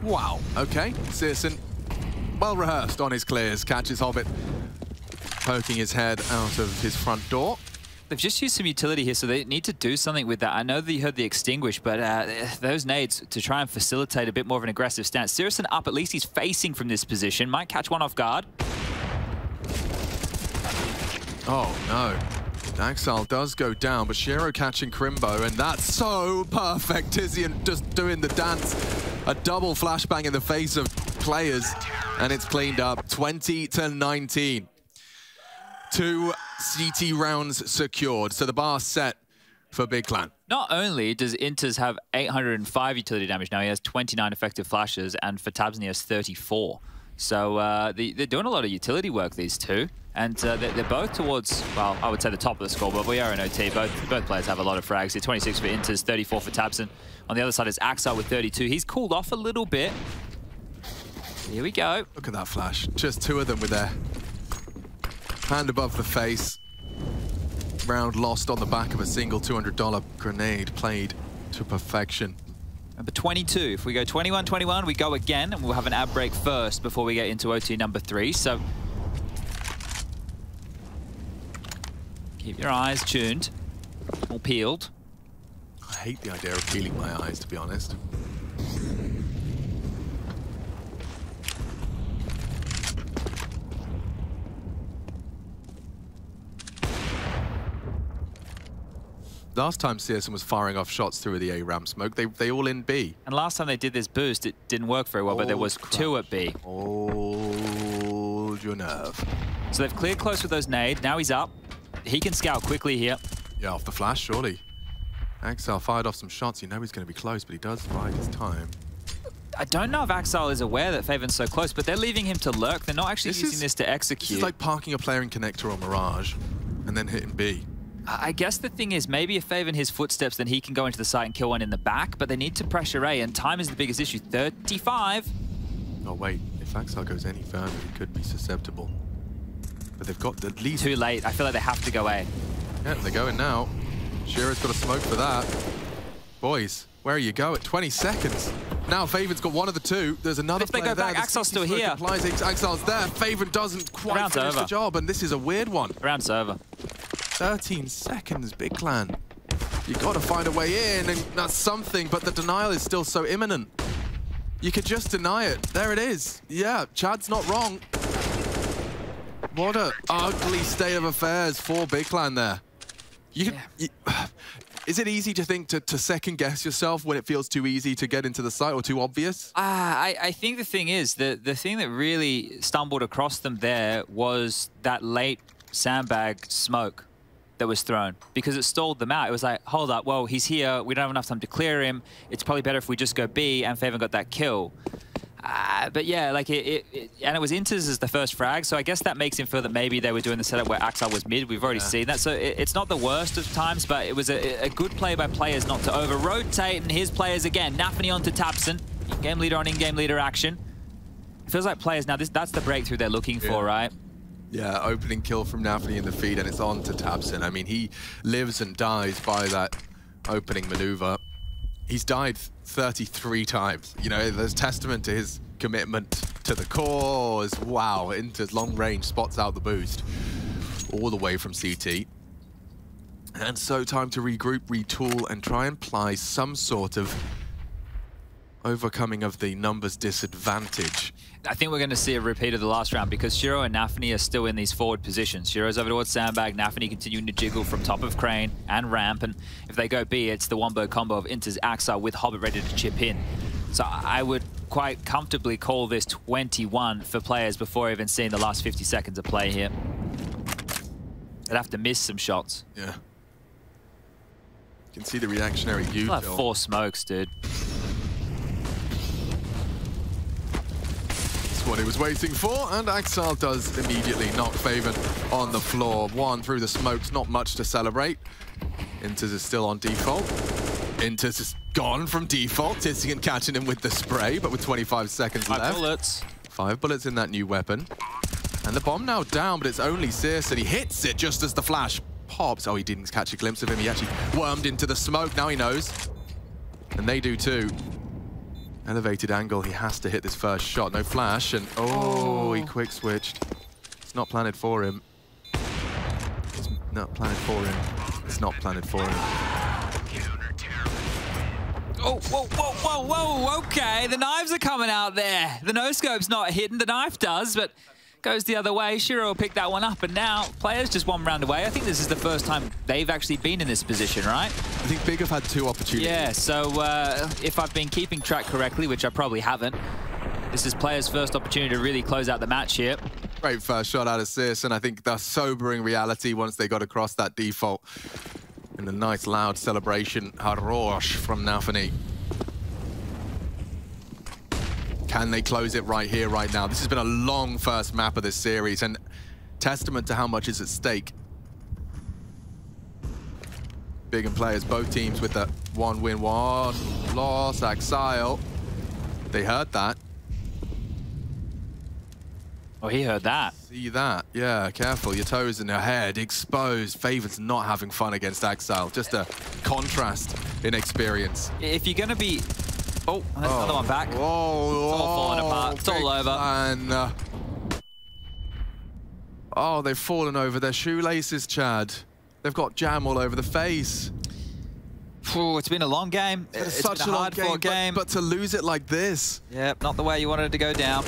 Wow. Okay, syrsoN, well rehearsed on his clears. Catches Hobbit poking his head out of his front door. They've just used some utility here, so they need to do something with that. I know that you heard the extinguish, but uh, those nades to try and facilitate a bit more of an aggressive stance. syrsoN up, at least he's facing from this position. Might catch one off guard. Oh, no. Daxal does go down, but Shiro catching Krimbo, and that's so perfect. tiziaN just doing the dance. A double flashbang in the face of players, and it's cleaned up. 20 to 19. Two CT rounds secured, so the bar set for Big Clan. Not only does interz have 805 utility damage now, he has 29 effective flashes, and for tabseN he has 34. So uh, they, are doing a lot of utility work, these two. And uh, they're, they're, both towards, well, I would say the top of the score, but we are in OT. Both both players have a lot of frags here. 26 for interz, 34 for tabseN. On the other side is Axar with 32. He's cooled off a little bit. Here we go. Look at that flash. Just two of them with their hand above the face. Round lost on the back of a single $200 grenade played to perfection. Number 22. If we go 21-21, we go again, and we'll have an ad break first before we get into OT number three. So keep your eyes tuned, all peeled. I hate the idea of peeling my eyes, to be honest. Last time syrsoN was firing off shots through the A ramp smoke, they they all in B. And last time they did this boost, it didn't work very well, but there was two at B. Hold your nerve. So they've cleared close with those nades. Now he's up. He can scout quickly here. Yeah, off the flash, surely. Ax1Le fired off some shots. You know he's going to be close, but he does bide his time. I don't know if Ax1Le is aware that faveN's so close, but they're leaving him to lurk. They're not actually This using is- this to This execute. is like parking a player in connector or Mirage and then hitting B. I guess the thing is, maybe if faveN his footsteps, then he can go into the site and kill one in the back, but they need to pressure A, and time is the biggest issue. 35. Oh wait, if Ax1Le goes any further, he could be susceptible. But they've got at least... Too late. I feel like they have to go A. Yeah, they're going now. Shearer's got a smoke for that. Boys, where are you go at 20 seconds? Now faveN's got one of the two. There's another If they go back, there. Ax1Le's still here. Applies, Ax1Le's there. faveN doesn't quite Round's finish the job, and this is a weird one. Round's over. 13 seconds, Big Clan. You got to find a way in, and that's something, but the denial is still so imminent. You could just deny it. There it is. Yeah, Chad's not wrong. What a ugly state of affairs for Big Clan there. You, can- you- is it easy to think to, to second guess yourself when it feels too easy to get into the site or too obvious? Ah, I, I think the thing is, the, the thing that really stumbled across them there was that late sandbag smoke that was thrown because it stalled them out. It was like, hold up, well, he's here. We don't have enough time to clear him. It's probably better if we just go B and faveN got that kill. Uh, but yeah, like it, it, it, and it was interz as the first frag, so I guess that makes him feel that maybe they were doing the setup where Ax1Le was mid. We've already seen that, so it, it's not the worst of times, but it was a, a good play by players not to over rotate. And his players again, Nafany onto tabseN, game leader on in-game leader action. It feels like players now. This that's the breakthrough they're looking for, right? Yeah, opening kill from Nafany in the feed, and it's on to tabseN. I mean, he lives and dies by that opening maneuver. He's died 33 times. You know, there's testament to his commitment to the cause. Wow, into long range, spots out the boost all the way from CT. And so time to regroup, retool, and try and apply some sort of overcoming of the numbers disadvantage. I think we're going to see a repeat of the last round because Shiro and Nafany are still in these forward positions. Shiro's over towards Sandbag, Nafany continuing to jiggle from top of Crane and Ramp, and if they go B, it's the one-bird combo of interz Axa with Hobbit ready to chip in. So I would quite comfortably call this 21 for players before even seeing the last 50 seconds of play here. They'd have to miss some shots. Yeah. You can see the reactionary have Phil. four smokes, dude. What he was waiting for, and Ax1Le does immediately knock faveN on the floor. One through the smokes, not much to celebrate. interz is still on default. interz is gone from default. tiziaN catching him with the spray, but with 25 seconds Five left. bullets. Five bullets in that new weapon. And the bomb now down, but it's only Sears, and he hits it just as the flash pops. Oh, he didn't catch a glimpse of him. He actually wormed into the smoke. Now he knows. And they do too. Elevated angle. He has to hit this first shot. No flash. And oh, he oh. quick switched. It's not planted for him. It's not planted for him. It's not planted for him. Oh, whoa, whoa, whoa, whoa, okay. The knives are coming out there. The no-scope's not hidden. The knife does, but goes the other way. Shiro will pick that one up, and now players just one round away. I think this is the first time they've actually been in this position, right? I think Big have had two opportunities. Yeah, so uh, if I've been keeping track correctly, which I probably haven't, this is players' first opportunity to really close out the match here. Great first shot out of Sis, and I think the sobering reality once they got across that default. And a nice loud celebration, Harosh from Nafany. Can they close it right here, right now? This has been a long first map of this series, and testament to how much is at stake. Big and players, both teams with the one win, one loss, Ax1Le. They heard that. Oh, he heard that. See that? Yeah, careful. Your toes in your head, exposed. Favor's not having fun against Ax1Le. Just a contrast in experience. If you're going to be... Oh, there's another one back. Whoa, whoa. all falling apart. It's all over. Uh, Oh, they've fallen over their shoelaces, Chad. They've got jam all over the face. Phew, it's been a long game. It's, It's such a long hard-fought game, game. But, but to lose it like this, Yep, not the way you wanted it to go down.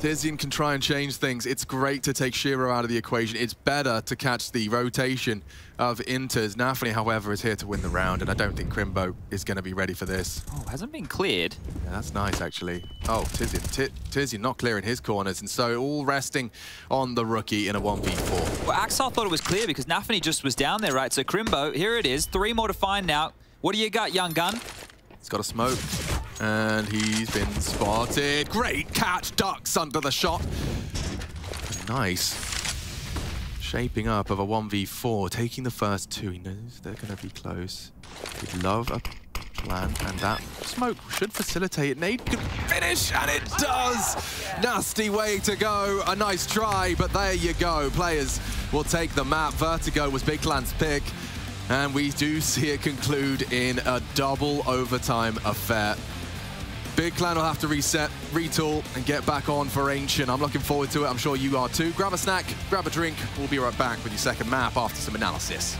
tiziaN can try and change things. It's great to take Shiro out of the equation. It's better to catch the rotation of interz. Nafany, however, is here to win the round, and I don't think Krimbo is going to be ready for this. Oh, hasn't been cleared. Yeah, that's nice, actually. Oh, tiziaN. Ti- tiziaN not clearing his corners, and so all resting on the rookie in a 1v4. Well, Ax1Le thought it was clear because Nafany just was down there, right? So Krimbo, here it is. Three more to find now. What do you got, young gun? He's got a smoke. And he's been spotted. Great catch, ducks under the shot. Nice. Shaping up of a 1v4, taking the first two. He knows they're going to be close. He'd love a plan, and that smoke should facilitate it. Nade could finish, and it does! Nasty way to go. A nice try, but there you go. Players will take the map. Vertigo was Big Clan's pick, and we do see it conclude in a double overtime affair. Big Clan will have to reset, retool, and get back on for Ancient. I'm looking forward to it. I'm sure you are too. Grab a snack, grab a drink. We'll be right back with your second map after some analysis.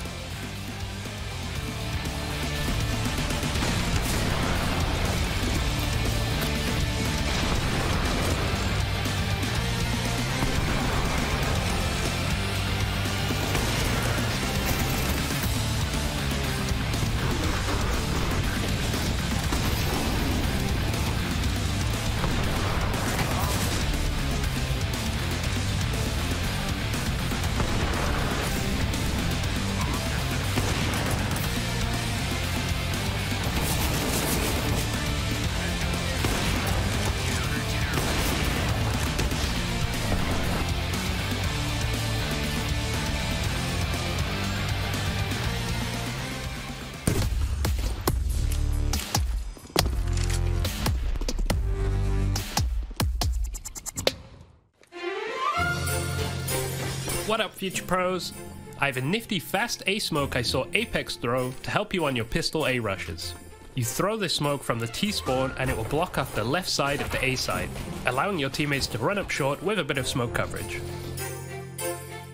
Future Pros? I have a nifty fast A smoke I saw Apex throw to help you on your pistol A rushes. You throw this smoke from the T spawn and it will block off the left side of the A side, allowing your teammates to run up short with a bit of smoke coverage.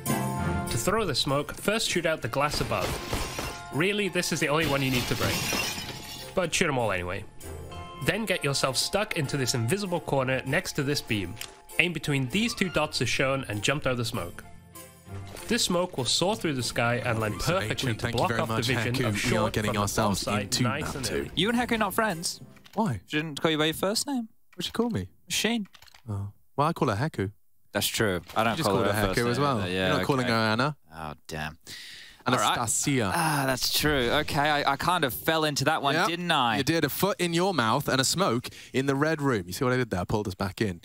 To throw the smoke, first shoot out the glass above. Really, this is the only one you need to break. But shoot them all anyway. Then get yourself stuck into this invisible corner next to this beam. Aim between these two dots as shown and jump through the smoke. This smoke will soar through the sky and land So, perfectly to block very off the vision Haku. of We are short getting from the ourselves bomb into nice map and two. You and Haku are not friends. Why? She didn't call you by your first name. What'd you call me? Machine. Oh. Well, I call her Heku. That's true. I don't You just call call her her first Heku name as well. either. Yeah, You're not calling her Anna. Oh, damn. All right. Anastasia. Ah, that's true. Okay, I, I kind of fell into that one, Yep. didn't I? You did a foot in your mouth and a smoke in the red room. You see what I did there? I pulled us back in.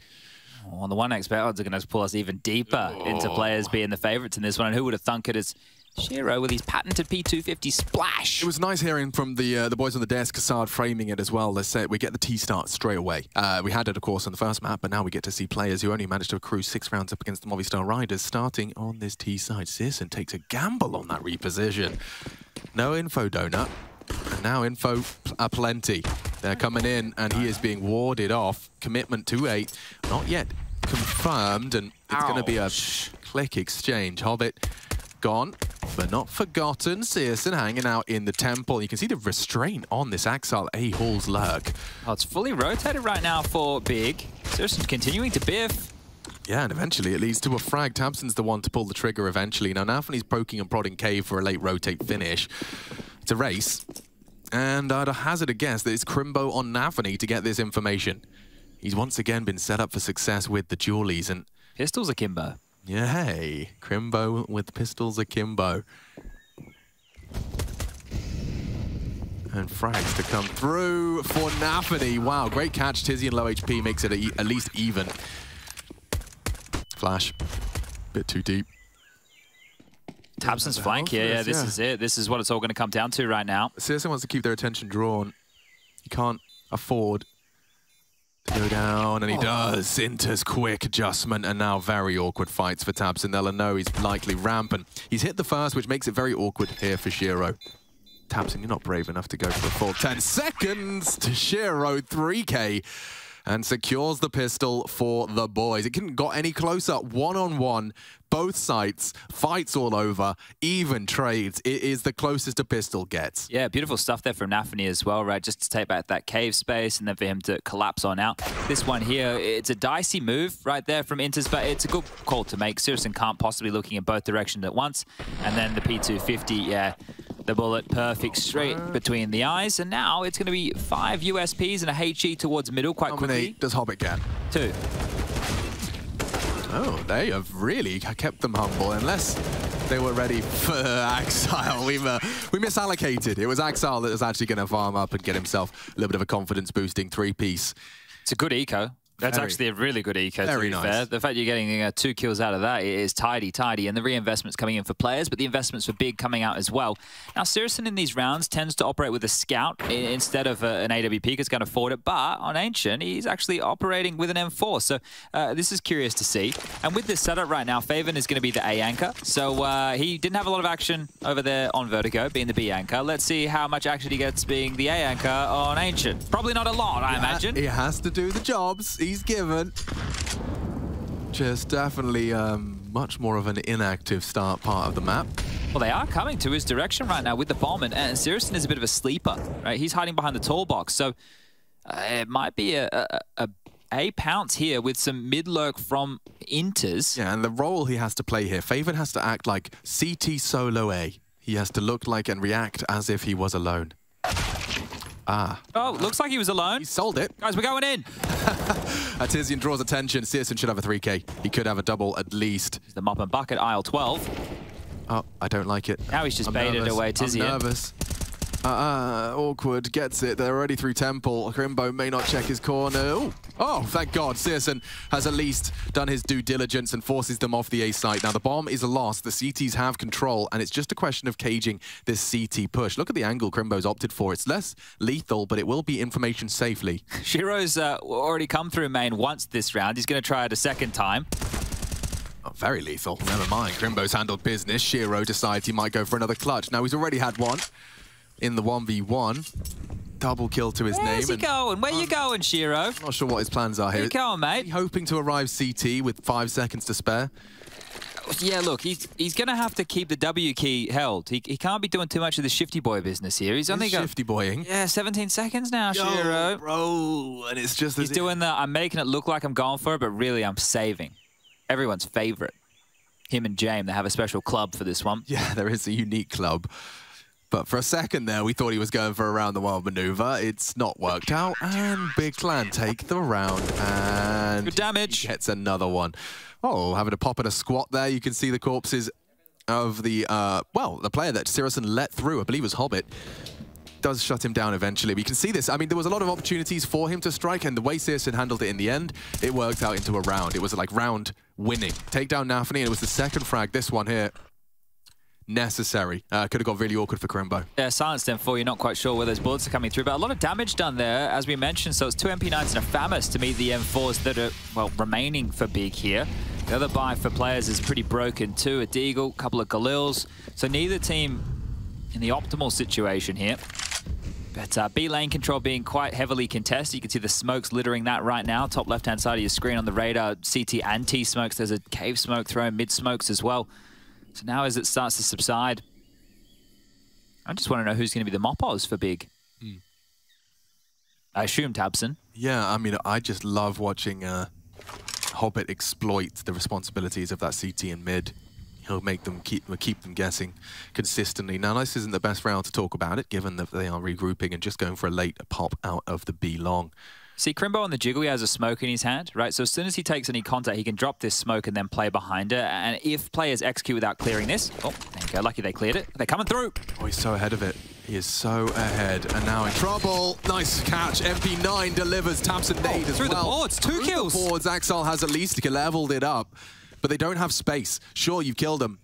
Well, the one expert odds are going to pull us even deeper into players being the favourites in this one. And who would have thunk it as Shiro with his patented P250 splash? It was nice hearing from the uh, the boys on the desk, Assad framing it as well. They said we get the T start straight away. Uh, we had it, of course, on the first map, but now we get to see players who only managed to accrue six rounds up against the Movistar Riders starting on this T side. syrsoN takes a gamble on that reposition. No info, Donut. And now info pl- uh. They're coming in, and he is being warded off. Commitment to eight, not yet confirmed, and it's going to be a click exchange. Hobbit gone, but not forgotten. syrsoN hanging out in the temple. You can see the restraint on this Ax1Le A. Hall's lurk. Oh, it's fully rotated right now for Big. syrsoN's continuing to biff. Yeah, and eventually it leads to a frag. tabseN's the one to pull the trigger eventually. Now, Nafany's poking and prodding Cave for a late rotate finish. It's a race. And I'd hazard a guess that it's Krimbo on Nafany to get this information. He's once again been set up for success with the dualies, and Pistols akimbo. yeah, hey, Krimbo with pistols akimbo. And frags to come through for Nafany. Wow, great catch. Tizzy and low HP makes it at least even. Flash, bit too deep. tabseN's flank hell here. for Yeah, this, this yeah. is it. This is what it's all going to come down to right now. syrsoN wants to keep their attention drawn. He can't afford to go down, and he oh. does. interz's quick adjustment, and now very awkward fights for tabseN. They'll know he's likely rampant. He's hit the first, which makes it very awkward here for Shiro. tabseN, you're not brave enough to go for the full 10 seconds to Shiro, 3k, and secures the pistol for the boys. It couldn't got any closer, one-on-one, both sides, fights all over, even trades. It is the closest a pistol gets. Yeah, beautiful stuff there from Nafany as well, right? Just to take back that cave space and then for him to collapse on out. This one here, it's a dicey move right there from interz, but it's a good call to make. syrsoN can't possibly looking in both directions at once. And then the P250, yeah, the bullet perfect straight between the eyes. And now it's going to be five USPs and a HE towards middle quite How many quickly. does Hobbit get? Two. Oh, they have really kept them humble. Unless they were ready for Ax1Le. We, uh, we misallocated. It was Ax1Le that was actually going to farm up and get himself a little bit of a confidence-boosting three-piece. It's a good eco. That's Very- actually a really good eco, to very be nice. fair. The fact you're getting uh, two kills out of that is tidy, tidy, and the reinvestment's coming in for players, but the investments for Big coming out as well. Now, syrsoN in these rounds tends to operate with a scout instead of uh, an AWP because can afford it, but on Ancient, he's actually operating with an M4, so uh, this is curious to see. And with this setup right now, faveN is going to be the A anchor, so uh, he didn't have a lot of action over there on Vertigo, being the B anchor. Let's see how much action he gets being the A anchor on Ancient. Probably not a lot, I imagine. He has to do the jobs he's given. Just definitely um, much more of an inactive start part of the map. Well, they are coming to his direction right now with the bomb, and, and syrsoN is a bit of a sleeper, right? He's hiding behind the tall box, so uh, it might be a, a, a, a pounce here with some mid lurk from interz. Yeah, and the role he has to play here, faveN has to act like CT solo A. He has to look like and react as if he was alone. Ah, Oh, looks like he was alone. he sold it. Guys, we're going in. Artisan draws attention. syrsoN should have a 3k. He could have a double at least. The mop and bucket, aisle 12. Oh, I don't like it. Now he's just I'm baited nervous. away I'm nervous. Uh, uh, awkward gets it. They're already through Temple. Krimbo may not check his corner. Ooh. Oh, thank God. syrsoN has at least done his due diligence and forces them off the A site. Now, the bomb is lost. The CTs have control, and it's just a question of caging this CT push. Look at the angle Krimbo's opted for. It's less lethal, but it will be information safely. Shiro's uh, already come through main once this round. He's going to try it a second time. Oh, very lethal. Never mind. Krimbo's handled business. Shiro decides he might go for another clutch. Now, he's already had one in the 1v1. Double kill to his Where's name. he and going? Where you going, Shiro? Not sure what his plans are here. you going, mate? He hoping to arrive CT with five seconds to spare. Yeah, look, he's he's going to have to keep the W key held. He, he can't be doing too much of the shifty boy business here. He's only He's got shifty boying. yeah, 17 seconds now, Shiro. bro, and it's just He's doing the I'm making it look like I'm going for it, but really I'm saving. Everyone's favorite. Him and James, they have a special club for this one. Yeah, there is a unique club. But for a second there, we thought he was going for a round the world maneuver. It's not worked out, and Big Clan take the round, and Good damage. he gets another one. Oh, having a pop and a squat there. You can see the corpses of the, uh, well, the player that syrsoN let through, I believe was Hobbit, does shut him down eventually. We can see this. I mean, there was a lot of opportunities for him to strike, and the way syrsoN handled it in the end, it worked out into a round. It was like round winning. Take down Nafany, and it was the second frag, this one here, necessary. Uh, could have got really awkward for Krimbo. Yeah, silenced them for You're not quite sure where those bullets are coming through, but a lot of damage done there, as we mentioned. So it's two MP9s and a FAMAS to meet the M4s that are, well, remaining for Big here. The other buy for players is pretty broken too. A Deagle, a couple of Galils. So neither team in the optimal situation here. But uh, B lane control being quite heavily contested. You can see the smokes littering that right now. Top left-hand side of your screen on the radar, CT and T smokes. There's a cave smoke thrown, mid smokes as well. So now as it starts to subside, I just want to know who's going to be the Moppos for Big. I assume tabseN. Yeah, I mean, I just love watching uh, Hobbit exploit the responsibilities of that CT and mid. He'll make them keep keep them guessing consistently. Now, this isn't the best round to talk about it, given that they are regrouping and just going for a late pop out of the B long. See, Krimbo on the jiggle, he has a smoke in his hand, right? So as soon as he takes any contact, he can drop this smoke and then play behind it. And if players execute without clearing this, oh, there you go, lucky they cleared it. They're coming through. Oh, he's so ahead of it. He is so ahead, and now in trouble. Nice catch. MP9 delivers. Taps and nade oh, as through the well. boards, two Through kills. The boards. Ax1Le has at least leveled it up, but they don't have space. Sure, you've killed them.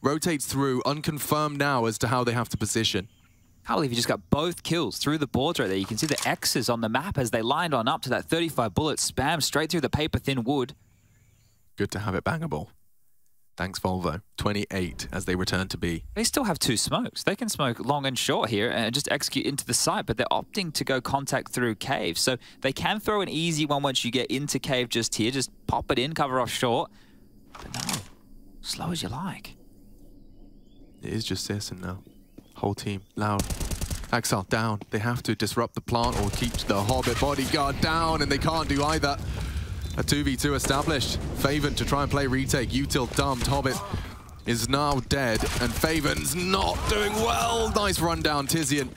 Rotates through, unconfirmed now as to how they have to position. Can't believe you just got both kills through the boards right there. You can see the X's on the map as they lined on up to that 35 bullet spam straight through the paper-thin wood. Good to have it bangable. Thanks, Volvo. 28 as they return to B. They still have two smokes. They can smoke long and short here and just execute into the site, but they're opting to go contact through cave. So they can throw an easy one once you get into cave just here. Just pop it in, cover off short. But no, slow as you like. It is just syrsoN now. Whole team, loud. Ax1Le down. They have to disrupt the plant or keep the Hobbit bodyguard down, and they can't do either. A 2v2 established. faveN to try and play retake. Util dumped. Hobbit is now dead, and faveN's not doing well. Nice rundown. tiziaN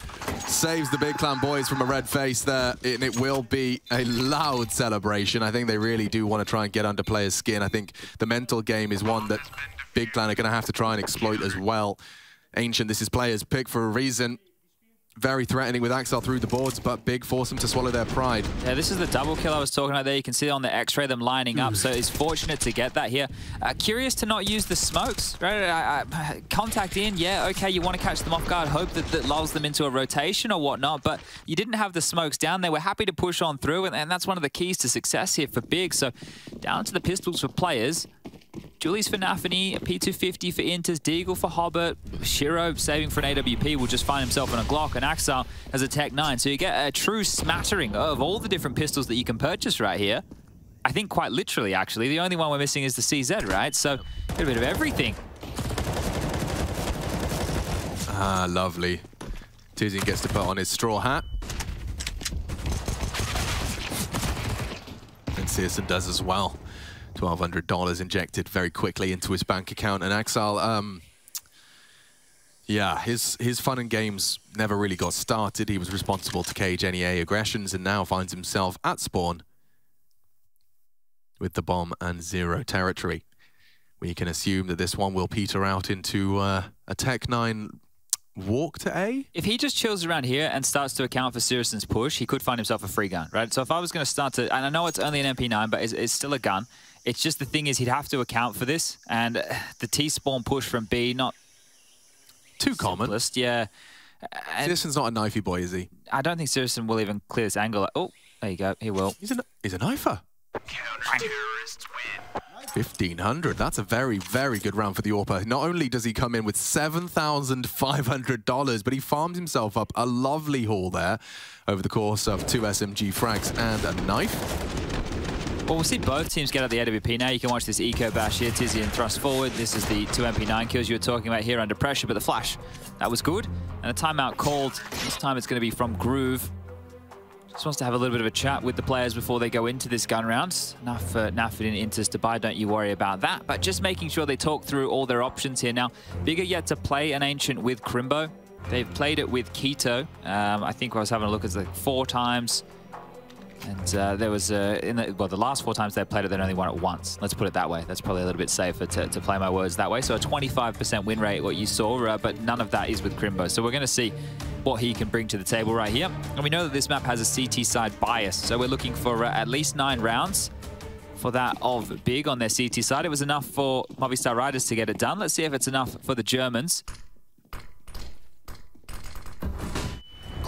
saves the Big Clan boys from a red face there, and it will be a loud celebration. I think they really do want to try and get under players' skin. I think the mental game is one that Big Clan are going to have to try and exploit as well. Ancient, this is players pick for a reason. Very threatening with Ax1Le through the boards, but Big force them to swallow their pride. Yeah, this is the double kill I was talking about there. You can see on the X-ray them lining up, so it's fortunate to get that here. Uh, curious to not use the smokes, right? I, I, contact in, yeah, okay, you want to catch them off guard, hope that that lulls them into a rotation or whatnot, but you didn't have the smokes down there. We're happy to push on through, and, and that's one of the keys to success here for Big. So down to the pistols for players. Julius for Nafany, a P250 for interz, Deagle for Hobbit, Shiro saving for an AWP will just find himself on a Glock, and Ax1Le has a Tech 9. So you get a true smattering of all the different pistols that you can purchase right here. I think quite literally, actually. The only one we're missing is the CZ, right? So a bit of everything. Ah, lovely. tiziaN gets to put on his straw hat. And syrsoN does as well. $1,200 injected very quickly into his bank account. And Ax1Le, um, yeah, his, his fun and games never really got started. He was responsible to cage NEA aggressions and now finds himself at spawn with the bomb and zero territory. We can assume that this one will peter out into uh, a Tech 9 walk to A? If he just chills around here and starts to account for syrsoN's push, he could find himself a free gun, right? So if I was going to start to, and I know it's only an MP9, but it's, it's still a gun. It's just the thing is he'd have to account for this, and uh, the T-spawn push from B, not too common. Simplest, yeah. And not a knifey boy, is he? I don't think syrsoN will even clear this angle. Oh, there you go. He will. He's a, he's a knifer. 1500 that's a very very good round for the AWPer not only does he come in with $7,500 but he farmed himself up a lovely haul there over the course of two SMG frags and a knife well, we'll see both teams get out the AWP now. You can watch this eco bash here. tiziaN thrust forward. This is the two MP9 kills you were talking about here under pressure, but the flash, that was good. And a timeout called. This time it's going to be from Groove. Just wants to have a little bit of a chat with the players before they go into this gun round. Enough for Nafid and interz to buy, don't you worry about that. But just making sure they talk through all their options here. Now, Bigger yet to play an Ancient with Krimbo. They've played it with k1to. Um, I think I was having a look, it's like four times. And uh, there was, uh, in the, well, the last four times they played it, they'd only won it once. Let's put it that way. That's probably a little bit safer to, to play my words that way. So a 25% win rate, what you saw, uh, but none of that is with Krimbo. So we're going to see what he can bring to the table right here. And we know that this map has a CT side bias. So we're looking for uh, at least nine rounds for that of Big on their CT side. It was enough for Movistar Riders to get it done. Let's see if it's enough for the Germans.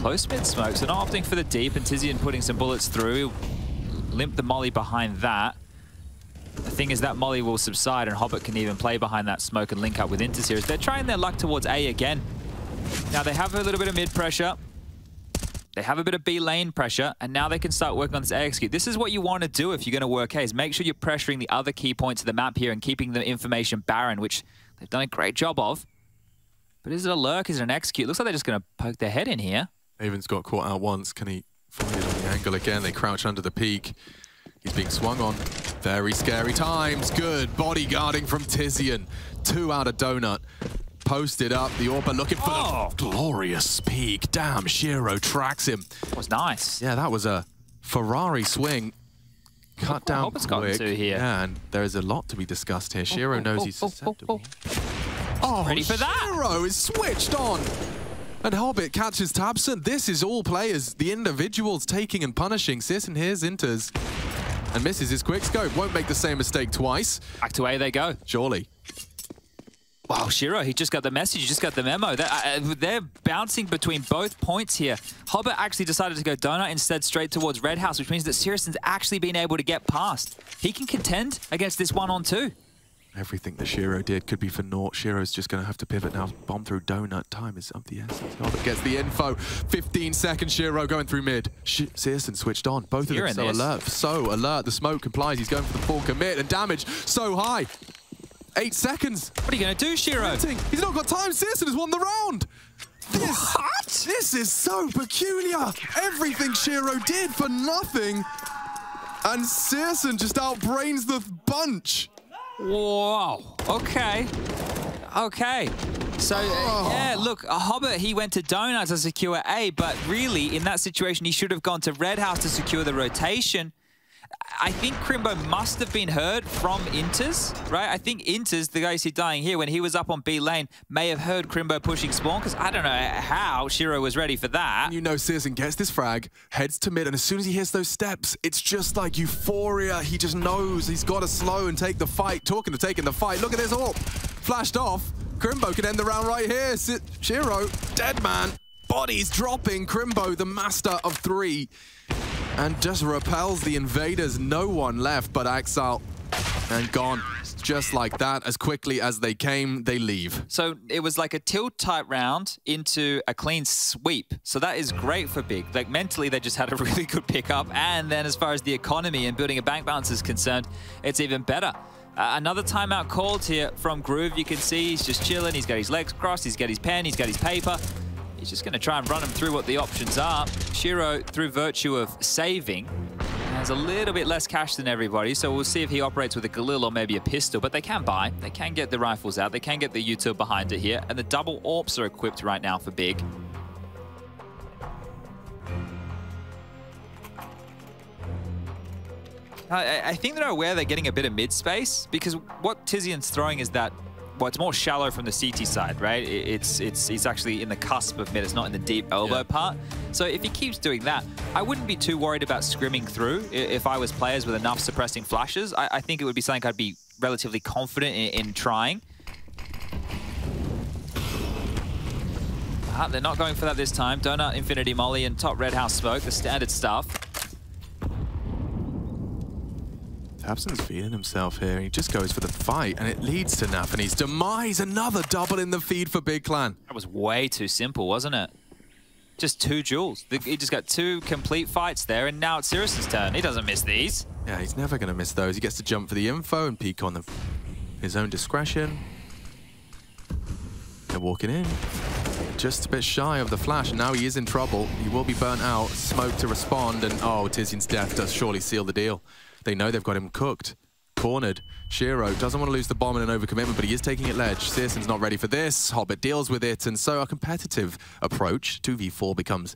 Close mid smoke, so not opting for the deep, and tiziaN putting some bullets through. Limp the molly behind that. The thing is that molly will subside, and Hobbit can even play behind that smoke and link up with Interseries. They're trying their luck towards A again. Now they have a little bit of mid pressure. They have a bit of B lane pressure, and now they can start working on this A execute. This is what you want to do if you're going to work A, is make sure you're pressuring the other key points of the map here and keeping the information barren, which they've done a great job of. But is it a lurk? Is it an execute? Looks like they're just going to poke their head in here. Haven's got caught out once. Can he find it on the angle again? They crouch under the peak. He's being swung on. Very scary times. Good bodyguarding from tiziaN. Two out of Donut. Posted up. The AWPer looking for oh. the glorious peak. Damn, Shiro tracks him. That was nice. Yeah, that was a Ferrari swing. Cut down quick. here. Yeah, and there is a lot to be discussed here. Oh, Shiro oh, oh, knows he's oh, oh. susceptible. Oh, ready for that. Shiro is switched on. And Hobbit catches tabseN. This is all players, the individuals taking and punishing. Sisson here's interz and misses his quick scope. Won't make the same mistake twice. Back to A they go. Surely. Wow, Shiro, he just got the message, he just got the memo. They're, uh, they're, bouncing between both points here. Hobbit actually decided to go Donut instead straight towards Red House, which means that syrsoN's actually been able to get past. He can contend against this one-on-two. Everything that Shiro did could be for naught. Shiro's just going to have to pivot now. Bomb through donut. Time is of the essence. Hobbit gets the info. 15 seconds. Shiro going through mid. Sh syrsoN switched on. Both of them so this. alert. So alert. The smoke complies. He's going for the full commit. And damage so high. Eight seconds. What are you going to do, Shiro? He's not got time. syrsoN has won the round. This, what? This is so peculiar. Everything Shiro did for nothing. And syrsoN just outbrains the bunch. Whoa. Okay. Okay. So, uh, oh. yeah, look, a Hobbit, he went to Donut to secure A, but really, in that situation, he should have gone to Red House to secure the rotation. I think Krimbo must have been heard from interz, right? I think interz, the guy you see dying here, when he was up on B lane, may have heard Krimbo pushing spawn, because I don't know how Shiro was ready for that. You know, syrsoN gets this frag, heads to mid, and as soon as he hears those steps, it's just like euphoria. He just knows he's got to slow and take the fight. Talking to taking the fight. Look at this all flashed off. Krimbo can end the round right here. Shiro, dead man. Bodies dropping. Krimbo, the master of three and just repels the invaders. No one left but Ax1Le and gone. Just like that, as quickly as they came, they leave. So it was like a tilt type round into a clean sweep. So that is great for Big. Like mentally, they just had a really good pickup. And then as far as the economy and building a bank balance is concerned, it's even better. Uh, another timeout called here from Groove. You can see he's just chilling. He's got his legs crossed. He's got his pen. He's got his paper. He's just going to try and run him through what the options are. Shiro, through virtue of saving, has a little bit less cash than everybody, so we'll see if he operates with a Galil or maybe a pistol, but they can buy. They can get the rifles out. They can get the util behind it here, and the double AWPs are equipped right now for Big. I, I think they're aware they're getting a bit of mid space because what tiziaN's throwing is that well, it's more shallow from the CT side, right? It's it's it's actually in the cusp of mid. It's not in the deep elbow yeah. part. So if he keeps doing that, I wouldn't be too worried about scrimming through if I was players with enough suppressing flashes. I, I think it would be something I'd be relatively confident in, in trying. Ah, they're not going for that this time. Donut, Infinity Molly, and top Red House Smoke, the standard stuff. TabseN's feeling himself here. He just goes for the fight, and it leads to Nafany's demise. Another double in the feed for Big Clan. That was way too simple, wasn't it? Just two duels. He just got two complete fights there, and now it's Syrus's turn. He doesn't miss these. Yeah, he's never going to miss those. He gets to jump for the info and peek on the, his own discretion. They're walking in. Just a bit shy of the flash, and now he is in trouble. He will be burnt out. Smoke to respond, and oh, tiziaN's death does surely seal the deal. They know they've got him cooked. Cornered. Shiro doesn't want to lose the bomb in an overcommitment, but he is taking it ledge. syrsoN's not ready for this. Hobbit deals with it, and so a competitive approach. 2v4 becomes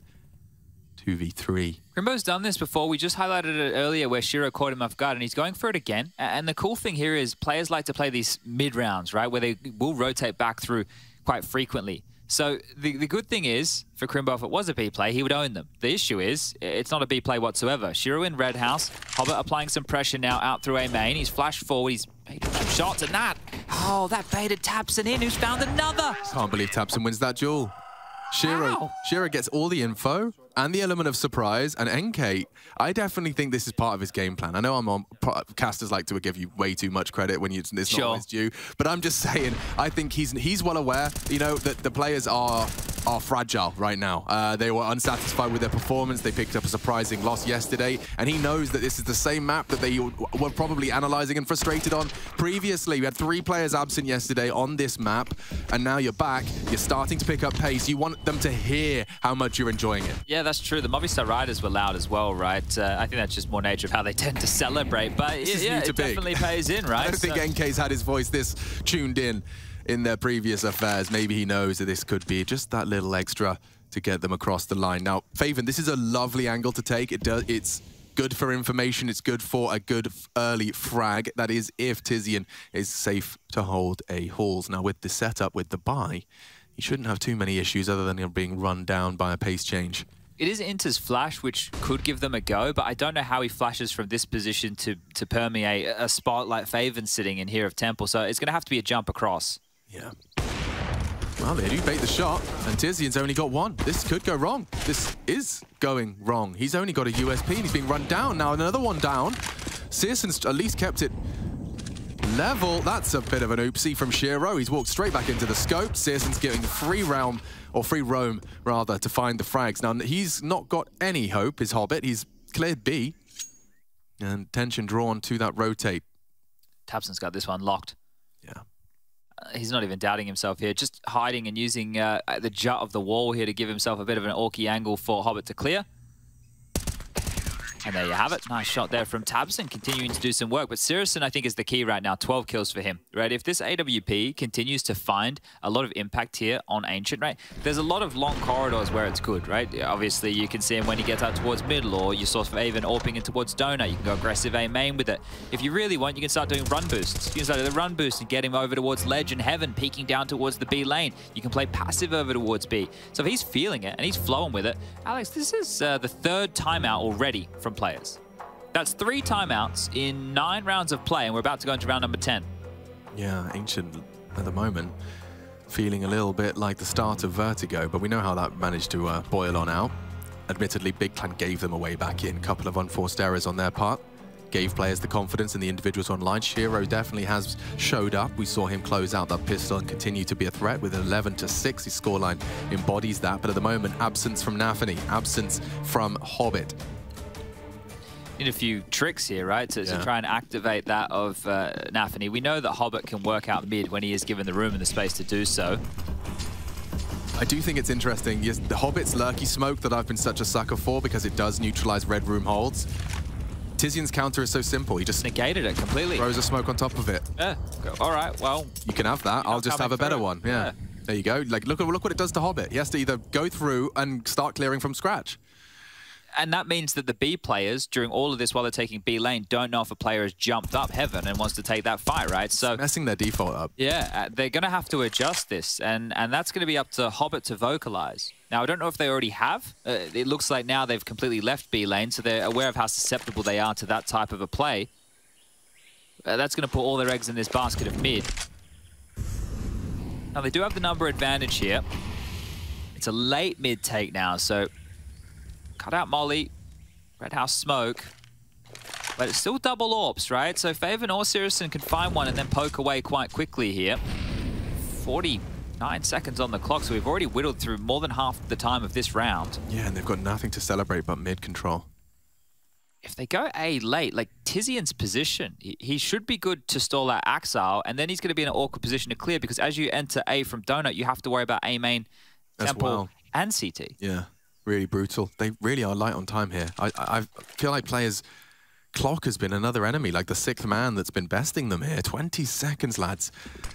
2v3. Krimbo's done this before. We just highlighted it earlier where Shiro caught him off guard, and he's going for it again. And the cool thing here is players like to play these mid-rounds, right, where they will rotate back through quite frequently. So the, the good thing is, for Krimbo, if it was a B play, he would own them. The issue is, it's not a B play whatsoever. Shiro in Red House, Hobbit applying some pressure now out through A main. He's flashed forward, he's made some shots, and that, oh, that baited TabseN in, who's found another. Can't believe TabseN wins that duel. Shiro, Shiro gets all the info and the element of surprise. And NK, I definitely think this is part of his game plan. I know I'm on casters like to give you way too much credit when you, it's sure. not always due, but I'm just saying I think he's he's well aware, you know, that the players are are fragile right now. Uh, they were unsatisfied with their performance. They picked up a surprising loss yesterday, and he knows that this is the same map that they were probably analyzing and frustrated on previously. We had three players absent yesterday on this map, and now you're back. You're starting to pick up pace. You want them to hear how much you're enjoying it. Yeah, that's true. The Movistar Riders were loud as well, right? Uh, I think that's just more nature of how they tend to celebrate, but it, yeah, it definitely pays in, right? I don't so. think NK's had his voice this tuned in in their previous affairs. Maybe he knows that this could be just that little extra to get them across the line. Now, faveN, this is a lovely angle to take. It does, it's good for information. It's good for a good early frag. That is if tiziaN is safe to hold a Halls. Now, with the setup, with the buy, he shouldn't have too many issues other than being run down by a pace change. It is interz's flash, which could give them a go, but I don't know how he flashes from this position to, to permeate a spot like faveN sitting in here of Temple, so it's going to have to be a jump across. Yeah. Well, they do bait the shot, and tiziaN's only got one. This could go wrong. This is going wrong. He's only got a USP, and he's being run down. Now another one down. syrsoN's at least kept it level. That's a bit of an oopsie from Shiro. He's walked straight back into the scope. syrsoN's giving free realm, or free roam, rather, to find the frags. Now, he's not got any hope, his Hobbit. He's cleared B. And tension drawn to that rotate. tabseN's got this one locked. He's not even doubting himself here, just hiding and using uh, the jut of the wall here to give himself a bit of an orky angle for Hobbit to clear. And there you have it. Nice shot there from tabseN, continuing to do some work. But SyrsoN, I think, is the key right now. 12 kills for him, right? If this AWP continues to find a lot of impact here on Ancient, right? There's a lot of long corridors where it's good, right? Obviously, you can see him when he gets out towards middle, or you saw faveN AWPing in towards Donut. You can go aggressive A main with it. If you really want, you can start doing run boosts. You can start doing the run boost and get him over towards Ledge and Heaven, peeking down towards the B lane. You can play passive over towards B. So if he's feeling it and he's flowing with it, Alex, this is uh, the third timeout already from players. That's three timeouts in nine rounds of play, and we're about to go into round number 10. Yeah, Ancient at the moment feeling a little bit like the start of Vertigo, but we know how that managed to uh, boil on out. Admittedly, Big Clan gave them a way back in, a couple of unforced errors on their part. Gave players the confidence in the individuals online. Shiro definitely has showed up. We saw him close out that pistol and continue to be a threat with an 11 to 6. His scoreline embodies that, but at the moment, absence from Nafany, absence from Hobbit, need a few tricks here, right, to, yeah. to try and activate that of uh, Nafany. We know that Hobbit can work out mid when he is given the room and the space to do so. I do think it's interesting. Yes, the Hobbit's lurky smoke that I've been such a sucker for because it does neutralize red room holds. tiziaN's counter is so simple. He just negated it completely. Throws a smoke on top of it. Yeah. All right. Well, you can have that. I'll just have a better one. Yeah. yeah. There you go. Like look look what it does to Hobbit. He has to either go through and start clearing from scratch and that means that the B players, during all of this while they're taking B lane, don't know if a player has jumped up heaven and wants to take that fight, right? So it's messing their default up. Yeah, uh, they're going to have to adjust this, and, and that's going to be up to Hobbit to vocalize. Now, I don't know if they already have. Uh, it looks like now they've completely left B lane, so they're aware of how susceptible they are to that type of a play. Uh, that's going to put all their eggs in this basket of mid. Now, they do have the number advantage here. It's a late mid take now, so Cut out Molly. Red House Smoke. But it's still double AWPs, right? So faveN or SyrsoN can find one and then poke away quite quickly here. 49 seconds on the clock, so we've already whittled through more than half the time of this round. Yeah, and they've got nothing to celebrate but mid control. If they go A late, like tiziaN's position, he should be good to stall out Ax1Le, and then he's going to be in an awkward position to clear because as you enter A from Donut, you have to worry about A main, Temple, well. and CT. Yeah really brutal. They really are light on time here. I, I feel like players... Clock has been another enemy, like the sixth man that's been besting them here. 20 seconds, lads.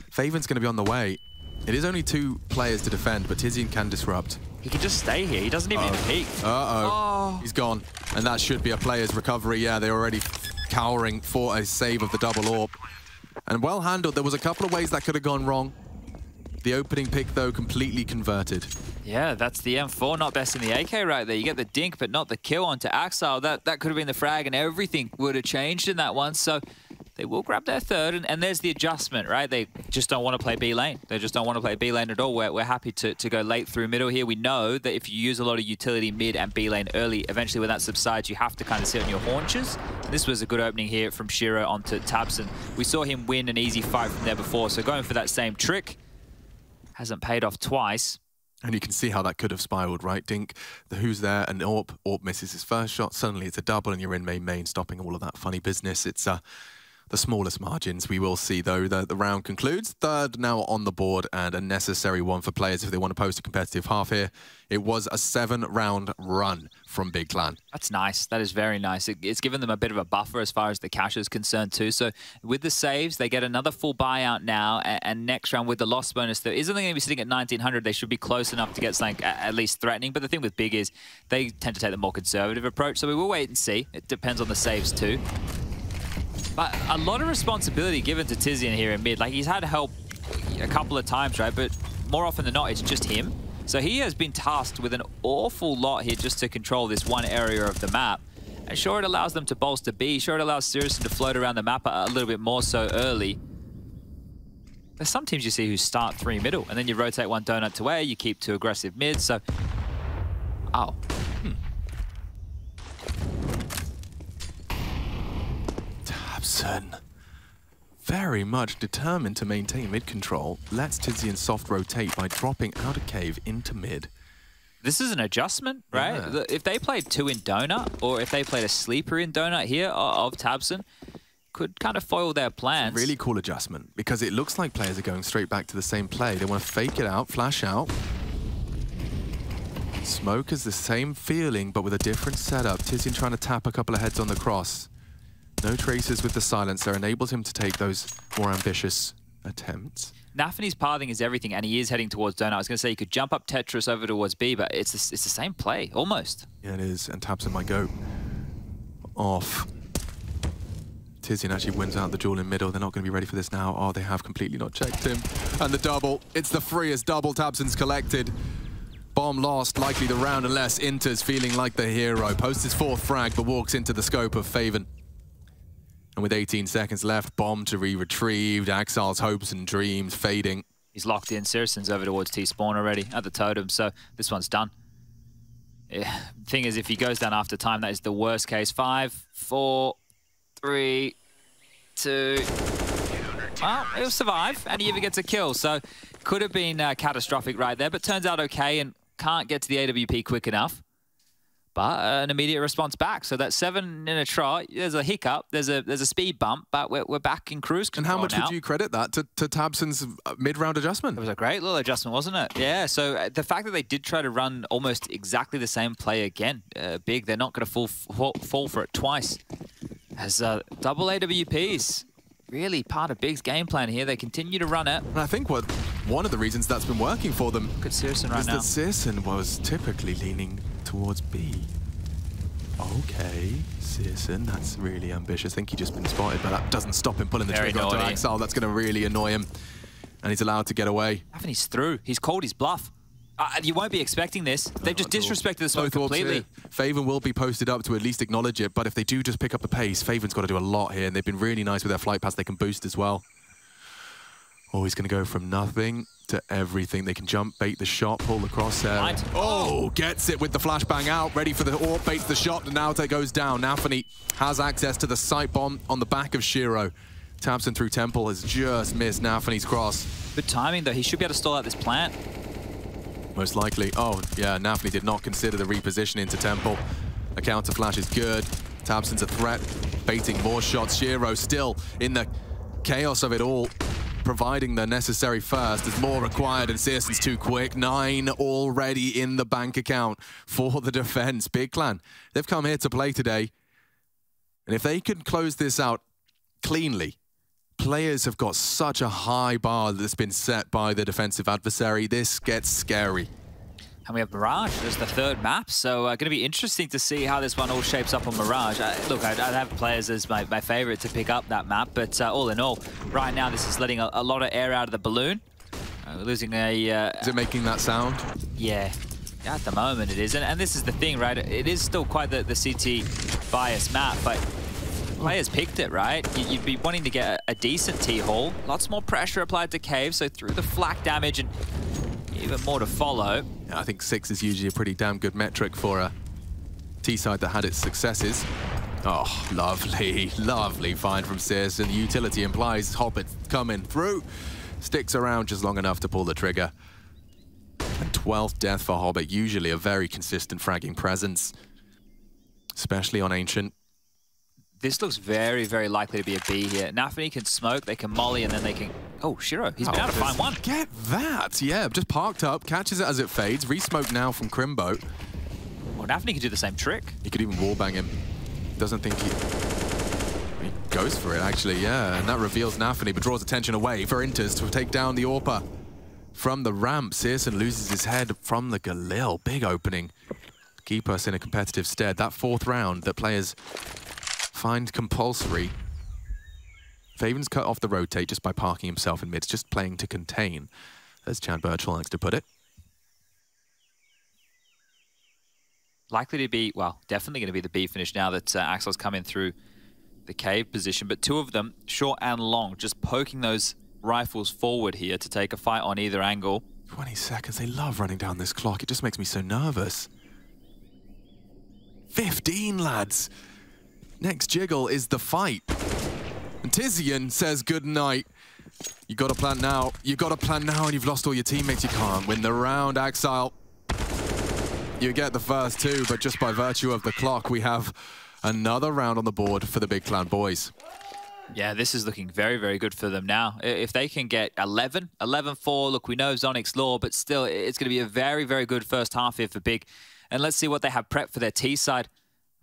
faveN's going to be on the way. It is only two players to defend, but tiziaN can disrupt. He can just stay here. He doesn't even uh -oh. peek. Uh-oh. Oh. He's gone. And that should be a player's recovery. Yeah, they're already cowering for a save of the double AWP. And well handled. There was a couple of ways that could have gone wrong. The opening pick, though, completely converted. Yeah, that's the M4 not best in the AK right there. You get the dink, but not the kill onto Ax1Le. That that could have been the frag, and everything would have changed in that one. So they will grab their third, and, and there's the adjustment, right? They just don't want to play B lane. They just don't want to play B lane at all. We're, we're happy to, to go late through middle here. We know that if you use a lot of utility mid and B lane early, eventually when that subsides, you have to kind of sit on your haunches. This was a good opening here from Shiro onto tabseN. We saw him win an easy fight from there before, so going for that same trick, hasn't paid off twice. And you can see how that could have spiraled, right? Dink, the who's there, and Orp. Orp misses his first shot. Suddenly it's a double and you're in main main, stopping all of that funny business. It's uh, the smallest margins. We will see, though, that the round concludes. Third now on the board and a necessary one for players if they want to post a competitive half here. It was a seven-round run from Big Clan. That's nice. That is very nice. It, it's given them a bit of a buffer as far as the cash is concerned, too. So with the saves, they get another full buyout now, and, and next round with the loss bonus, there isn't going to be sitting at 1900. They should be close enough to get something at least threatening. But the thing with Big is they tend to take the more conservative approach, so we will wait and see. It depends on the saves, too. But a lot of responsibility given to tiziaN here in mid. Like, he's had help a couple of times, right? But more often than not, it's just him. So he has been tasked with an awful lot here just to control this one area of the map. And sure, it allows them to bolster B. Sure, it allows SyrsoN to float around the map a little bit more so early. There's some teams you see who start three middle, and then you rotate one donut to A, you keep two aggressive mid, so... Oh, hmm. tabseN, very much determined to maintain mid control, lets tiziaN soft rotate by dropping out of cave into mid. This is an adjustment, right? Yeah. If they played two in Donut, or if they played a sleeper in Donut here of tabseN, could kind of foil their plans. really cool adjustment, because it looks like players are going straight back to the same play. They want to fake it out, flash out, Smoke is the same feeling, but with a different setup. tiziaN trying to tap a couple of heads on the cross. No traces with the silencer enables him to take those more ambitious attempts. Nafany's pathing is everything, and he is heading towards donut. I was going to say he could jump up Tetris over towards B, but it's the, it's the same play, almost. Yeah, it is, and taps in my go off. tiziaN actually wins out the duel in middle. They're not going to be ready for this now. Oh, they have completely not checked him. And the double. It's the freest double tabseN's collected. Bomb lost, likely the round, unless interz's feeling like the hero. Posts his fourth frag, but walks into the scope of faveN. And with 18 seconds left, Bomb to be retrieved. Ax1Le's hopes and dreams fading. He's locked in. syrsoN's over towards T-spawn already at the totem, so this one's done. Yeah. Thing is, if he goes down after time, that is the worst case. Five, four, three, two. Well, he'll survive, and he even gets a kill. So could have been uh, catastrophic right there, but turns out okay and can't get to the AWP quick enough. But an immediate response back. So that's seven in a trot. There's a hiccup. There's a there's a speed bump, but we're, we're back in cruise control And how much now. would you credit that to, to tabseN's uh, mid-round adjustment? It was a great little adjustment, wasn't it? Yeah, so uh, the fact that they did try to run almost exactly the same play again, uh, big, they're not going to fall, fall, fall for it twice. As uh, double AWPs, really part of Big's game plan here. They continue to run it. And I think what one of the reasons that's been working for them Good syrsoN right is now. that syrsoN was typically leaning towards B. Okay, syrsoN, that's really ambitious. I think he just been spotted, but that doesn't stop him pulling the Very trigger onto naughty. Ax1Le. That's going to really annoy him. And he's allowed to get away. Haven't he's through. He's called his bluff. Uh, you won't be expecting this. They've just Not at all. disrespected the smoke Both completely. faveN will be posted up to at least acknowledge it, but if they do just pick up the pace, faveN's got to do a lot here, and they've been really nice with their flight paths. They can boost as well. Oh, he's going to go from nothing to everything. They can jump, bait the shot, pull the crosshair. Right. Oh, gets it with the flashbang out, ready for the orb, baits the shot, and now it goes down. Nafany has access to the sight bomb on the back of Shiro. tabseN through Temple has just missed Nafany's cross. Good timing, though. He should be able to stall out this plant. Most likely. Oh, yeah, Nafany did not consider the repositioning to Temple. A counter flash is good. tabseN's a threat, baiting more shots. Shiro still in the chaos of it all, providing the necessary first. is more required, and syrsoN's too quick. Nine already in the bank account for the defense. Big Clan, they've come here to play today. And if they can close this out cleanly, players have got such a high bar that's been set by the defensive adversary. This gets scary. And we have Mirage as the third map, so uh, going to be interesting to see how this one all shapes up on Mirage. Uh, look, I'd, I'd have players as my, my favorite to pick up that map, but uh, all in all, right now this is letting a, a lot of air out of the balloon. Uh, we're losing a... Uh, Is it making that sound? yeah, at the moment it is. And, and this is the thing, right? It is still quite the, the CT bias map, but players picked it, right? You- You'd be wanting to get a, a decent T-haul. Lots more pressure applied to Cave, so through the flak damage and even more to follow. I think six is usually a pretty damn good metric for a T-side that had its successes. Oh, lovely, lovely find from Sears, and The utility implies Hobbit coming through. Sticks around just long enough to pull the trigger. And 12th death for Hobbit, usually a very consistent fragging presence. Especially on Ancient. This looks very, very likely to be a B here. Nafany can smoke, they can molly, and then they can... Oh, Shiro, he's oh, been able to find one. Get that! Yeah, just parked up, catches it as it fades. Resmoke now from Krimbo. Well, Nafany can do the same trick. He could even wallbang him. Doesn't think he... He goes for it, actually, yeah. And that reveals Nafany, but draws attention away for interz to take down the Orpa. From the ramp, syrsoN loses his head from the Galil. Big opening. Keep us in a competitive stead. That fourth round that players find compulsory. faveN's cut off the rotate just by parking himself in mid, just playing to contain, as Chad Burchill likes to put it. Likely to be, well, definitely going to be the B finish now that uh, Ax1Le's coming through the cave position. But two of them, short and long, just poking those rifles forward here to take a fight on either angle. 20 seconds. They love running down this clock. It just makes me so nervous. 15, lads. Next jiggle is the fight. And tiziaN says good night. You got to plan now. You got to plan now, and you've lost all your teammates. You can't win the round, Ax1Le. You get the first two, but just by virtue of the clock, we have another round on the board for the Big Clan boys. Yeah, this is looking very, very good for them now. If they can get 11, 11-4, look, we know Zonics Law, but still, it's going to be a very, very good first half here for Big. And let's see what they have prepped for their T side.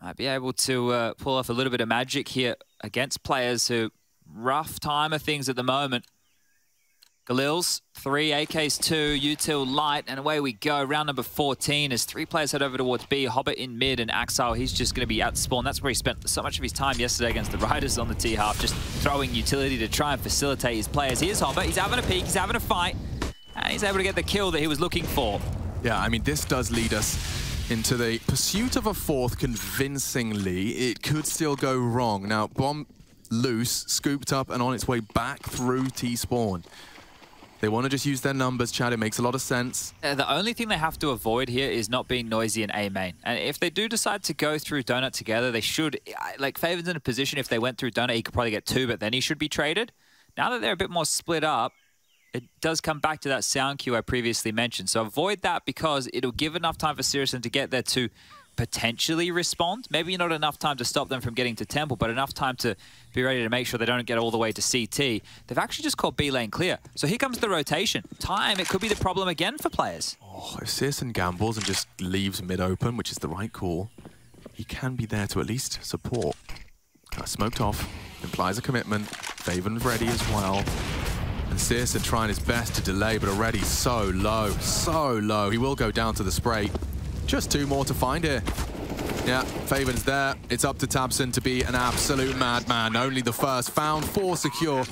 Might be able to uh, pull off a little bit of magic here against players who rough time of things at the moment. Galil's three, AK's two, Util light, and away we go. Round number 14 as three players head over towards B. Hobbit in mid, and Ax1Le, he's just going to be at spawn. That's where he spent so much of his time yesterday against the Riders on the T-half, just throwing utility to try and facilitate his players. Here's Hobbit, he's having a peek, he's having a fight, and he's able to get the kill that he was looking for. Yeah, I mean, this does lead us into the pursuit of a fourth convincingly. It could still go wrong. Now, bomb loose, scooped up, and on its way back through T-spawn. They want to just use their numbers, Chad. It makes a lot of sense. Uh, the only thing they have to avoid here is not being noisy in A main. And if they do decide to go through Donut together, they should... Like, faveN's in a position, if they went through Donut, he could probably get two, but then he should be traded. Now that they're a bit more split up, it does come back to that sound cue I previously mentioned. So avoid that because it'll give enough time for SyrsoN to get there to potentially respond. Maybe not enough time to stop them from getting to Temple, but enough time to be ready to make sure they don't get all the way to CT. They've actually just called B lane clear. So here comes the rotation. Time, it could be the problem again for players. Oh, if SyrsoN gambles and just leaves mid open, which is the right call, he can be there to at least support. Smoked off, implies a commitment. faveN's ready as well. And SyrsoN trying his best to delay, but already so low, so low. He will go down to the spray. Just two more to find here. Yeah, faveN's there. It's up to tabseN to be an absolute madman. Only the first found, four secure.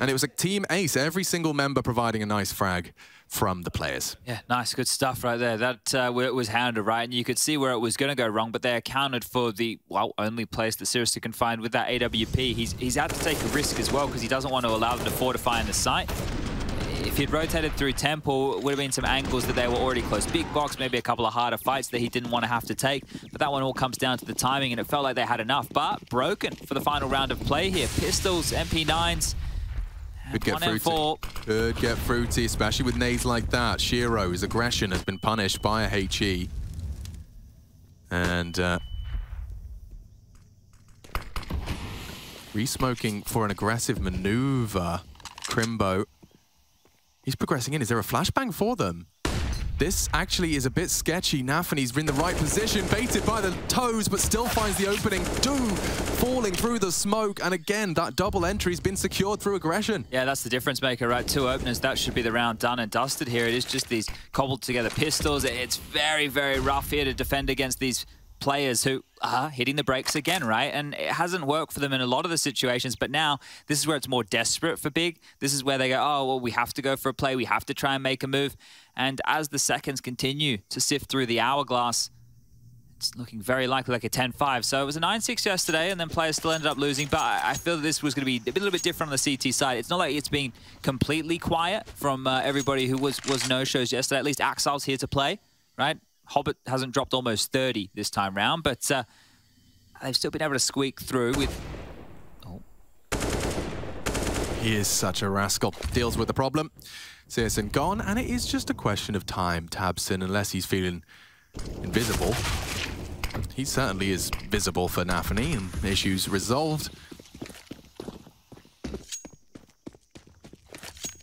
And it was a team ace, every single member providing a nice frag from the players. Yeah, nice, good stuff right there. That uh, where it was handled right, and you could see where it was going to go wrong, but they accounted for the, well, only place that Seriously can find with that AWP. He's, he's had to take a risk as well because he doesn't want to allow them to fortify in the site if he'd rotated through Temple, it would have been some angles that they were already close. Big box, maybe a couple of harder fights that he didn't want to have to take. But that one all comes down to the timing, and it felt like they had enough. But broken for the final round of play here. Pistols, MP9s. Could get fruity. Could get fruity, especially with nades like that. Shiro, his aggression has been punished by a HE. And uh, resmoking for an aggressive maneuver. Krimbo He's progressing in. Is there a flashbang for them? This actually is a bit sketchy. Nafany's in the right position, baited by the toes, but still finds the opening. Doom falling through the smoke. And again, that double entry's been secured through aggression. Yeah, that's the difference maker, right? Two openers, that should be the round done and dusted here. It is just these cobbled together pistols. It's very, very rough here to defend against these players who are hitting the brakes again, right? And it hasn't worked for them in a lot of the situations, but now this is where it's more desperate for Big. This is where they go, oh, well, we have to go for a play. We have to try and make a move. And as the seconds continue to sift through the hourglass, it's looking very likely like a 10-5. So it was a 9-6 yesterday, and then players still ended up losing. But I feel that this was going to be a little bit different on the CT side. It's not like it's been completely quiet from uh, everybody who was, was no-shows yesterday. At least Ax1Le's here to play, right? Hobbit hasn't dropped almost 30 this time round, but uh, they've still been able to squeak through with... Oh. He is such a rascal. Deals with the problem. SyrsoN gone, and it is just a question of time, tabseN, unless he's feeling invisible. He certainly is visible for Nafany, and issues resolved.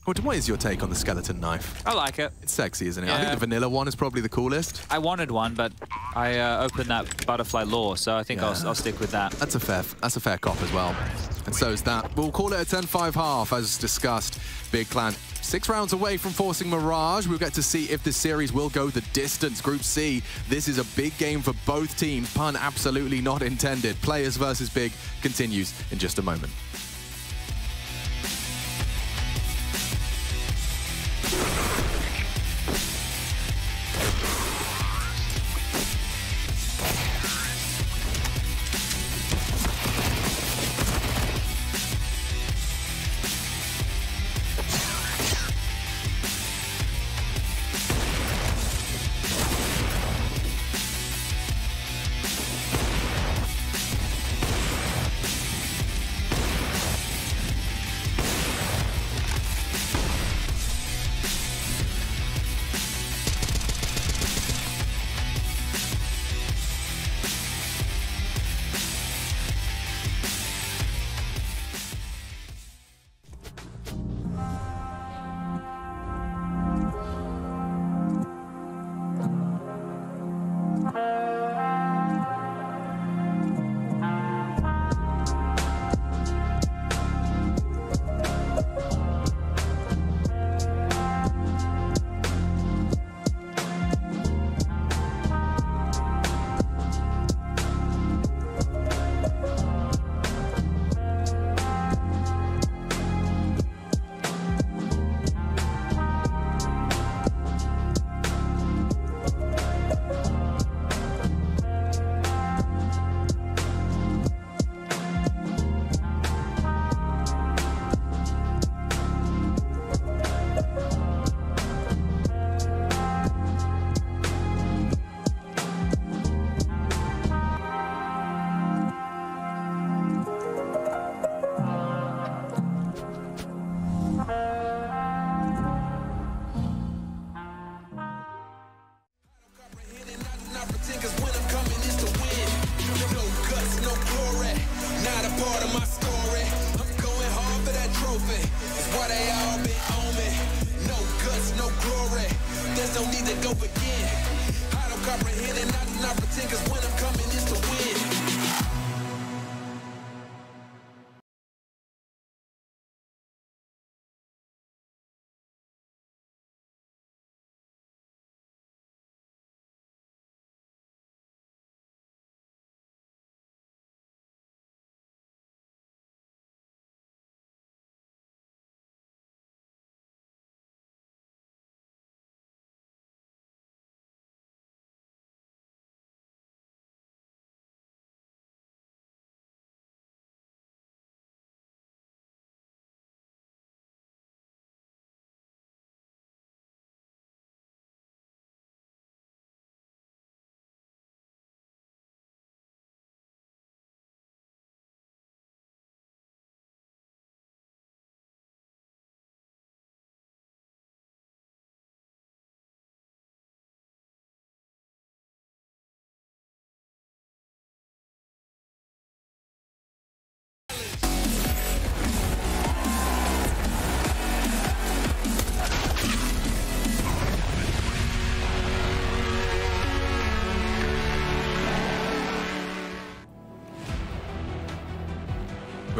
What, what is your take on the skeleton knife? I like it. It's sexy, isn't it? Yeah. I think the vanilla one is probably the coolest. I wanted one, but I uh, opened that butterfly law, so I think yeah. I'll, I'll, stick with that. That's a fair that's a fair cop as well. And so is that. We'll call it a 10-5 half, as discussed. Big Clan Six rounds away from forcing Mirage. We'll get to see if this series will go the distance. Group C, this is a big game for both teams. Pun absolutely not intended. Players versus Big continues in just a moment.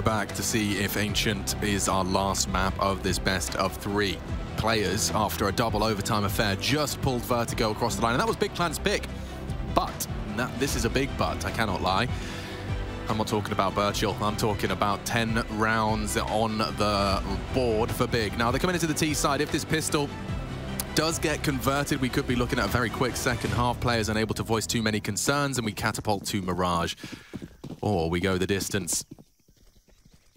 Back to see if Ancient is our last map of this best of three. Players, after a double overtime affair, just pulled Vertigo across the line, and that was Big Plan's pick. But, this is a big but, I cannot lie. I'm not talking about Burchill, I'm talking about 10 rounds on the board for Big. Now, they're coming into the T side. If this pistol does get converted, we could be looking at a very quick second half. Players unable to voice too many concerns, and we catapult to Mirage. Or we go the distance.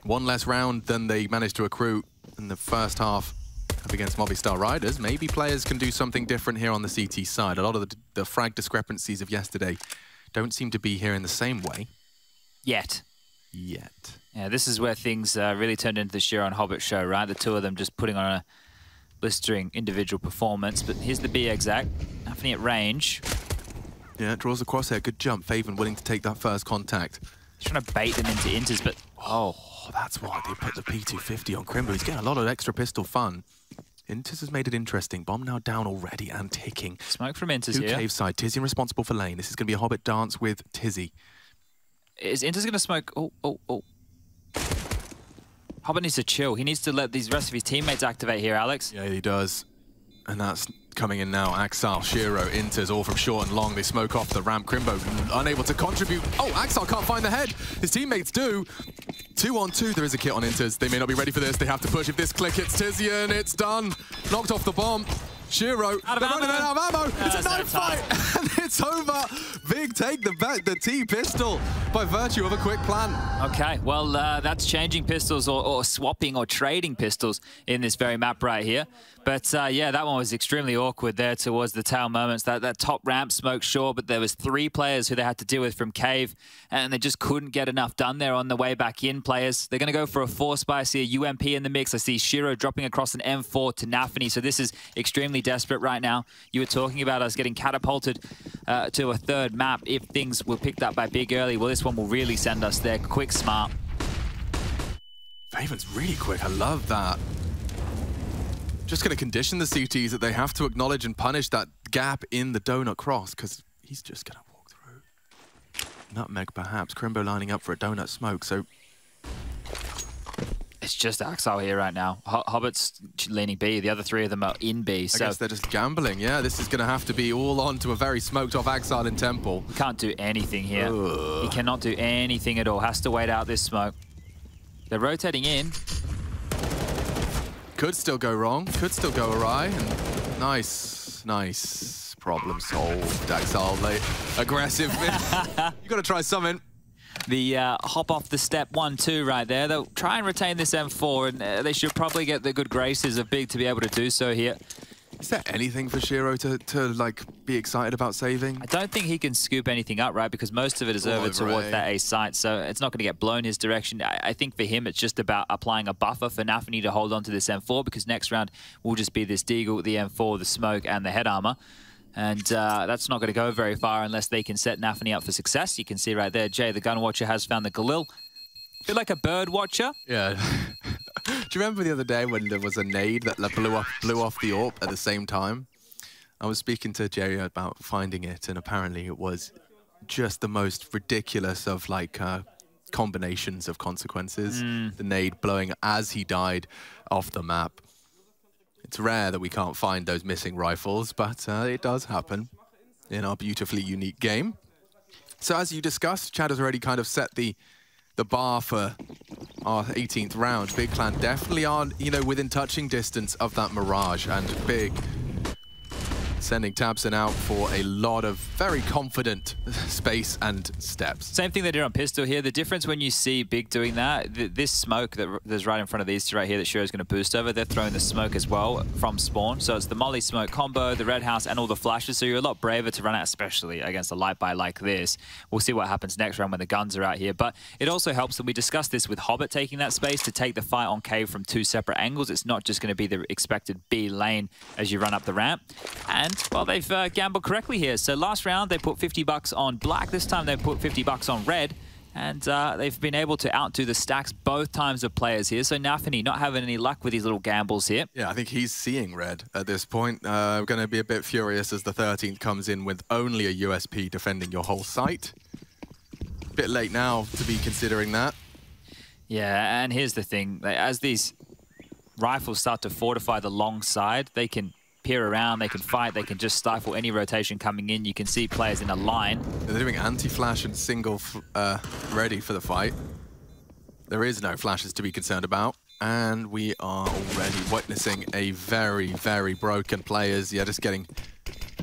One less round than they managed to accrue in the first half up against Movistar Riders. Maybe players can do something different here on the CT side. A lot of the, the frag discrepancies of yesterday don't seem to be here in the same way Yet. yet. Yeah, this is where things uh, really turned into the Shiron Hobbit show, right? The two of them just putting on a blistering individual performance. But here's the B exact. Anthony at range. Yeah, draws the crosshair. Good jump. faveN willing to take that first contact. He's trying to bait them into interz, but oh, Oh, that's why they put the P250 on Krimbo. He's getting a lot of extra pistol fun. interz has made it interesting. Bomb now down already and ticking. smoke from interz Two here. cave side. Tizzy responsible for lane. This is going to be a Hobbit dance with Tizzy. Is interz going to smoke? Oh, oh, oh. Hobbit needs to chill. He needs to let these rest of his teammates activate here, Alex. Yeah, he does. And that's coming in now. Ax1Le, Shiro, interz, all from short and long. They smoke off the ramp. Krimbo unable to contribute. Oh, Axel can't find the head. His teammates do. Two on two. There is a kit on interz. They may not be ready for this. They have to push. If this click hits tiziaN, it's done. Knocked off the bomb. Shiro, Out of they're running ammo. out of ammo. It's a knife fight, and it's over. Big take the the T pistol by virtue of a quick plan. Okay, well, uh, that's changing pistols or, or swapping or trading pistols in this very map right here. But uh, yeah, that one was extremely awkward there towards the tail moments. That that top ramp smoke, sure, but there was three players who they had to deal with from Cave, and they just couldn't get enough done there on the way back in. Players, they're going to go for a four see a UMP in the mix. I see Shiro dropping across an M4 to Nafany. So this is extremely desperate right now. You were talking about us getting catapulted uh, to a third map if things were picked up by Big early. Well, this one will really send us there. Quick, smart. faveN's really quick. I love that. Just going to condition the CTs that they have to acknowledge and punish that gap in the donut cross because he's just going to walk through. Nutmeg, perhaps. Krimbo lining up for a donut smoke. So It's just Ax1Le here right now. Ho- Hobbit's leaning B. The other three of them are in B. I So guess they're just gambling. Yeah, this is going to have to be all on to a very smoked off Ax1Le in Temple. he can't do anything here. Ugh. He cannot do anything at all. Has to wait out this smoke. They're rotating in. Could still go wrong. Could still go awry. And nice, nice. Problem solved. Ax1Le late. Aggressive. you got to try something. The uh, hop off the step one, two right there. They'll try and retain this M4, and uh, they should probably get the good graces of Big to be able to do so here. Is there anything for Shiro to, to like be excited about saving? I don't think he can scoop anything up, right? Because most of it is over towards that A site, so it's not going to get blown his direction. I, I think for him, it's just about applying a buffer for Nafany to hold on to this M4, because next round will just be this Deagle, the M4, the smoke, and the head armor. And uh, that's not going to go very far unless they can set Nafany up for success. You can see right there, Jay, the gun watcher, has found the Galil. Bit like a bird watcher. Yeah. Do you remember the other day when there was a nade that blew off blew off the AWP at the same time? I was speaking to Jerry about finding it, and apparently it was just the most ridiculous of like uh, combinations of consequences. The nade blowing as he died off the map. It's rare that we can't find those missing rifles, but uh, it does happen in our beautifully unique game. So as you discussed, Chad has already kind of set the the bar for our 18th round. Big Clan definitely are, you know, within touching distance of that Mirage, and Big sending tabseN out for a lot of very confident space and steps. Same thing they did on pistol here. The difference when you see Big doing that, th this smoke that r- right in front of these two right here that Shiro's going to boost over, they're throwing the smoke as well from spawn. So it's the molly smoke combo, the red house, and all the flashes. So you're a lot braver to run out, especially against a light buy like this. We'll see what happens next round when the guns are out here. But it also helps that we discussed this with Hobbit taking that space to take the fight on Cave from two separate angles. It's not just going to be the expected B lane as you run up the ramp. And, well, they've uh, gambled correctly here. So last round, they put 50 bucks on black. This time, they put 50 bucks on red. And uh, they've been able to outdo the stacks both times of players here. So Nafany not having any luck with these little gambles here. Yeah, I think he's seeing red at this point. Uh, going to be a bit furious as the 13th comes in with only a USP defending your whole site. Bit late now to be considering that. Yeah, and here's the thing. As these rifles start to fortify the long side, they can peer around, they can fight, they can just stifle any rotation coming in. You can see players in a line. They're doing anti-flash and single uh, ready for the fight. There is no flashes to be concerned about. And we are already witnessing a very, very broken players. Yeah, just getting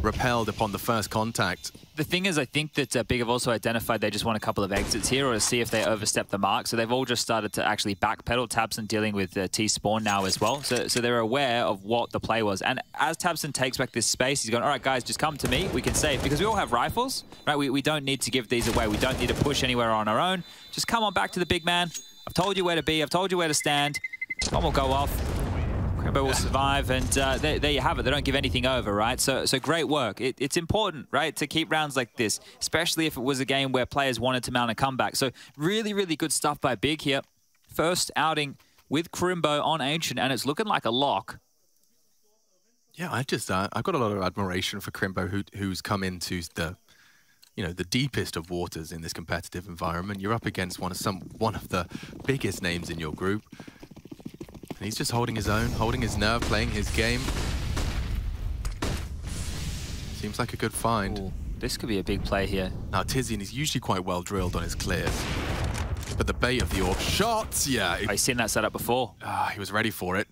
repelled upon the first contact. The thing is, I think that uh, Big have also identified they just want a couple of exits here or to see if they overstep the mark. So they've all just started to actually backpedal. tabseN dealing with uh, T-Spawn now as well. So, so they're aware of what the play was. And as tabseN takes back this space, he's going, all right, guys, just come to me. We can save. Because we all have rifles, right? We, we don't need to give these away. We don't need to push anywhere on our own. Just come on back to the big man. I've told you where to be. I've told you where to stand. One will go off. Krimbo will survive, and uh, there, you have it. They don't give anything over, right? So, so great work. It, it's important, right, to keep rounds like this, especially if it was a game where players wanted to mount a comeback. So, really, really good stuff by Big here. First outing with Krimbo on Ancient, and it's looking like a lock. Yeah, I just uh, I've got a lot of admiration for Krimbo, who, who's come into the you know the deepest of waters in this competitive environment. You're up against one of some one of the biggest names in your group, he's just holding his own, holding his nerve, playing his game. Seems like a good find. Ooh, this could be a big play here. Now tiziaN is usually quite well drilled on his clears, but the bait of the orb shots, yeah, I've seen that setup before. Ah, he was ready for it.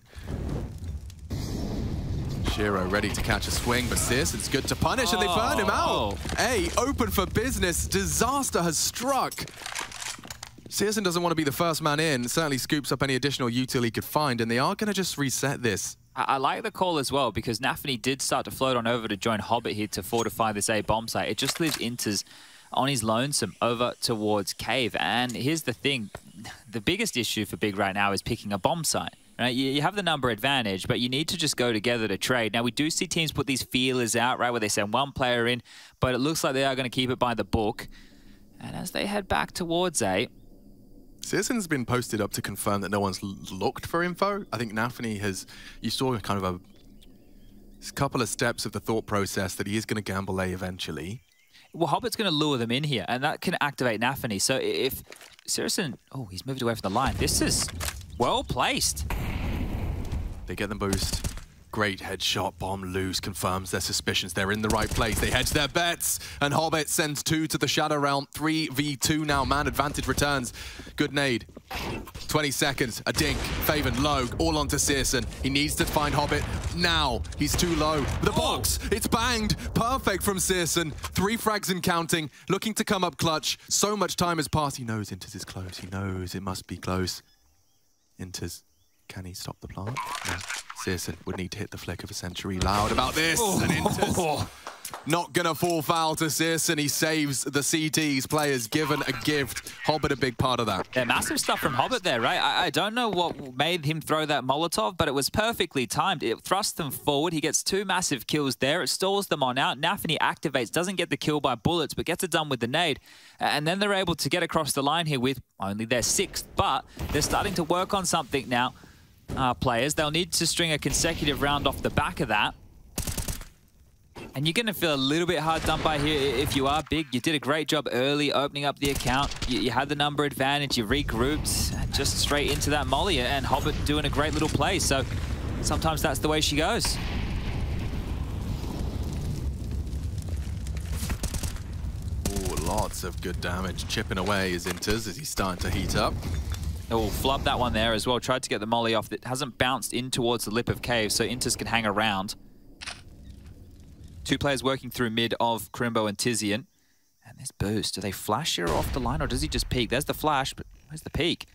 Shiro ready to catch a swing, but syrsoN's good to punish, and they burn him Oh. out. A, open for business. Disaster has struck. syrsoN doesn't want to be the first man in. Certainly scoops up any additional util he could find, and they are going to just reset this. I, like the call as well because Nafany did start to float on over to join Hobbit here to fortify this A bomb site. It just leaves interz on his lonesome over towards Cave. And here's the thing. The biggest issue for Big right now is picking a bomb site. Right? You, you have the number advantage, but you need to just go together to trade. Now, we do see teams put these feelers out, right, where they send one player in, but it looks like they are going to keep it by the book. And as they head back towards A, syrsoN's been posted up to confirm that no one's looked for info. I think Nafany has, you saw kind of a couple of steps of the thought process that he is going to gamble A eventually. well, Hobbit's going to lure them in here, and that can activate Nafany. So if Saracen, oh, he's moved away from the line. This is well placed. They get the boost. Great headshot. Bomb loose confirms their suspicions. They're in the right place. They hedge their bets. And Hobbit sends two to the Shadow Realm. 3v2 now. Man advantage returns. Good nade. 20 seconds. A dink. faveN low. All onto syrsoN. He needs to find Hobbit now. He's too low. The oh. box. It's banged. Perfect from syrsoN. Three frags and counting. Looking to come up clutch. So much time has passed. He knows interz is close. He knows it must be close. interz. Can he stop the plant? No. syrsoN would need to hit the flick of a century loud about this. Oh. And interz not gonna fall foul to syrsoN. He saves the CT's players given a gift. Hobbit a big part of that. Yeah, massive stuff from Hobbit there, right? I, I don't know what made him throw that Molotov, but it was perfectly timed. It thrust them forward. He gets two massive kills there. It stalls them on out. Nafany activates, doesn't get the kill by bullets, but gets it done with the nade. And then they're able to get across the line here with only their sixth, but they're starting to work on something now. Uh, players, they'll need to string a consecutive round off the back of that. And you're going to feel a little bit hard done by here if you are big. You did a great job early opening up the account. You, you had the number advantage. You regrouped just straight into that molly. And Hobbit doing a great little play. So sometimes that's the way she goes. Lots of good damage chipping away is interz as he's starting to heat up. Oh, flub that one there as well. Tried to get the molly off. That hasn't bounced in towards the lip of cave, so interz can hang around. Two players working through mid of Krimbo and tiziaN. And this boost, do they flash here off the line or does he just peek? There's the flash, but where's the peek?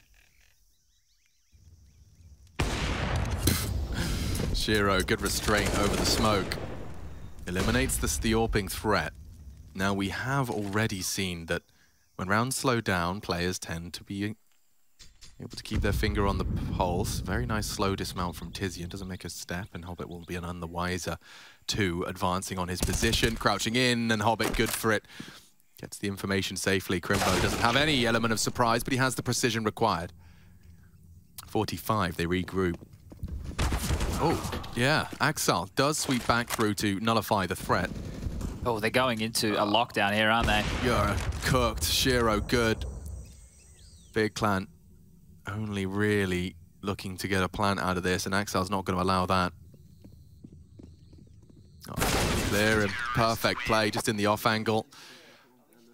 Shiro, good restraint over the smoke. Eliminates the Steorping threat. Now we have already seen that when rounds slow down, players tend to be able to keep their finger on the pulse. Very nice slow dismount from tiziaN. Doesn't make a step, and Hobbit will be none the wiser to advancing on his position. Crouching in, and Hobbit good for it. Gets the information safely. Krimbo doesn't have any element of surprise, but he has the precision required. 45, they regroup. Oh, yeah. Ax1Le does sweep back through to nullify the threat. Oh, they're going into a lockdown here, aren't they? You're cooked. Shiro, good. Big clan only really looking to get a plant out of this, and Ax1Le's not going to allow that. Oh, clear and perfect play, just in the off angle.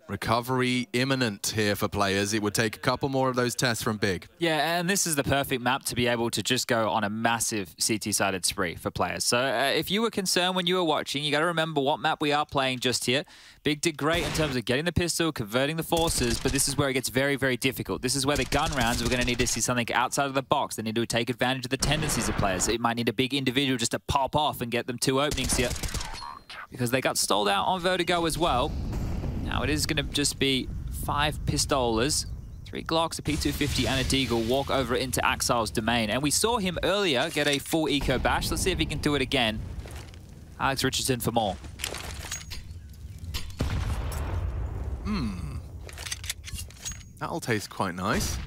Recovery imminent here for players. It would take a couple more of those tests from Big. Yeah, and this is the perfect map to be able to just go on a massive CT-sided spree for players. So uh, if you were concerned when you were watching, you got to remember what map we are playing just here. Big did great in terms of getting the pistol, converting the forces, but this is where it gets very, very difficult. This is where the gun rounds, we're going to need to see something outside of the box. They need to take advantage of the tendencies of players. It might need a big individual just to pop off and get them two openings here. Because they got stalled out on Vertigo as well. Now it is going to just be five pistolas, three Glocks, a P250 and a Deagle walk over into Ax1Le's domain. And we saw him earlier get a full eco bash. Let's see if he can do it again. Alex Richardson for more. Hmm. That'll taste quite nice.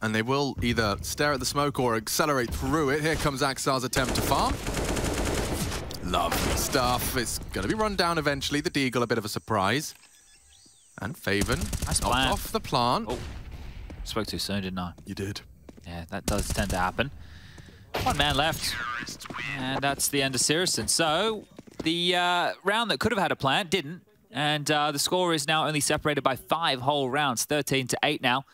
And they will either stare at the smoke or accelerate through it. Here comes Ax1Le's attempt to farm. Lovely stuff. It's going to be run down eventually. The Deagle, a bit of a surprise. And faveN Nice knocked off the plant. Oh, spoke too soon, didn't I? You did. Yeah, that does tend to happen. One man left. And that's the end of syrsoN. So, the uh, round that could have had a plant didn't. And uh, the score is now only separated by five whole rounds, 13 to 8 now.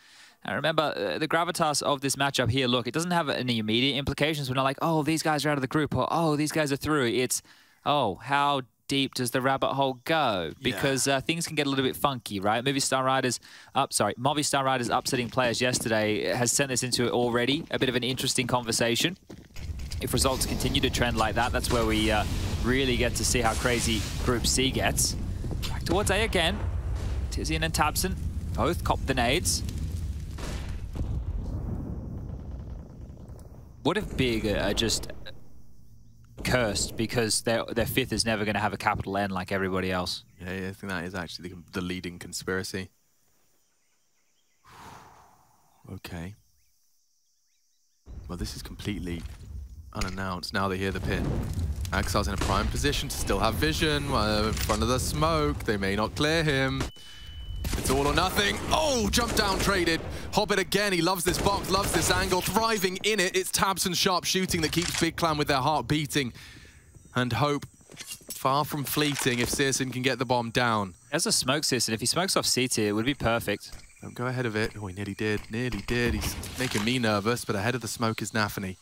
And remember, uh, the gravitas of this matchup here, look, it doesn't have any immediate implications. We're not like, oh, these guys are out of the group, or oh, these guys are through. It's, oh, how deep does the rabbit hole go? Because uh, things can get a little bit funky, right? Movistar Riders up, sorry, Movistar Riders upsetting players yesterday has sent this into already a bit of an interesting conversation. If results continue to trend like that, that's where we uh, really get to see how crazy Group C gets. Back towards A again. tiziaN and tabseN both cop the nades. What if Big are just cursed because their their fifth is never going to have a capital N like everybody else? Yeah, I think that is actually the, the leading conspiracy. okay. Well, this is completely unannounced. Now they hear the pin. Ax1Le's in a prime position to still have vision. Uh, in front of the smoke. They may not clear him. It's all or nothing. Oh, jump down traded. Hobbit again. He loves this box, loves this angle, thriving in it. It's tabseN sharp shooting that keeps Big Clan with their heart beating. And hope far from fleeting if syrsoN can get the bomb down. As a smoke system, if he smokes off CT, it would be perfect. Don't go ahead of it. Oh, he nearly did. Nearly did. He's making me nervous, but ahead of the smoke is Nafany.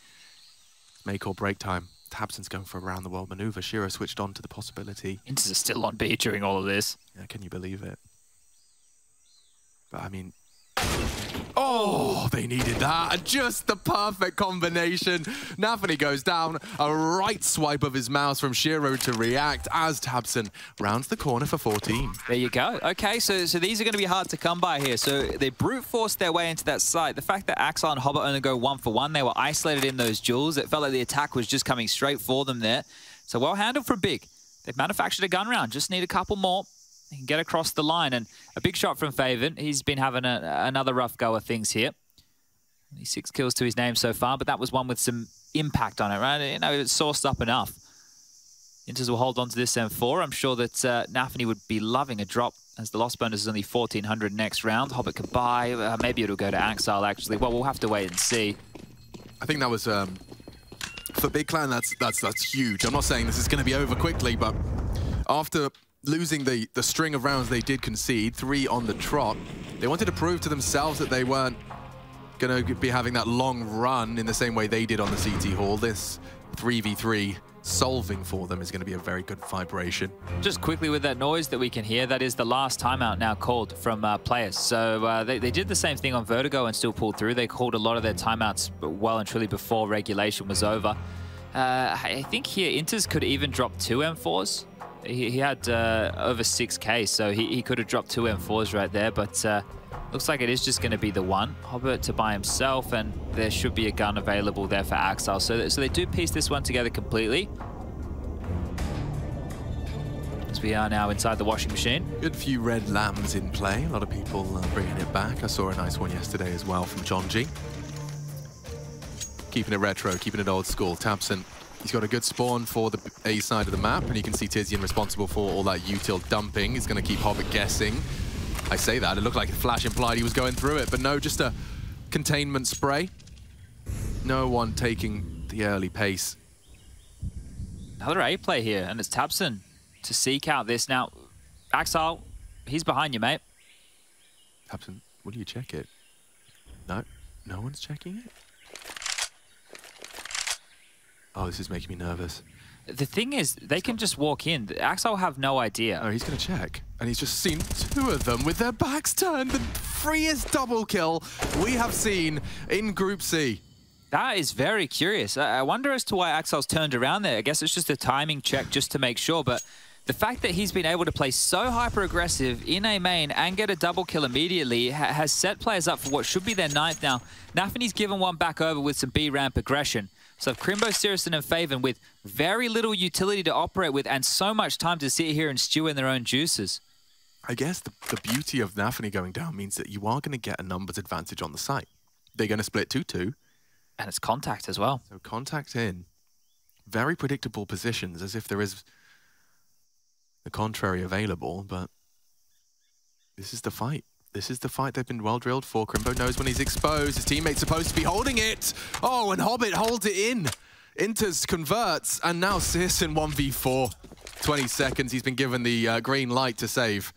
Make or break time. tabseN's going for a round the world maneuver. Shiro switched on to the possibility. interz are still on B during all of this. Yeah, can you believe it? But I mean, oh, they needed that. Just the perfect combination. Nafany goes down. A right swipe of his mouse from Shiro to react as tabseN rounds the corner for 14. There you go. Okay, so so these are going to be hard to come by here. So they brute forced their way into that site. The fact that Ax1Le and Hobbit only go one for one, they were isolated in those duels. It felt like the attack was just coming straight for them there. So well handled from Big. They've manufactured a gun round. Just need a couple more. They can get across the line. And a big shot from faveN. He's been having a, another rough go of things here. Only six kills to his name so far, but that was one with some impact on it, right? You know, it's sourced up enough. interz will hold on to this M4. I'm sure that uh, Nafany would be loving a drop as the loss bonus is only 1400 next round. Hobbit could buy. Uh, maybe it'll go to Ax1Le, actually. Well, we'll have to wait and see. I think that was um, for Big Clan. That's that's that's huge. I'm not saying this is going to be over quickly, but after losing the the string of rounds they did concede, three on the trot, they wanted to prove to themselves that they weren't going to be having that long run in the same way they did on the CT Hall. This 3v3 solving for them is going to be a very good vibration. Just quickly with that noise that we can hear, that is the last timeout now called from uh, players. So uh, they, they did the same thing on Vertigo and still pulled through. They called a lot of their timeouts well and truly before regulation was over. Uh, I think here interz could even drop two M4s. He, he had uh, over 6k, so he, he could have dropped two M4s right there, but uh, looks like it is just going to be the one. Hobbit to buy himself, and there should be a gun available there for Ax1Le. So, so they do piece this one together completely. As we are now inside the washing machine. Good few red lambs in play. A lot of people uh, bringing it back. I saw a nice one yesterday as well from John G. Keeping it retro, keeping it old school. TabseN He's got a good spawn for the A side of the map, and you can see tiziaN responsible for all that util dumping. He's going to keep Hobbit guessing. I say that, it looked like a flash implied he was going through it, but no, just a containment spray. No one taking the early pace. Another A play here, and it's TabseN to seek out this. Now, Ax1Le, he's behind you, mate. TabseN, will you check it? No, no one's checking it? Oh, this is making me nervous. The thing is, they can just walk in. Ax1Le have no idea. Oh, he's going to check. And he's just seen two of them with their backs turned. The freest double kill we have seen in Group C. That is very curious. I wonder as to why Ax1Le's turned around there. I guess it's just a timing check just to make sure, but the fact that he's been able to play so hyper-aggressive in a main and get a double kill immediately ha has set players up for what should be their ninth now. Nafany's given one back over with some B-ramp aggression. So Krimbo, SyrsoN, and faveN with very little utility to operate with and so much time to sit here and stew in their own juices. I guess the, the beauty of Nafany going down means that you are going to get a numbers advantage on the site. They're going to split 2-2. And it's contact as well. So contact in. Very predictable positions, as if there is the contrary available, but this is the fight. This is the fight they've been well drilled for. Krimbo knows when he's exposed. His teammate's supposed to be holding it. Oh, and Hobbit holds it in. interz converts, and now SyrsoN 1v4. 20 seconds. He's been given the uh, green light to save.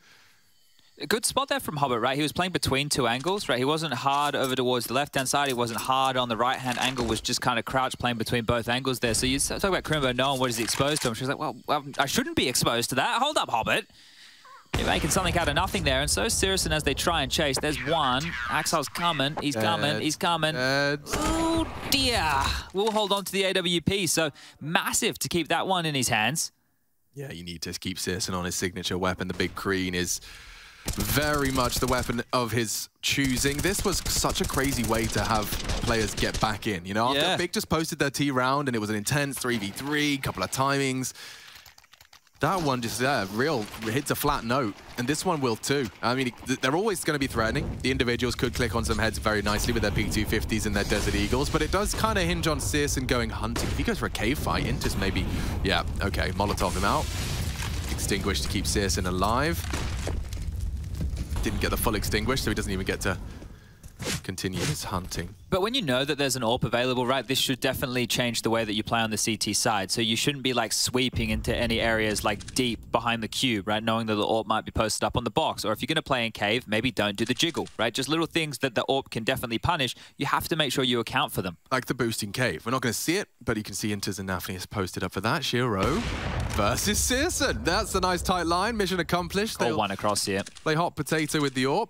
A good spot there from Hobbit, right? He was playing between two angles, right? He wasn't hard over towards the left-hand side. He wasn't hard on the right-hand angle, was just kind of crouched playing between both angles there. So you talk about Krimbo knowing what he's exposed to. And she's like, well, I shouldn't be exposed to that. Hold up, Hobbit. You're making something out of nothing there, and so SyrsoN as they try and chase. There's one. Ax1Le's coming. He's coming. He's coming. Oh, dear. We'll hold on to the AWP, so massive to keep that one in his hands. Yeah, you need to keep SyrsoN on his signature weapon. The big Kreen is very much the weapon of his choosing. This was such a crazy way to have players get back in. You know, after yeah. Big just posted their T round and it was an intense 3v3, couple of timings. That one just, yeah, real hits a flat note. And this one will too. I mean, they're always going to be threatening. The individuals could click on some heads very nicely with their P250s and their Desert Eagles, but it does kind of hinge on SyrsoN going hunting. If he goes for a cave fight, in just maybe, yeah, okay, Molotov him out. Extinguish to keep SyrsoN alive. Didn't get the full extinguish, so he doesn't even get to continue his hunting. But when you know that there's an AWP available, right, this should definitely change the way that you play on the CT side. So you shouldn't be like sweeping into any areas like deep behind the cube, right, knowing that the AWP might be posted up on the box. Or if you're going to play in cave, maybe don't do the jiggle, right? Just little things that the AWP can definitely punish. You have to make sure you account for them. Like the boosting cave. We're not going to see it, but you can see interz and Nafany has posted up for that. Shiro versus SyrsoN. That's a nice tight line. Mission accomplished. Got one across here. Play hot potato with the AWP.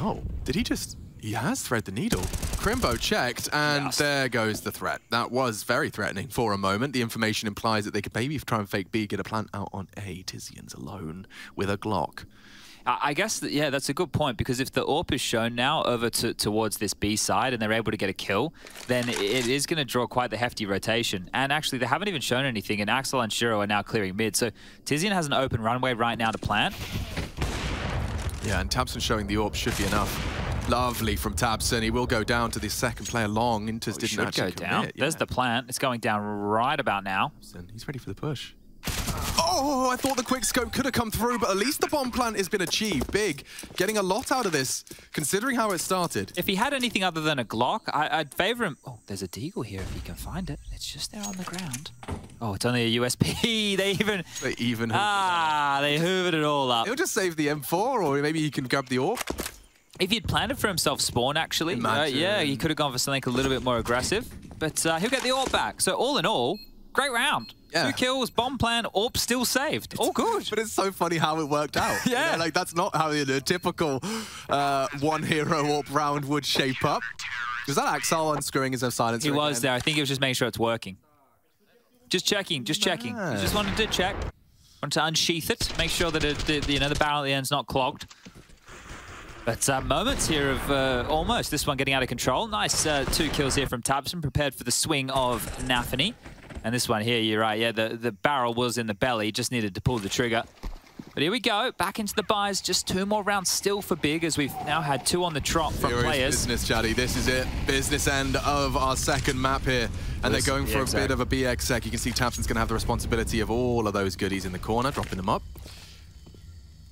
Oh, did he just... He has thread the needle. Krimbo checked, and yes. there goes the threat. That was very threatening for a moment. The information implies that they could maybe try and fake B, get a plant out on A. tiziaN's alone with a Glock. I guess, that, yeah, that's a good point, because if the AWP is shown now over to, towards this B side and they're able to get a kill, then it is going to draw quite the hefty rotation. And actually, they haven't even shown anything, and Ax1Le and Shiro are now clearing mid. So tiziaN has an open runway right now to plant. Yeah, and tabseN showing the AWP should be enough. Lovely from tabseN. He will go down to the second player long. interz oh, didn't Should actually go down. commit. There's the plant. It's going down right about now. He's ready for the push. Oh, I thought the quick scope could have come through, but at least the bomb plant has been achieved. Big. Getting a lot out of this, considering how it started. If he had anything other than a Glock, I, would favor him. Oh, there's a Deagle here if he can find it. It's just there on the ground. Oh, it's only a USP. they even... They even... Ah, they hoovered it all up. He'll just save the M4, or maybe he can grab the AWP. If he'd planted for himself spawn, actually, uh, yeah, he could have gone for something a little bit more aggressive. But uh, he'll get the AWP back. So all in all, great round. Yeah. Two kills, bomb plan, AWP still saved. All good. But it's so funny how it worked out. Yeah. You know, like that's not how the typical uh, one hero AWP round would shape up. Was that Ax1Le unscrewing his silencer? He was again? there. I think he was just making sure it's working. Just checking, just checking. He just wanted to check. Wanted to unsheath it, make sure that it, the, you know the barrel at the end's not clogged. But uh, moments here of uh, almost this one getting out of control. Nice uh, two kills here from tabseN, prepared for the swing of Nafany. And this one here, you're right, yeah, the, the barrel was in the belly, just needed to pull the trigger. But here we go, back into the buys, just two more rounds still for Big, as we've now had two on the trot from Here players. business, Chatty. This is it. Business end of our second map here. And This they're going for a bit of a BX sec. You can see tabseN's going to have the responsibility of all of those goodies in the corner, dropping them up.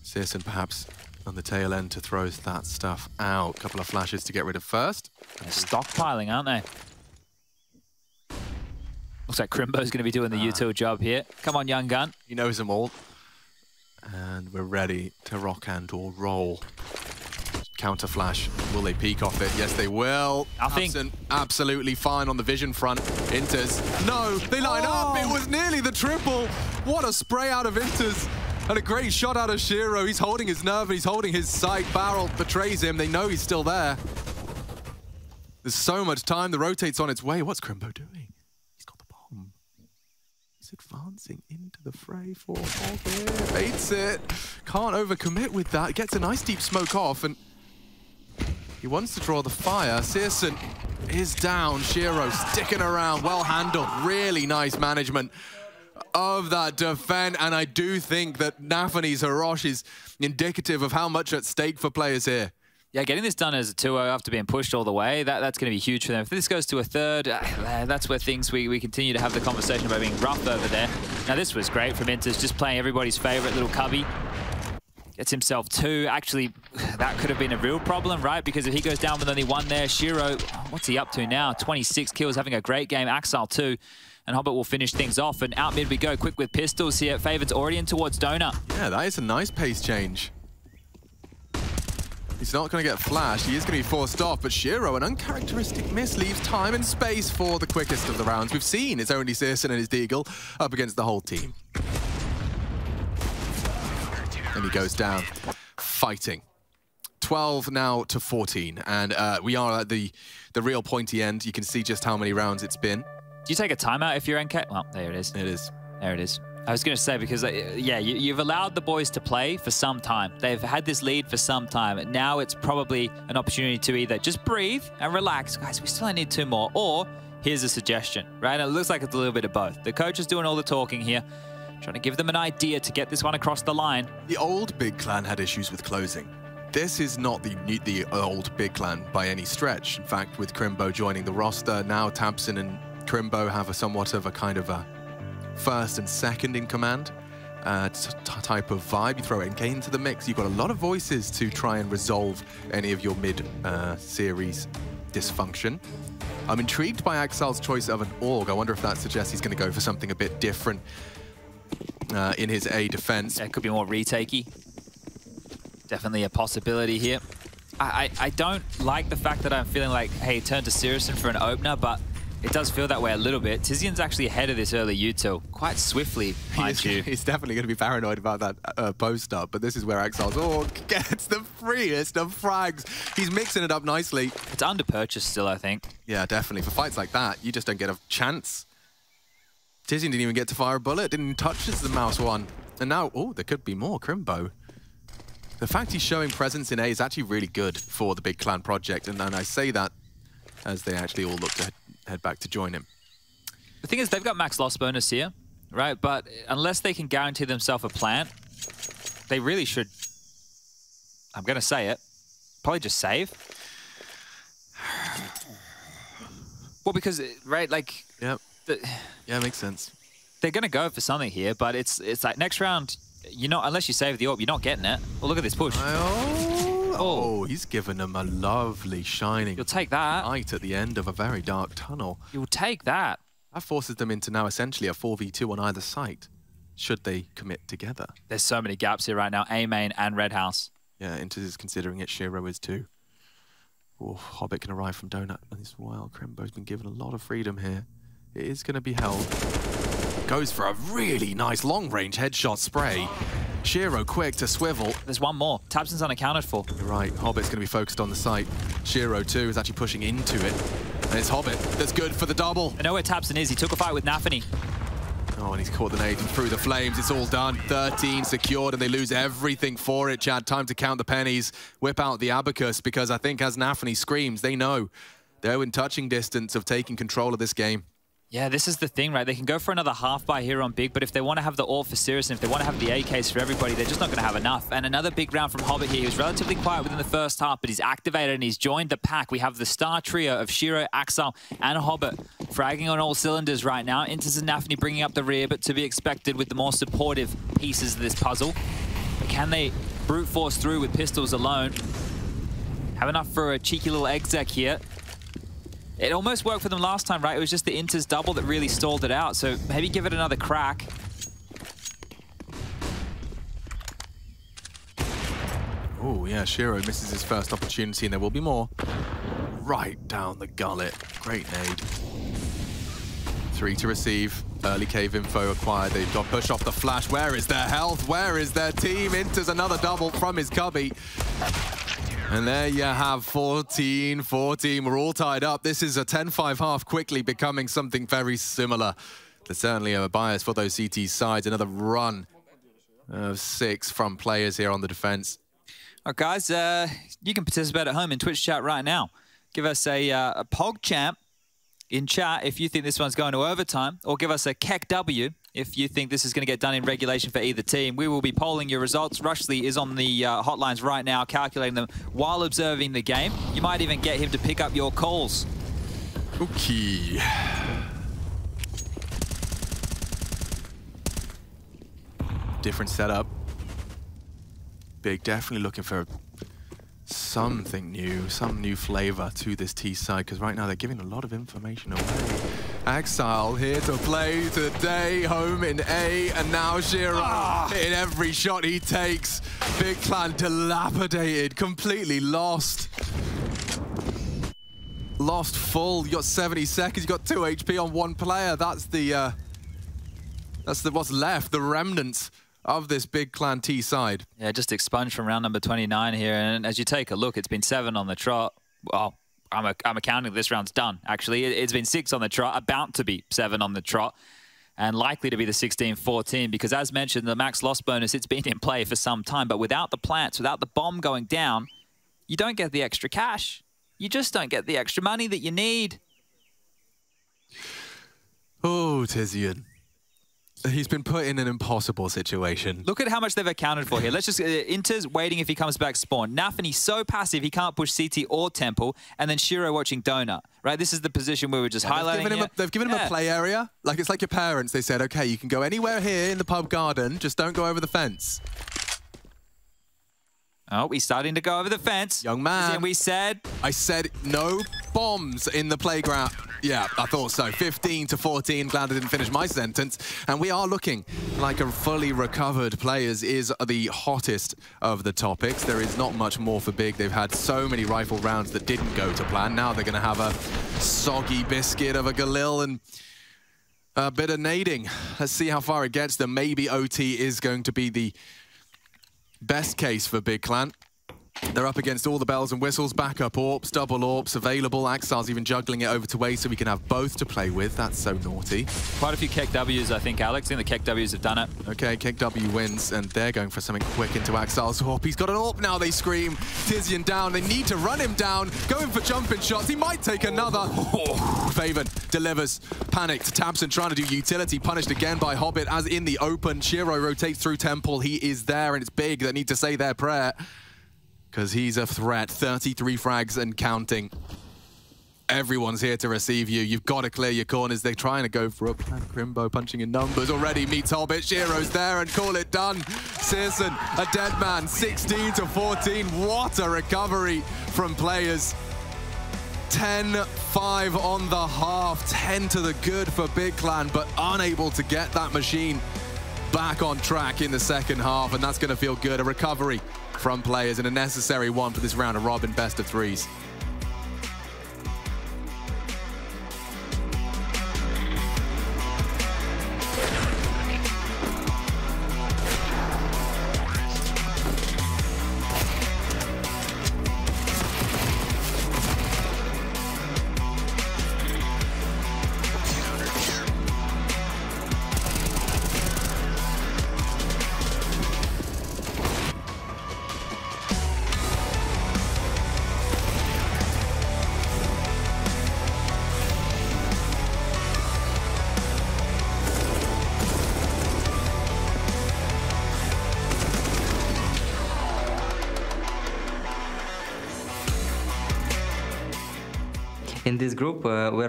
syrsoN perhaps on the tail end to throw that stuff out. Couple of flashes to get rid of first. They're stockpiling, aren't they? Looks like Krimbo's going to be doing the ah. util job here. Come on, young gun. He knows them all. And we're ready to rock and or roll. Counter flash. Will they peek off it? Yes, they will. Nothing. tabseN absolutely fine on the vision front. interz. No, they line up. Oh. It was nearly the triple. What a spray out of interz. And a great shot out of Shiro. He's holding his nerve. He's holding his sight. Barrel betrays him. They know he's still there. There's so much time. The rotate's on its way. What's Krimbo doing? He's got the bomb. He's advancing into the fray for Hogger. Baits it. Can't overcommit with that. Gets a nice deep smoke off and he wants to draw the fire. syrsoN is down. Shiro sticking around. Well handled. Really nice management of that defense. And I do think that Nafany's Hirosh is indicative of how much at stake for players here. Yeah, getting this done as a 2-0 after being pushed all the way, that, that's going to be huge for them. If this goes to a third, uh, that's where things, we, we continue to have the conversation about being rough over there. Now, this was great from interz, just playing everybody's favorite little cubby. Gets himself two. Actually, that could have been a real problem, right? Because if he goes down with only one there, Shiro, what's he up to now? 26 kills, having a great game. Ax1Le too. And Hobbit will finish things off. And out mid we go, quick with pistols here. faveN's already in towards Donut. Yeah, that is a nice pace change. He's not going to get flashed. He is going to be forced off, but Shiro, an uncharacteristic miss, leaves time and space for the quickest of the rounds. We've seen it's only syrsoN and his Deagle up against the whole team. And he goes down, fighting. 12 now to 14, and uh, we are at the, the real pointy end. You can see just how many rounds it's been. Do you take a timeout if you're NK? Well, there it is. It is. There it is. I was going to say, because, uh, yeah, you, you've allowed the boys to play for some time. They've had this lead for some time. And now it's probably an opportunity to either just breathe and relax. Guys, we still need two more. Or here's a suggestion, right? It looks like it's a little bit of both. The coach is doing all the talking here, trying to give them an idea to get this one across the line. The old Big Clan had issues with closing. This is not the new- the old Big Clan by any stretch. In fact, with Krimbo joining the roster, now tabseN and Krimbo have a somewhat of a kind of a first and second in command uh, type of vibe. You throw NK into the mix, you've got a lot of voices to try and resolve any of your mid-series dysfunction. I'm intrigued by Ax1Le's choice of an org. I wonder if that suggests he's going to go for something a bit different uh, in his A defense. Yeah, it could be more retakey. Definitely a possibility here. I, I, I don't like the fact that I'm feeling like, hey, turn to syrsoN for an opener, but it does feel that way a little bit. tiziaN's actually ahead of this early util quite swiftly, mind He's, he's definitely going to be paranoid about that uh, post up, but this is where Ax1Le's org gets the freest of frags. He's mixing it up nicely. It's under purchase still, I think. Yeah, definitely. For fights like that, you just don't get a chance. tiziaN didn't even get to fire a bullet, didn't touch the mouse one. And now, oh, there could be more. Krimbo. The fact he's showing presence in A is actually really good for the Big Clan project, and, and I say that as they actually all look to head back to join him. The thing is, they've got max loss bonus here, right? But unless they can guarantee themselves a plant, they really should, I'm going to say it, probably just save. Well, because, right, like... Yep. The, yeah, makes sense. They're going to go for something here, but it's it's like next round, you're not, unless you save the orb, you're not getting it. Well, look at this push. Oh. Oh. oh, he's given him a lovely shining You'll take that. light at the end of a very dark tunnel. You'll take that. That forces them into now essentially a 4v2 on either side, should they commit together. There's so many gaps here right now. A main and Red House. Yeah, Inter is considering it, Shiro is too. Oh, Hobbit can arrive from Donut as well. Krimbo's been given a lot of freedom here. It is going to be held. Goes for a really nice long-range headshot spray. Shiro quick to swivel. There's one more. tabseN's unaccounted for. You're right, Hobbit's going to be focused on the site. Shiro too is actually pushing into it. And it's Hobbit that's good for the double. I know where tabseN is. He took a fight with Nafany. Oh, and he's caught the Nathan through the flames. It's all done. 13 secured, and they lose everything for it, Chad. Time to count the pennies. Whip out the abacus, because I think as Nafany screams, they know they're in touching distance of taking control of this game. Yeah, this is the thing, right? They can go for another half buy here on Big, but if they want to have the all for Sirius and if they want to have the AKs for everybody, they're just not going to have enough. And another big round from Hobbit here. He was relatively quiet within the first half, but he's activated and he's joined the pack. We have the star trio of Shiro, Ax1Le, and Hobbit fragging on all cylinders right now. interz and Nafany bringing up the rear, but to be expected with the more supportive pieces of this puzzle. But can they brute force through with pistols alone? Have enough for a cheeky little exec here. It almost worked for them last time, right? It was just the interz double that really stalled it out. So maybe give it another crack. Oh, yeah, Shiro misses his first opportunity, and there will be more. Right down the gullet. Great nade. Three to receive. Early cave info acquired. They've got push off the flash. Where is their health? Where is their team? interz another double from his cubby. And there you have 14, 14. We're all tied up. This is a 10-5 half quickly becoming something very similar. There's certainly a bias for those CT sides. Another run of six from players here on the defense. All right, guys, uh, you can participate at home in Twitch chat right now. Give us a, uh, a POG champ in chat if you think this one's going to overtime, or give us a KEKW if you think this is going to get done in regulation for either team. We will be polling your results. Rushley is on the uh, hotlines right now, calculating them while observing the game. You might even get him to pick up your calls. Okay. Different setup. Big definitely looking for something new, some new flavor to this T side, because right now they're giving a lot of information away. Ax1Le here to play today, home in A, and now Shiro in every shot he takes. Big Clan dilapidated, completely lost. Lost full, you got 70 seconds, you got 2 HP on one player. That's the, uh, that's the what's left, the remnants of this big clan T side. Yeah, just expunged from round number 29 here. And as you take a look, it's been seven on the trot. Well, I'm, a, I'm accounting this round's done, actually. It, it's been six on the trot, about to be seven on the trot, and likely to be the 16-14 because, as mentioned, the max loss bonus, it's been in play for some time. But without the plants, without the bomb going down, you don't get the extra cash. You just don't get the extra money that you need. Oh, tiziaN. He's been put in an impossible situation. Look at how much they've accounted for here. Let's just... Uh, Inter's waiting if he comes back spawn. Nafany's so passive, he can't push CT or Temple. And then Shiro watching Donut, right? This is the position where we're just They've highlighting given, him a, they've given him a play area. Like it's like your parents. They said, okay, you can go anywhere here in the pub garden, just don't go over the fence. Oh, he's starting to go over the fence. Young man. And we said... I said no bombs in the playground. Yeah, I thought so. 15 to 14. Glad I didn't finish my sentence. And we are looking like a fully recovered players is the hottest of the topics. There is not much more for Big. They've had so many rifle rounds that didn't go to plan. Now they're going to have a soggy biscuit of a Galil and a bit of nading. Let's see how far it gets them. Maybe OT is going to be the best case for Big Clan. They're up against all the bells and whistles, backup AWPs, double AWPs available. Axar's even juggling it over to A so we can have both to play with. That's so naughty. Quite a few KEKW's, I think, Alex. I think the KEKW's have done it. Okay, KEKW wins, and they're going for something quick into Axar's AWP. He's got an AWP now, they scream. tiziaN down, they need to run him down. Going for jumping shots, he might take another. Oh, faveN delivers. Panicked, tabseN trying to do utility, punished again by Hobbit, as in the open. Shiro rotates through Temple, he is there, and it's big They need to say their prayer. Because he's a threat, 33 frags and counting. Everyone's here to receive you. You've got to clear your corners. They're trying to go for a plan. Krimbo punching in numbers already. Meets Hobbit. Shiro's there and call it done. syrsoN, a dead man. 16 to 14. What a recovery from players. 10-5 on the half. 10 to the good for Big Clan, but unable to get that machine back on track in the second half, and that's going to feel good. A recovery from players and a necessary one for this round of Robin best of threes.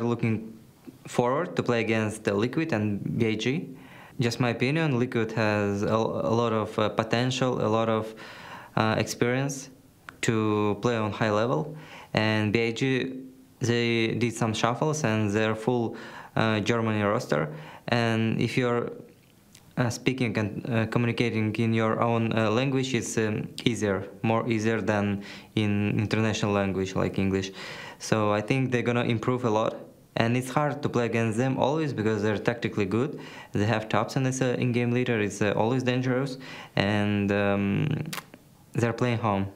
Looking forward to play against uh, Liquid and BIG. Just my opinion, Liquid has a, a lot of uh, potential, a lot of uh, experience to play on high level, and BIG they did some shuffles and they're full uh, Germany roster. And if you're uh, speaking and uh, communicating in your own uh, language it's um, easier, more easier than in international language like English. So I think they're gonna improve a lot. And it's hard to play against them always because they're tactically good. They have Thompson as an in-game leader. It's uh, always dangerous, and um, they're playing home.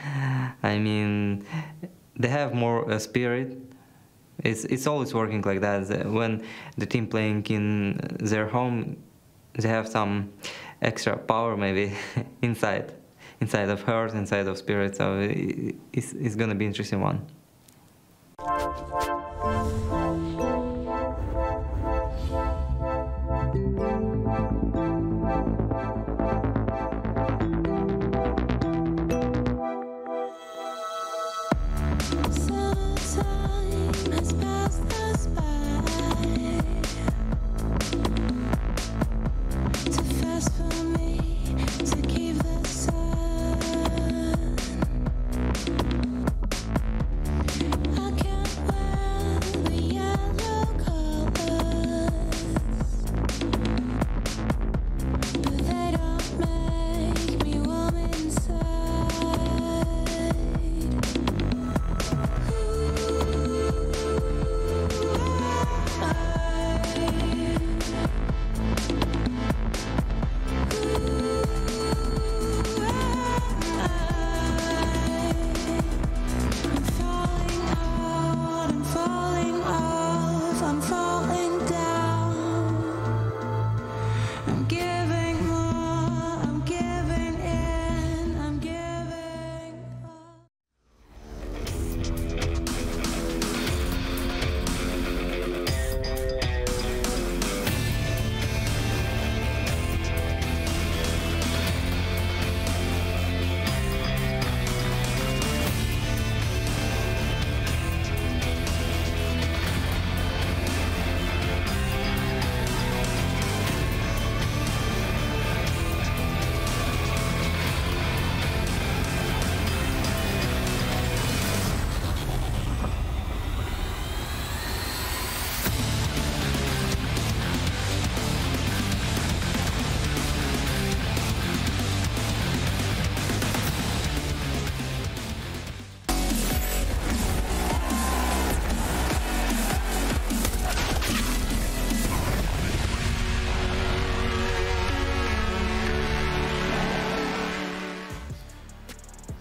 I mean, they have more uh, spirit it's it's always working like that. When the team playing in their home, they have some extra power maybe inside, inside of heart, inside of spirit. So it's it's gonna be interesting one. Música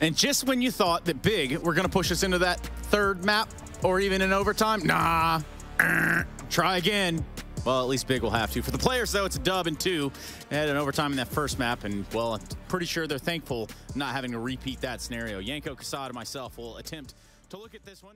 And just when you thought that Big were going to push us into that third map or even in overtime, nah, try again. Well, at least Big will have to. For the players, though, it's a dub and two. They had an overtime in that first map, and, well, I'm pretty sure they're thankful not having to repeat that scenario. Yanko, Kasad, and myself will attempt to look at this one.